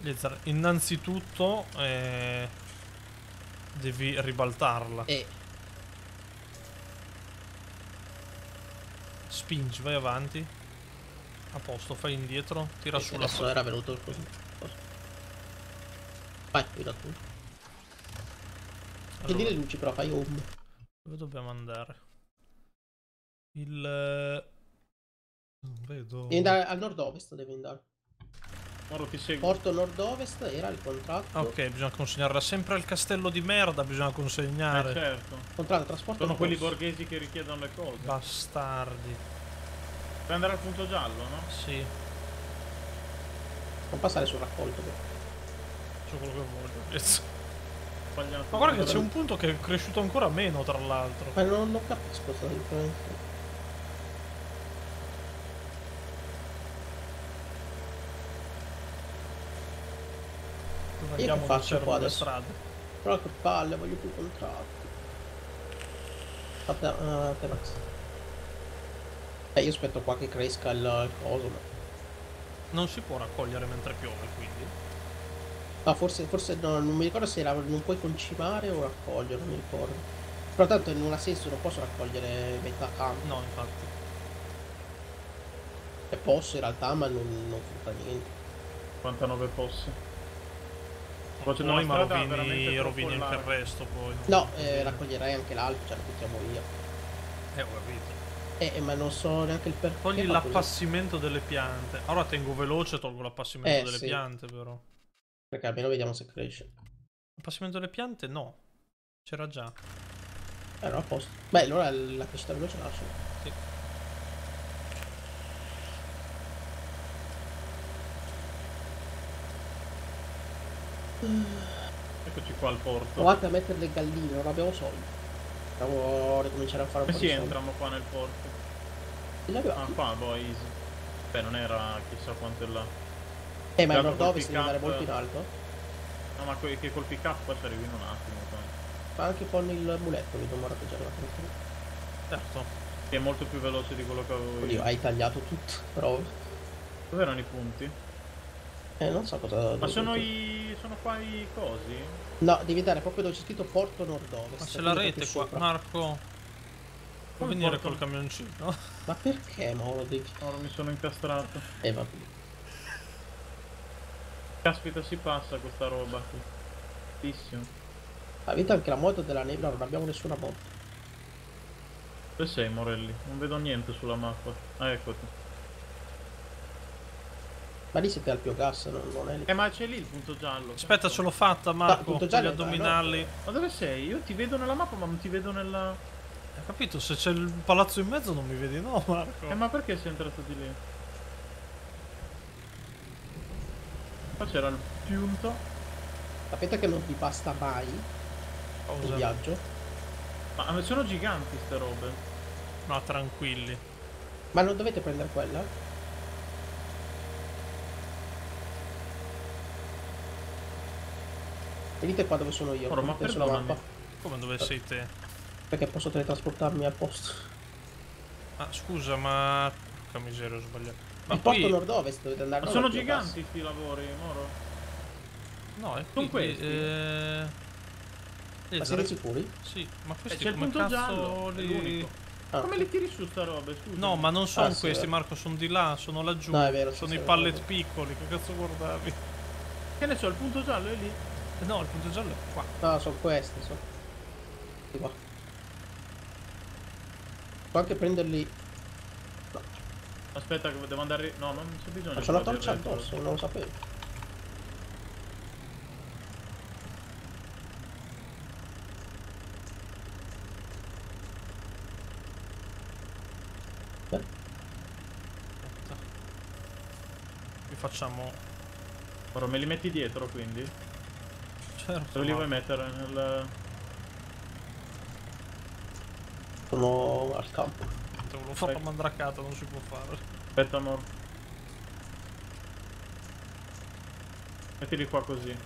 Lizar, innanzitutto eh, devi ribaltarla. E Spingi, vai avanti. A posto, fai indietro, tira e sulla adesso era venuto così. Vai, guida tu. Prendi Allora, le luci però, fai home. dove dobbiamo andare? Il... eh, Non vedo... Devi andare al nord-ovest, devi andare. Moro ti seguo. Porto nord-ovest era il contratto. Ok, bisogna consegnarla sempre al castello di merda, bisogna Eh, consegnare. certo. Contratto, trasporto. Sono quelli corso. borghesi che richiedono le cose. Bastardi. Puoi andare al punto giallo, no? Sì, Non passare sul raccolto. però. c'ho quello che voglio. cazzo. Sbagliato. Ma guarda che c'è un punto che è cresciuto ancora meno, tra l'altro. Ma non, non capisco questa differenza. Andiamo servono qua le adesso? strade. Però che palle, voglio più contratti. Fate, uh, Temax. Eh, io aspetto qua che cresca il, il coso. Ma... Non si può raccogliere mentre piove, quindi. Ah, forse, forse no, non mi ricordo se era non puoi concimare o raccogliere, non mi ricordo. Però tanto non ha senso, non posso raccogliere metà campo. No, infatti. E posso in realtà, ma non, non frutta niente. 59 possi. Facendo una ma rovini, rovini il resto poi. No, eh, raccoglierei anche l'altro, ce la buttiamo via. Eh, ho capito. Eh, ma non so neanche il perché. Togli l'appassimento delle piante. Ora tengo veloce, tolgo l'appassimento Eh, delle sì. piante, però. Perché almeno vediamo se cresce. L'appassimento delle piante no. C'era già. Eh, no, a posto. Beh, allora la crescita veloce lascio. Sì. Eccoci qua al porto. Provate a mettere le galline, non abbiamo soldi. Dobbiamo ricominciare a fare un Come po' si di soldi. entriamo qua nel porto? L'abbiamo- Ah, qua, boh, easy. Beh, non era chissà quanto è là. Eh, ma il nord-ovest devi andare molto in alto. No, ma que- che col pick up qua ci arrivi in un attimo. qua. Ma anche con il muletto mi devo arrangiare la canzone. Certo. Che è molto più veloce di quello che avevo Oddio, io. hai tagliato tutto, però... Dove erano i punti? Eh, non so cosa... Ma sono i. sono qua i cosi? No, devi andare proprio dove c'è scritto Porto Nord-Ovest. Ma c'è la rete qua. sopra. Marco. Puoi venire porto? col camioncino? Ma perché, Mauro? Devi... Ora mi sono incastrato. Eh, vabbè. Caspita, si passa questa roba qui. Bellissimo. Avete anche la moto della nebbia, non abbiamo nessuna moto. Dove sei, Morelli? Non vedo niente sulla mappa. Ah, eccoti. Ma lì siete al biogas, non, non è lì. Eh, ma c'è lì il punto giallo. Aspetta, ce l'ho fatta, Marco. gli giallo, addominali. Ma dove sei? Io ti vedo nella mappa, ma non ti vedo nella. Hai capito? Se c'è il palazzo in mezzo non mi vedi, no, Marco? Eh, ma perché sei entrato di lì? Qua c'era il punto. Sapete che non vi basta mai il Pausa. viaggio? Ma sono giganti ste robe. No, tranquilli. Ma non dovete prendere quella? Venite qua dove sono io, Ora, ma sulla perdonami. mappa. Come dove sei te? Perché posso teletrasportarmi al posto. Ah, scusa, ma... Porca miseria, ho sbagliato. Ma il qui... porto nord-ovest dovete andare Ma sono giganti sti lavori, Moro. No, è qui, questi? Eh... Ma siete sicuri? Sì, ma Eh, questi il come punto cazzo li... l'unico. Ah, Come li tiri su sta roba, scusa? No, ma non sono Ah, sì, questi, eh. Marco, sono di là, sono laggiù. No, è vero, sì, sono sì, i pallet vero. piccoli, che cazzo guardavi? Che ne so, il punto giallo è lì. No, il punto giallo è qua. No, sono questi, sono. Di qua. Può anche prenderli. Aspetta, che devo andare. No, non c'è bisogno. Ma c'ho la torcia addosso, non lo sapevo. Qui facciamo... Moro, me li metti dietro quindi? Certo. Dove li vuoi mettere nel... Sono al campo. Te volevo fare una mandracata, non si può fare. Aspetta, amor. Mettili qua così.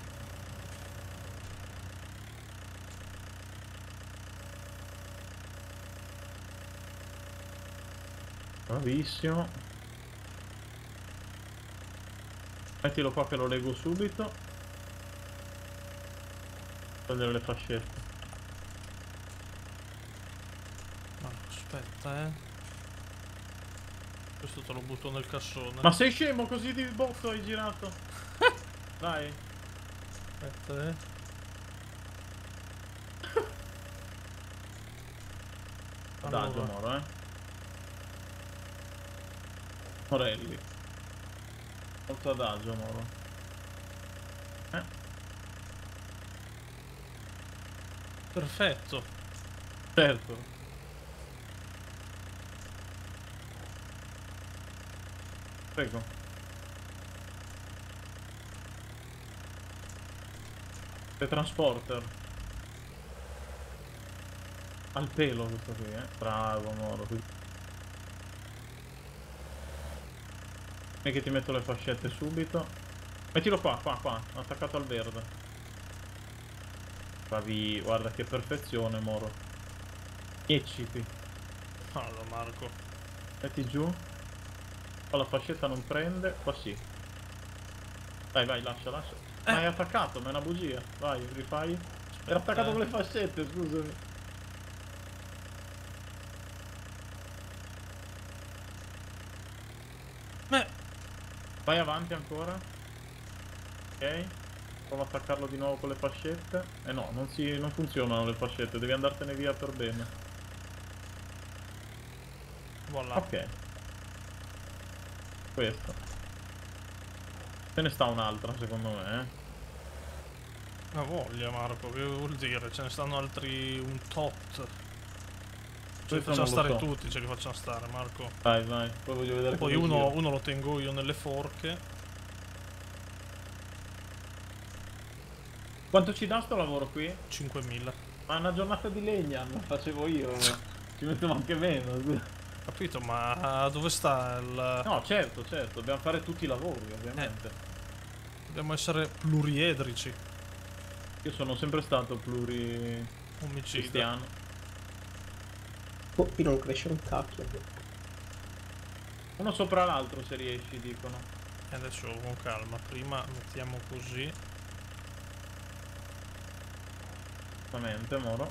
Bravissimo. Mettilo qua che lo leggo subito. Togliere le fascette. Ma aspetta, eh. Questo te lo butto nel cassone. Ma sei scemo così di botto hai girato? Dai. Aspetta, eh. Adagio Allora. Moro, eh. Morelli. Molto adagio Moro. Eh, Perfetto. certo. Prego. The transporter. Al pelo questo qui, eh. Bravo Moro. qui. E che ti metto le fascette subito. Mettilo qua, qua, qua, attaccato al verde. Bravi, guarda che perfezione Moro. 10 qui. Allora, Marco. Metti giù. Qua la fascetta non prende, qua sì. Dai, vai, lascia, lascia. Ma è attaccato, ma è una bugia. Vai, rifai. Era attaccato eh. con le fascette, scusami. Beh, Vai avanti ancora. Ok. Prova a attaccarlo di nuovo con le fascette. Eh no, non, si, non funzionano le fascette, devi andartene via per bene. voilà. Ok. Questo. Ce ne sta un'altra secondo me, eh. Una voglia, Marco. Che vuol dire? Ce ne stanno altri un tot. Ce li facciamo stare so. tutti, ce li facciamo stare, Marco. Vai, vai. Poi voglio vedere Poi uno, uno lo tengo io nelle forche. Quanto ci dà sto lavoro qui? 5.000. Ma è una giornata di legna, lo facevo io. ci metto anche meno. Capito, ma dove sta il... No, certo, certo, dobbiamo fare tutti i lavori, ovviamente. Dobbiamo essere pluriedrici. Io sono sempre stato pluri Omicida. cristiano. Oh, qui non cresce un cacchio. Uno sopra l'altro se riesci, dicono. E adesso con calma. Prima mettiamo così. Esattamente, Moro.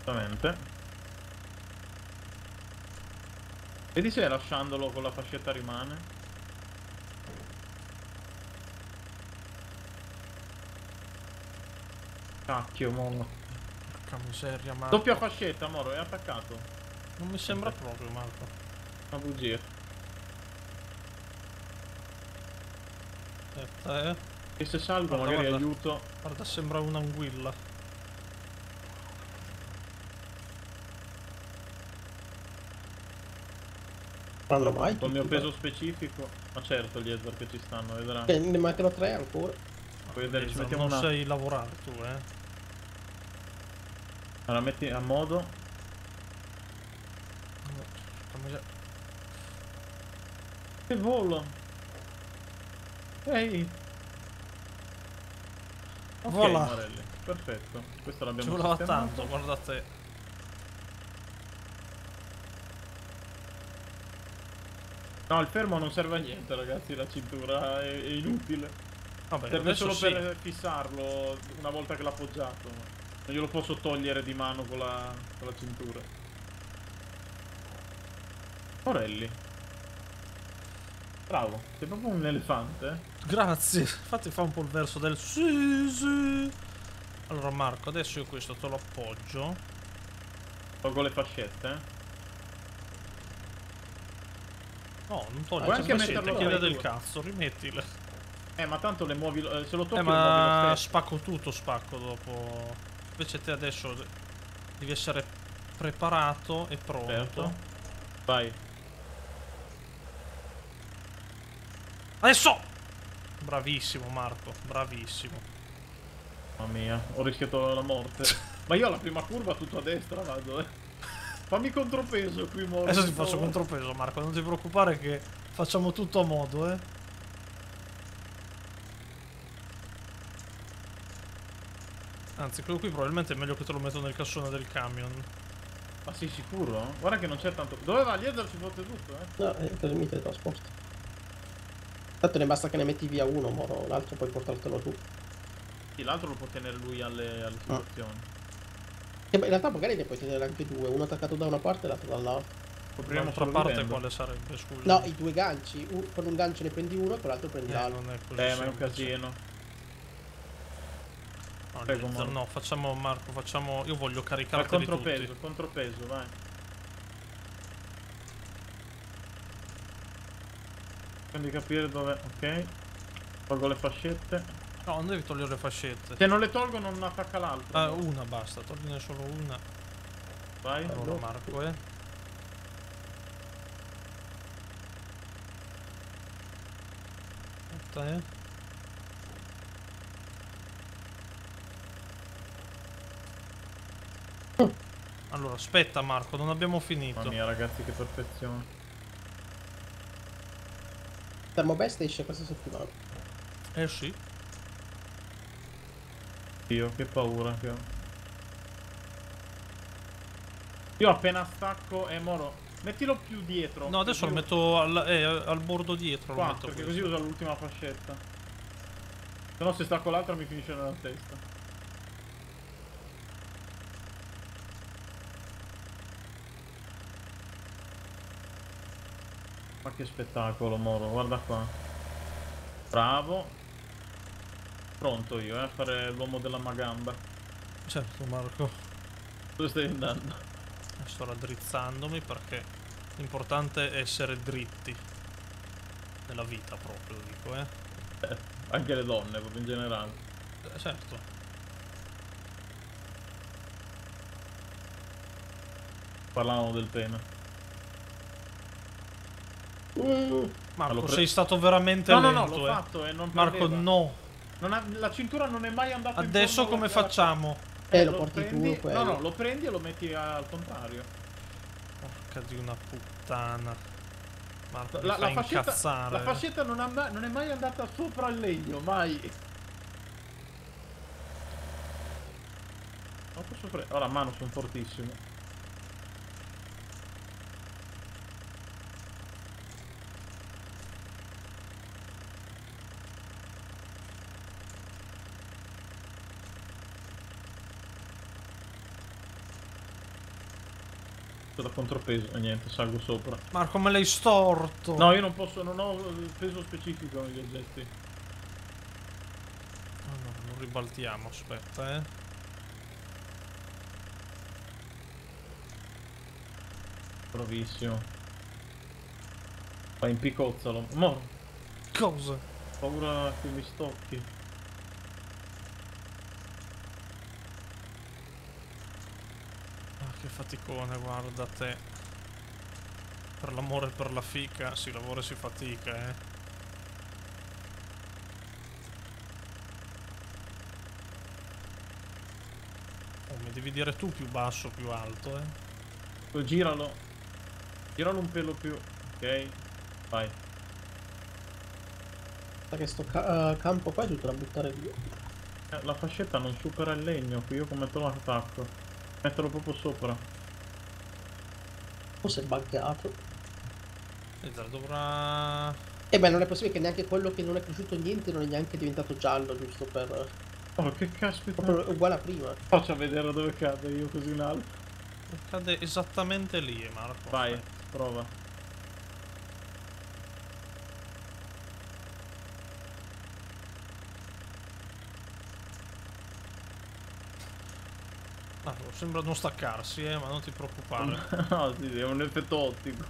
Esattamente. Vedi se lasciandolo con la fascetta rimane. Cacchio, Moro. Porca miseria, Marco. Doppia fascetta, Moro, è attaccato. Non mi sembra proprio, Marco. Una bugia. Aspetta, eh. E se salgo Guarda, magari guarda. aiuto. Guarda, sembra un'anguilla. Quando mai? Col mio tutti, peso specifico. Ma certo, gli Ezra che ci stanno, vedrà. Eh, Ne mancano tre ancora. Puoi vedere, ci Esatto, mettiamo non una. sai lavorare tu, eh. Allora metti a modo. Che volo! Ehi! Ok, Voilà. Morelli, perfetto. Questo Ci l'abbiamo voleva sistemato. tanto, guarda te. No, il fermo non serve a niente, ragazzi, la cintura è, è inutile. Vabbè, serve solo sì. per fissarlo una volta che l'ha appoggiato. Non glielo posso togliere di mano con la, con la cintura. Morelli. Bravo, sei proprio un elefante? Grazie. Infatti fa un po' il verso del sì, sì. Allora Marco, adesso io questo te lo appoggio. Tolgo le fascette, eh? No, non togli Puoi le anche metterlo chiede del cazzo, rimettile. Eh, ma tanto le muovi, eh, se lo tocchi Eh, ma lo spacco tutto, spacco dopo. Invece te adesso devi essere preparato e pronto. Certo. Vai. Adesso! Bravissimo Marco, bravissimo. Mamma mia, ho rischiato la morte. ma io alla prima curva tutto a destra vado, eh. Fammi contropeso qui, Moro. Adesso ti faccio contropeso Marco, non ti preoccupare che facciamo tutto a modo, eh. Anzi, quello qui probabilmente è meglio che te lo metto nel cassone del camion. Ma sei sicuro? Guarda che non c'è tanto... Dove va? Lieder ci fotte tutto, eh? No, è cosa mi teletrasporto. Tanto ne basta che ne metti via uno, moro, l'altro puoi portartelo tu. Sì, l'altro lo può tenere lui alle, alle Ah. situazioni. Beh, in realtà magari ne puoi tenere anche due, uno attaccato da una parte e l'altro dall'altra. Copriamo solo parte vivendo. quale sarebbe, scusa? No, i due ganci, un- con un gancio ne prendi uno e con l'altro prendi Eh, l'altro. non è così Eh, ma è un casino. No, Prego, no, facciamo Marco, facciamo... Io voglio caricarteli contropeso, tutti. contropeso, vai. Quindi capire dove... Ok. Tolgo le fascette. No, non devi togliere le fascette. Se non le tolgo non attacca l'altro. Ah, una basta, togline solo una. Vai. Allora Marco, eh. Aspetta, eh. Allora, aspetta Marco, non abbiamo finito. Mamma mia ragazzi che perfezione. Thermobest esce questa settimana. Eh sì. Dio, che paura che ho. Io appena stacco e moro. Mettilo più dietro. No, adesso lo metto al, eh, al bordo dietro. lo Qua, metto perché questo. così uso l'ultima fascetta. Se no se stacco l'altra mi finisce nella testa. Ma che spettacolo, Moro, guarda qua. Bravo. Pronto io, eh, a fare l'uomo della magamba. Certo, Marco. Dove stai andando? Sto raddrizzandomi perché l'importante è essere dritti. Nella vita proprio, dico, eh. Eh, anche le donne, proprio in generale. Eh, Certo. Parlavamo del pene. Mm, Marco, lo sei stato veramente No, no, lento, no, l'ho eh. fatto e non Marco, prendeva. no. Non ha- la cintura non è mai andata Adesso come alla- facciamo? Eh, lo porti tu, prendi... quello. No, no, lo prendi e lo metti al contrario. Porca di una puttana. Marco, La, mi la fascetta, incazzare. la fascetta non, ha ma- non è mai andata sopra il legno, mai. Non posso pre- Ora a mano sono fortissimo. Da contropeso e niente, salgo sopra. Marco, me l'hai storto. No, io non posso, non ho il peso specifico negli oggetti. Allora, non ribaltiamo, aspetta, eh. Bravissimo. Vai in picozzalo. Moro, Cosa? paura che mi stocchi. Ah, che faticone, guarda te. Per l'amore e per la fica si lavora e si fatica, eh. Oh, mi devi dire tu più basso, più alto, eh. Giralo. Giralo un pelo più. Ok. Vai. Sa che sto ca- eh, campo qua è tutto da buttare via. Eh, la fascetta non supera il legno. Qui io come te lo attacco. Metterlo proprio sopra. Forse è buggato. Lizer dovrà... E beh, non è possibile che neanche quello che non è cresciuto niente non è neanche diventato giallo, giusto per... Oh, che caspita. Proprio uguale a prima. Faccia vedere dove cade io così in alto. Cade esattamente lì, eh, Marco. Vai, prova. Ah, sembra non staccarsi, eh, ma non ti preoccupare. no, sì, è un effetto ottico.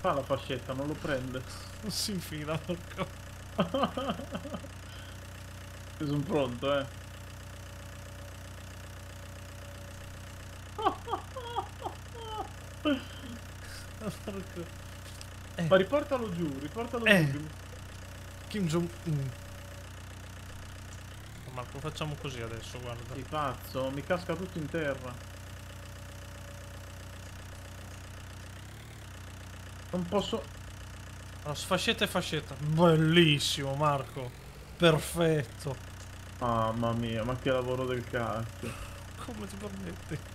Fa la fascetta, non lo prende. Non si infila, Marco. Io sono pronto, eh. Ma riportalo giù, riportalo Eh. giù. Kim Jong-un. Marco, facciamo così adesso, guarda. Sei pazzo, mi casca tutto in terra. Non posso... Allora, sfascetta e fascetta. Bellissimo, Marco. Perfetto. Mamma mia, ma che lavoro del cazzo. Come ti permetti?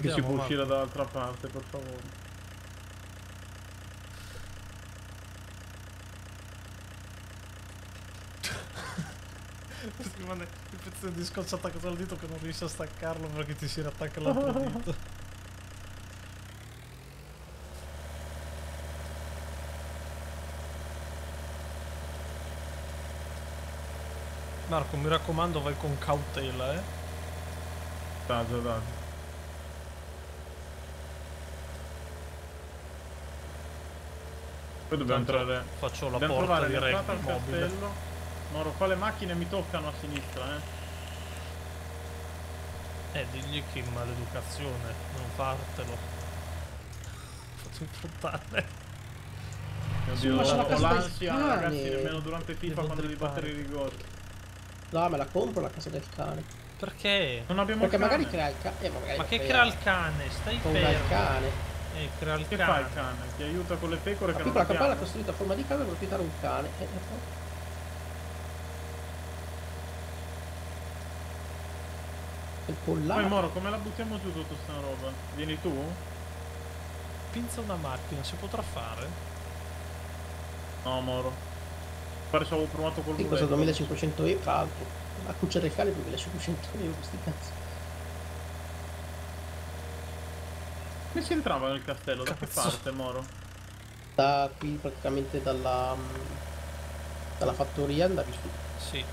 Che si può uscire dall'altra parte, per favore. Rimane il pezzo di scotch attaccato al dito che non riesci a staccarlo perché ti si riattacca l'altro dito. Marco, mi raccomando, vai con cautela, eh. Dai, dai, Poi dobbiamo Tanto entrare... Faccio la Dobbiamo porta trovare di l'entrata al mobile. castello. Moro, qua le macchine mi toccano a sinistra, eh. Eh, digli che maleducazione, non fartelo. Fatti infrontare. Mio Sì, ho casa del l'ansia, cane. ragazzi, nemmeno durante FIFA Devo quando devi battere i rigori. No, me la compro la casa del cane. Perché? Non abbiamo Perché il cane. magari crea il cane. Eh, ma Ma che crea il cane? Stai con il fermo. cane. Eh, crea il Che cane. fa il cane? Ti aiuta con le pecore La che piccola non capanna abbiamo? costruita a forma di cane per ospitare un cane. Eh, eh, poi. Il Poi. Moro, come la buttiamo giù tutta sta roba? Vieni tu? Pinza una macchina, si potrà fare? No, Moro. Pare se avevo provato col Sì, muletto. 2500 euro. Tra l'altro, la cuccia del cane è 2500 euro. Sti cazzi. Come si entrava nel castello? Da che Cazzo. parte, Moro? Da qui praticamente dalla. mm, dalla fattoria andavi su. Sì.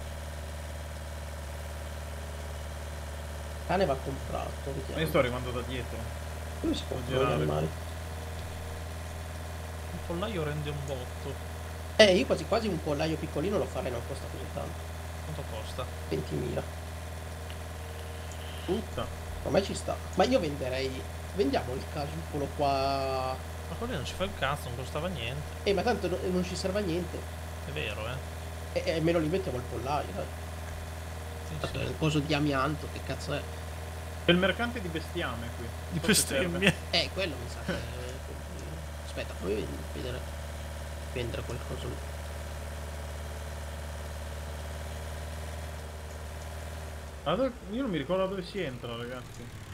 Cane va comprato. Ma io sto arrivando da dietro. Dove si Può girare. Il pollaio rende un botto. Eh, io quasi quasi un pollaio piccolino lo farei, non costa così tanto. Quanto costa? 20.000. Tutta. Ormai ci sta. Ma io venderei. Vendiamo il casupolo qua. Ma quello non ci fa il cazzo, non costava niente. Eh, ma tanto no- non ci serve a niente. È vero, eh. E, me lo li mettiamo al pollaio, dai. Sì, Tanto sì. è un coso di amianto, che cazzo è? C'è il mercante di bestiame qui. Di bestemmie. Eh, quello mi sa che. Aspetta, fammi vedere. Vendere qualcosa lì. Io non mi ricordo dove si entra, ragazzi.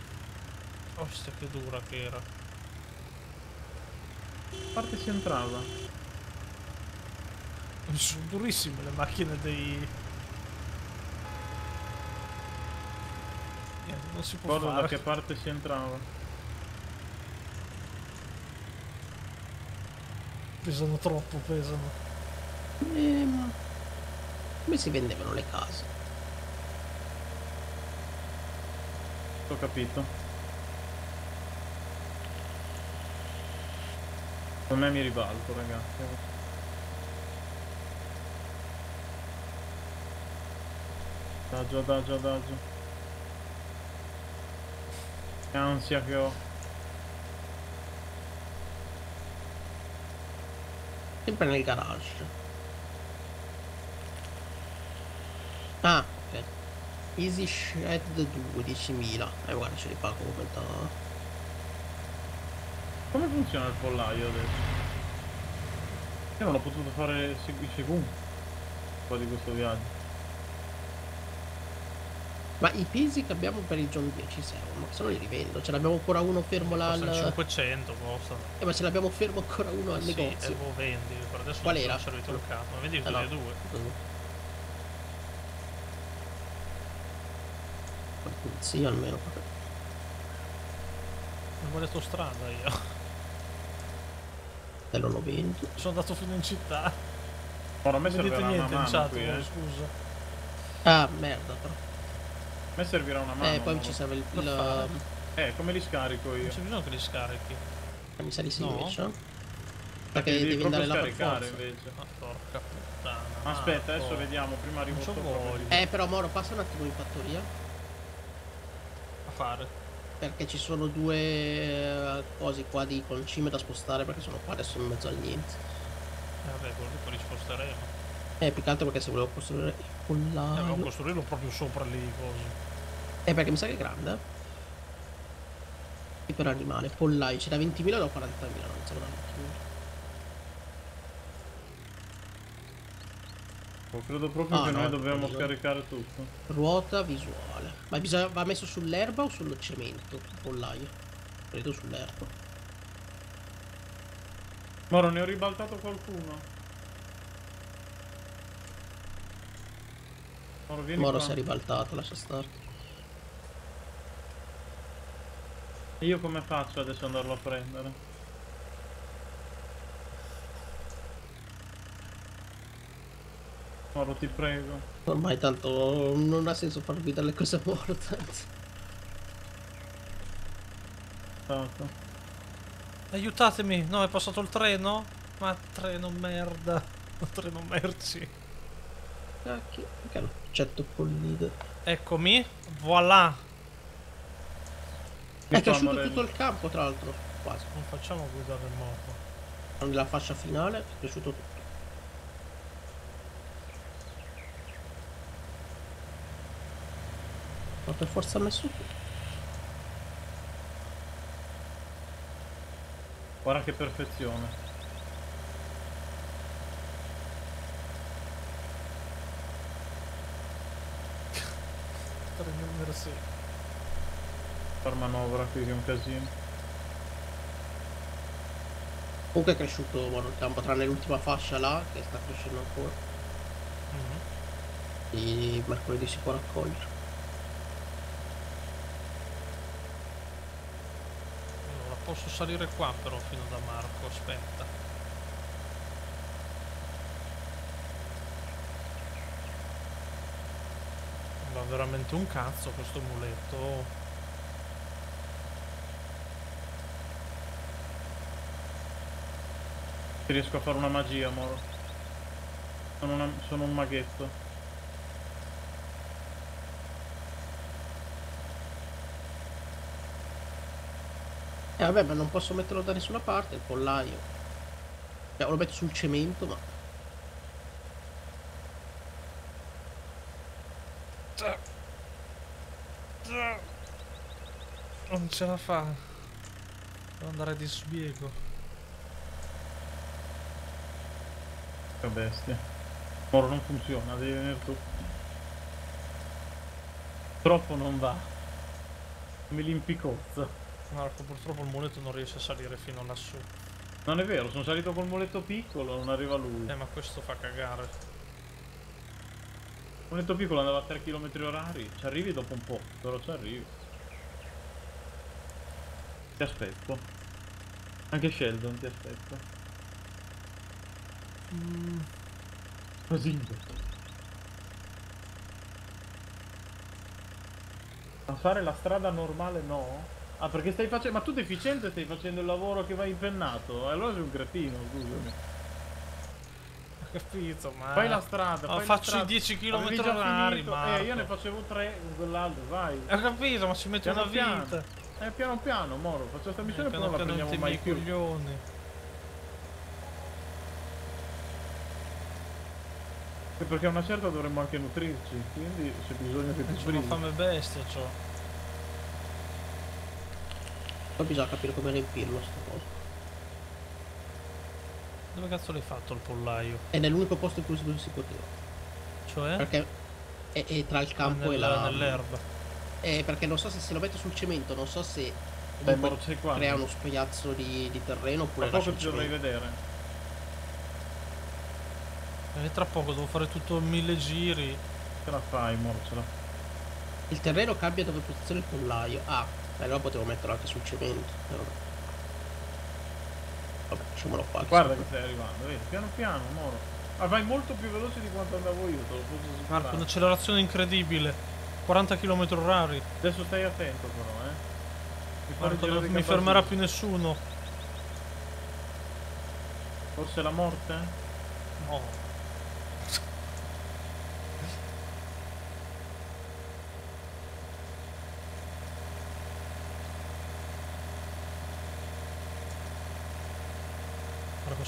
Ostia, che dura che era. A parte si entrava. Sono durissime le macchine dei... Niente, non si può Ricordo da fare. che parte si entrava. Pesano troppo, pesano. Ehm, come si vendevano le case? Ho capito. Con me mi ribalto, ragazzi. Adagio, adagio, adagio. Che ansia che ho. Sempre nel garage. Ah, ok. Easy Shed 2, 10.000. Eh guarda, ce li pago come da... Come funziona il pollaio adesso? Io non ho potuto fare segu- il segundo. Un po' di questo viaggio. Ma i pesi che abbiamo per il John Deere ci servono, se no li rivendo. Ce l'abbiamo ancora uno fermo là al... 500, costano. Eh, ma ce l'abbiamo fermo ancora uno al Sì, e negozio. lo vendi, per adesso Qual non era? sono servito il capo. Ma vendi Eh, tutti no. e due. Mm. Polizia almeno. Non vado strada io. Te lo 90. Sono andato fino in città. Ora Non vedete servirà una niente in mano chat, qui, oh, eh. scusa. Ah, merda però. A me servirà una mano. Eh, poi no? ci serve il... Il- fare. Eh, come li scarico io? Non c'è bisogno che li scarichi. eh, mi sa di sì No. invece. Perché devi devi andare là per scaricare forza. invece. Ma porca puttana. Aspetta, adesso Marco. vediamo. Prima arrivo poi- Eh, però Moro, passa un attimo in fattoria. A fare. Perché ci sono due eh, cose qua di concime da spostare perché sono qua adesso in mezzo al niente. Eh vabbè, quello poi li sposteremo. Eh, più che altro perché se volevo costruire il Eh, dobbiamo pollaio... costruirlo proprio sopra lì cose. Eh, perché mi sa che è grande. eh. per animale, pollai, c'è da 20.000 da 40.000, non so da 20.000. Oh, credo proprio Ah, che no, noi dobbiamo quello. scaricare tutto. Ruota visuale. Ma bisogna, va messo sull'erba o sullo cemento? Pollaio. Credo sull'erba. Moro, ne ho ribaltato qualcuno. Moro, vieni Moro qua. si è ribaltato, lascia stare. E Io come faccio adesso ad andarlo a prendere? Moro, ti prego. Ormai tanto non ha senso far vedere le cose morte. Stato. Aiutatemi! No, è passato il treno? Ma treno merda. Treno merci. Cacchio, perché non accetto pollide? Eccomi. Voilà. Mi È cresciuto tutto il campo, tra l'altro. Quasi. Non facciamo guidare il moto. Nella fascia finale è cresciuto tutto. Ma per forza messo tutto. Guarda che perfezione. Treno merci. Far manovra qui che è un casino. Comunque è cresciuto buono il campo, tranne l'ultima fascia là, che sta crescendo ancora. Mhm. E mercoledì si può raccogliere. Allora, posso salire qua però fino da Marco, aspetta. Va veramente un cazzo questo muletto. Riesco a fare una magia, Moro. Sono, una- sono un maghetto. Eh vabbè, ma non posso metterlo da nessuna parte, il pollaio. Cioè, lo metto sul cemento, ma... Non ce la fa. Devo andare di sbiego. Che bestia. Moro non funziona, devi venire tu. Troppo non va. Mi limpicozza. Marco, purtroppo il muletto non riesce a salire fino lassù. Non è vero, sono salito col muletto piccolo, non arriva lui. Eh, ma questo fa cagare. Il muletto piccolo andava a 3 km orari. Ci arrivi dopo un po', però ci arrivi. Ti aspetto. Anche Sheldon ti aspetta. Mm, Così. A fare la strada normale no? Ah perché stai facendo... Ma tu deficiente stai facendo il lavoro che va impennato? Allora sei un cretino, scusami. ho capito, ma... Fai la strada, Ma fai faccio la strada. i 10 km finito. Marco. Eh, io ne facevo 3 con quell'altro, vai. Ho capito, ma ci mette Piano una piano. vita. Eh, piano piano, Moro, faccio questa missione e Eh, poi non la prendiamo non mai più. coglioni. Perché a una certa dovremmo anche nutrirci, quindi c'è bisogno che ti sbrighi. fame bestia, ciò. Poi bisogna capire come riempirlo sta cosa. Dove cazzo l'hai fatto il pollaio? È l'unico posto in cui si poteva. Cioè? Perché è, è tra il campo Nel- e la... Nell'erba. Eh, perché non so se se lo metto sul cemento, non so se qua. crea uno spiazzo di, di terreno Tra oppure lascia poco ti dovrei vedere. E tra poco devo fare tutto mille giri. Ce la fai, Moro, ce la fai. Il terreno cambia dove posiziona il pollaio. Ah, beh, allora potevo metterlo anche sul cemento. eh, Vabbè, vabbè lasciamolo qua. Guarda che stai arrivando, vedi? Piano piano, Moro. Ma vai molto più veloce di quanto andavo io, te lo posso Marco, assicurare. un'accelerazione incredibile. 40 km orari. Adesso stai attento però, eh. Mi, Marco, non mi fermerà più nessuno. Forse la morte? No.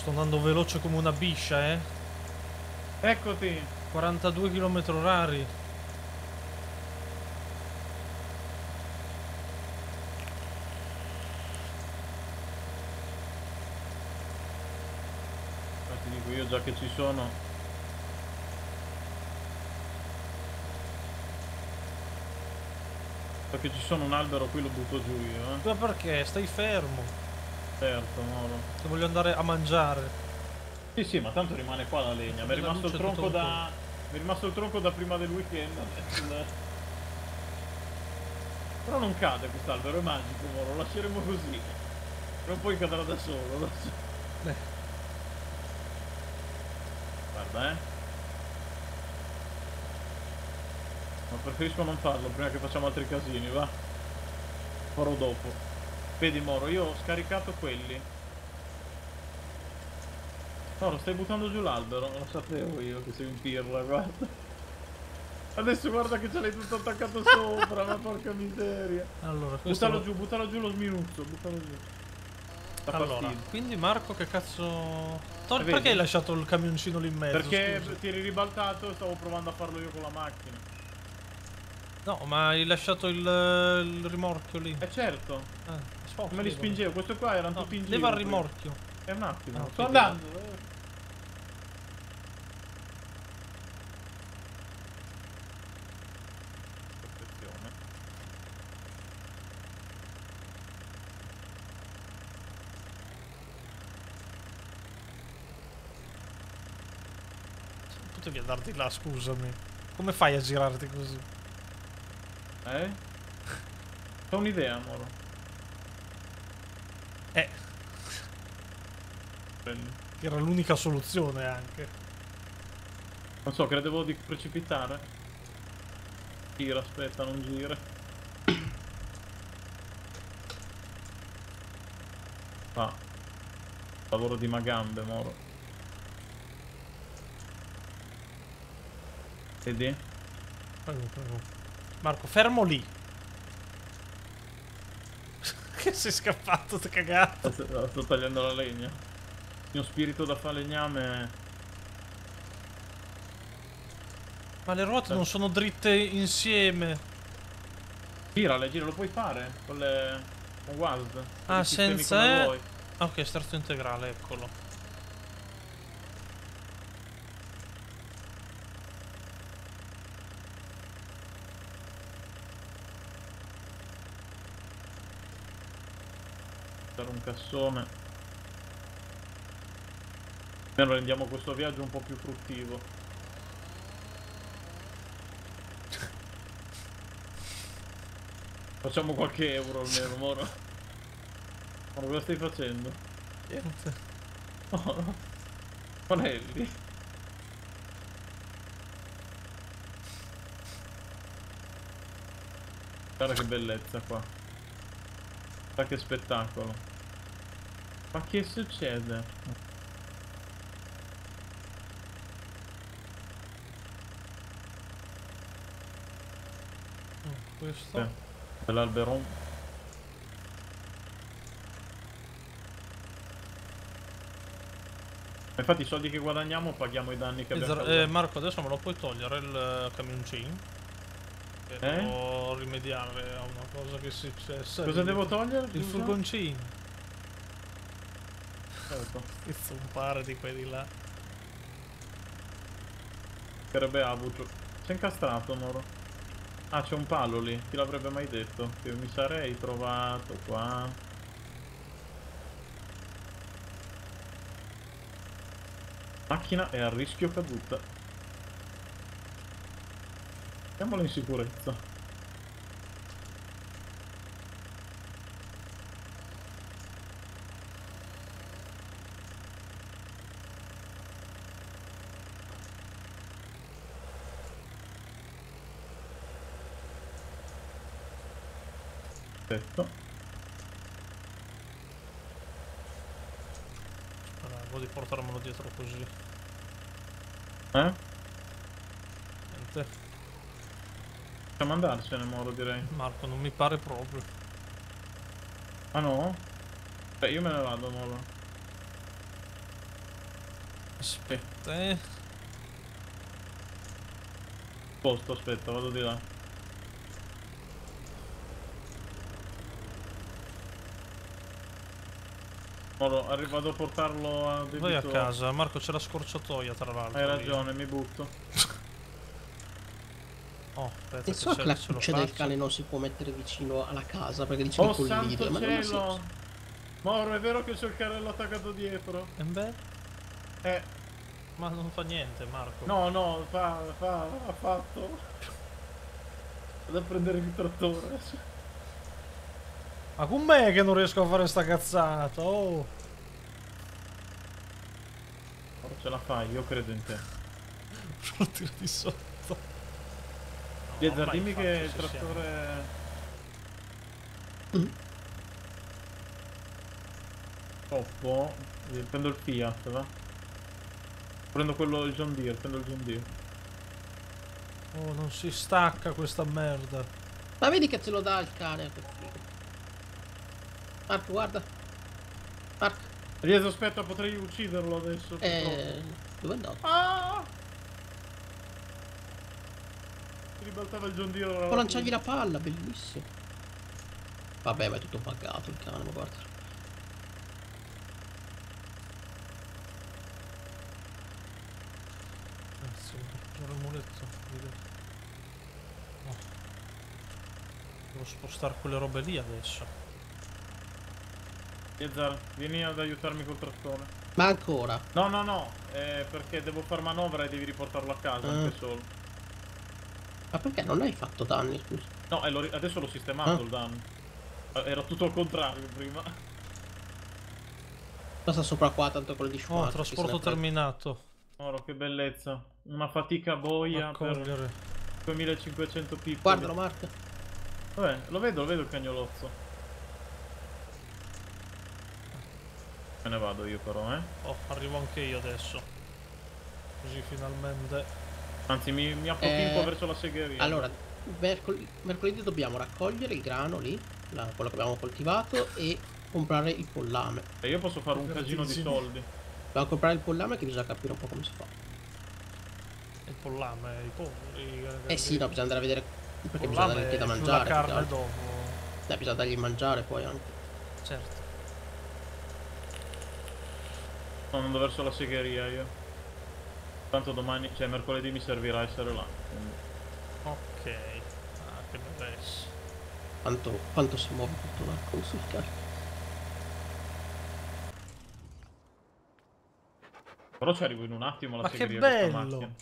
Sto andando veloce come una biscia, eh. Eccoti. 42 km orari. Ti dico io già che ci sono. Perché ci sono un albero qui lo butto giù io, eh. Ma perché? Stai fermo. Certo, Moro. Che voglio andare a mangiare. Sì, sì, ma tanto rimane qua la legna. Mi è rimasto il tronco da. Mi è rimasto il tronco da prima del weekend. Però non cade quest'albero, è magico, Moro, lo lasceremo così. Non poi cadrà da solo. lo so. Beh. Guarda, eh. Ma preferisco non farlo prima che facciamo altri casini, va? Farò dopo. Vedi Moro, io ho scaricato quelli. Moro, stai buttando giù l'albero? Lo sapevo io che sei un pirla, guarda. Adesso guarda che ce l'hai tutto attaccato sopra, ma porca miseria. Allora, Buttalo lo- giù, buttalo giù lo sminuzzo, buttalo giù. Sta Allora, fastidio. quindi Marco che cazzo... Tol- Eh, perché hai lasciato il camioncino lì in mezzo? Perché scusa? ti eri ribaltato e stavo provando a farlo io con la macchina. No, ma hai lasciato il, il rimorchio lì. Eh certo, Eh, sforzo, me li spingevo, questo qua erano No, tutti in giro. leva il rimorchio. È un attimo, ok, sto andando. eh. Potevi andarti là, scusami. Come fai a girarti così? Eh? Ho un'idea, Moro. Eh, era l'unica soluzione anche. Non so, credevo di precipitare. Gira, aspetta, non gira. Ah. Lavoro di magambe, Moro. Vedi? Prego, prego. Marco, fermo lì. Che sei scappato, ti cagato. Sto, sto tagliando la legna. Il mio spirito da falegname. Ma le ruote non sono dritte insieme. Girale, gira, lo puoi fare con le. con WASD. Ah, senza. Ah, Ok, sterzo integrale, eccolo. Cassone. Almeno rendiamo questo viaggio un po' più fruttivo. Facciamo qualche euro almeno, Moro. Moro, cosa stai facendo? Niente. Moro. Panelli. Guarda che bellezza qua. Guarda che spettacolo. Ma che succede? Mm, Questo. Eh, Dell'alberon. Infatti i soldi che guadagniamo paghiamo i danni che abbiamo causato. eh, Marco, adesso me lo puoi togliere il eh, camioncino? Che Eh? devo rimediare a una cosa che è successa. Cosa devo togliere? Il furgoncino. Certo. Che zompare di quelli là. Sarebbe avuto. Sei incastrato, Moro. Ah, c'è un palo lì. Chi l'avrebbe mai detto? Che mi sarei trovato qua. Macchina è a rischio caduta. Mettiamola in sicurezza. Perfetto. Speravo di portarmelo dietro così. Eh? Niente. Possiamo andarcene, Moro, direi. Marco, non mi pare proprio. Ah no? Beh, io me ne vado, Moro. Aspetta, eh. Posto, aspetta, vado di là. Moro, arri- vado a portarlo a debito. Vai a casa, Marco c'è la scorciatoia tra l'altro. Hai lì. ragione, mi butto. Oh, aspetta, E so che la cuccia del faccio. cane non si può mettere vicino alla casa perché dice che Oh santo collide, ma non cielo! Moro, è vero che c'è il carrello attaccato dietro? E beh, Eh, ma non fa niente, Marco. no, no, fa, fa, ha fatto. Vado a prendere il trattore. Ma com'è che non riesco a fare sta cazzata? Oh. Ce la fai, io credo in te. Lo tiro di sotto. Ormai dimmi che il trattore... Mm. Troppo. Eh, Prendo il Fiat, va? Prendo quello, il John Deere, prendo il John Deere. Oh, non si stacca questa merda. Ma vedi che te lo dà il cane. figo. Marco, guarda. Marco, Riesa, aspetta, potrei ucciderlo adesso. eh, dove andato? Ah! Si ribaltava il John Deere. Può la lanciargli la palla, bellissimo. Vabbè, ma è tutto buggato il cane, ma guarda. Spostare quelle robe lì adesso. Piezza, vieni ad aiutarmi col trattore. Ma ancora. No, no, no, eh, perché devo far manovra e devi riportarlo a casa Ah. anche solo. Ma perché non hai fatto danni, scusa? No, e l'ho ri- adesso l'ho sistemato Ah. il danno. Eh, Era tutto al contrario prima. Passa sopra qua, tanto quello di Oh, chi se trasporto terminato. Oro, che bellezza. Una fatica boia per Accogliere. 2500 piccoli. Guardalo, Marco. Vabbè, lo vedo, lo vedo il cagnolozzo. Me ne vado io però, eh. Oh, arrivo anche io adesso. Così finalmente. Anzi, mi, mi apro Eh, un po' verso la segheria. Allora, mercol- mercoledì dobbiamo raccogliere il grano lì, la- quello che abbiamo coltivato, e comprare il pollame. E io posso fare un casino di soldi. Dobbiamo comprare il pollame che bisogna capire un po' come si fa. Il pollame, i polli. Eh sì, no, bisogna andare a vedere perché bisogna dargli da mangiare. carne dopo. Dai, bisogna dargli mangiare poi anche. Certo. Sto andando verso la segheria io. Tanto domani, cioè mercoledì mi servirà essere là. quindi. Ok. Ah, che bellezza. Quanto, quanto si muove tutto l'arco sul carico. Però ci arrivo in un attimo alla Ma che segheria con sta bello!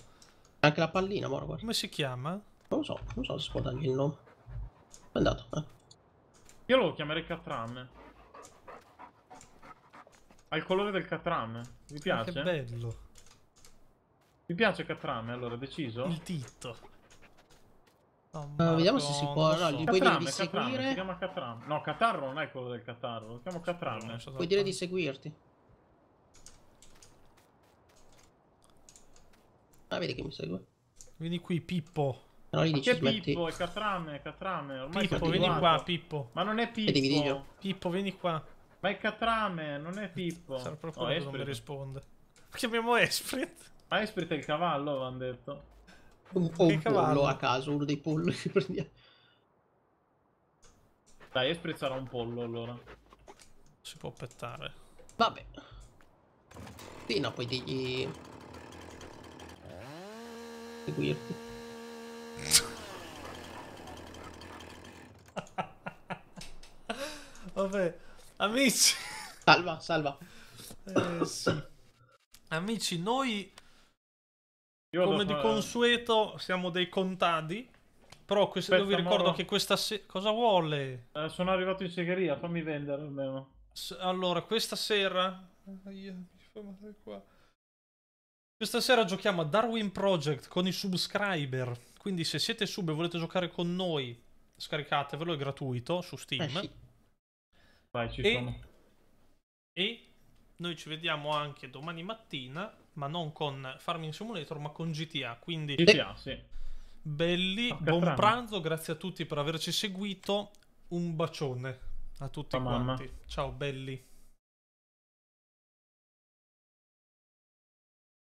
Anche la pallina, mora, guarda. Come si chiama? Non lo so, non so se si può dargli il nome. È andato, eh. Io lo chiamerei Catram. Ha il colore del Catram. Vi Ma piace? che bello. Vi piace Catram? Allora, deciso? Il dito. Oh, Eh, vediamo se si non può- no, gli puoi dire di Catram, seguire? si chiama Catram. No, Catarro non è quello del Catarro, lo chiamo Catram. So Puoi dire di seguirti. Ah, vedi che mi segue. Vieni qui, Pippo. No, gli dici che smetti. Pippo, è Catram, è Catram, ormai Pippo, vieni qua, Pippo. Ma non è Pippo. Vedi. Pippo, vieni qua. Ma è Catrame, non è Pippo. Sarà proprio Oh, che non mi Esprit. risponde. Chiamiamo Esprit. Ma Esprit è il cavallo, avevano detto. Un, o Che un cavallo. pollo a caso, uno dei polli che prendiamo. Dai, Esprit sarà un pollo allora. Si può pettare. Vabbè. Sì, no, poi digli... Seguirti. Vabbè, amici. Salva, salva. Eh, sì. Amici, noi Io come di consueto siamo dei contadi. Però questo, io vi Aspetta, ricordo Moro. che questa sera... Cosa vuole? Eh, sono arrivato in segheria, fammi vendere almeno. S- allora, questa sera... Mi fa male qua. Questa sera giochiamo a Darwin Project con i subscriber. Quindi se siete sub e volete giocare con noi, scaricatevelo, è gratuito su Steam. Eh sì. Vai, ci E- sono. E noi ci vediamo anche domani mattina, ma non con Farming Simulator, ma con GTA. Quindi GTA, sì. belli, Porca buon trama. pranzo, grazie a tutti per averci seguito. Un bacione a tutti Ciao, mamma. quanti. Ciao belli.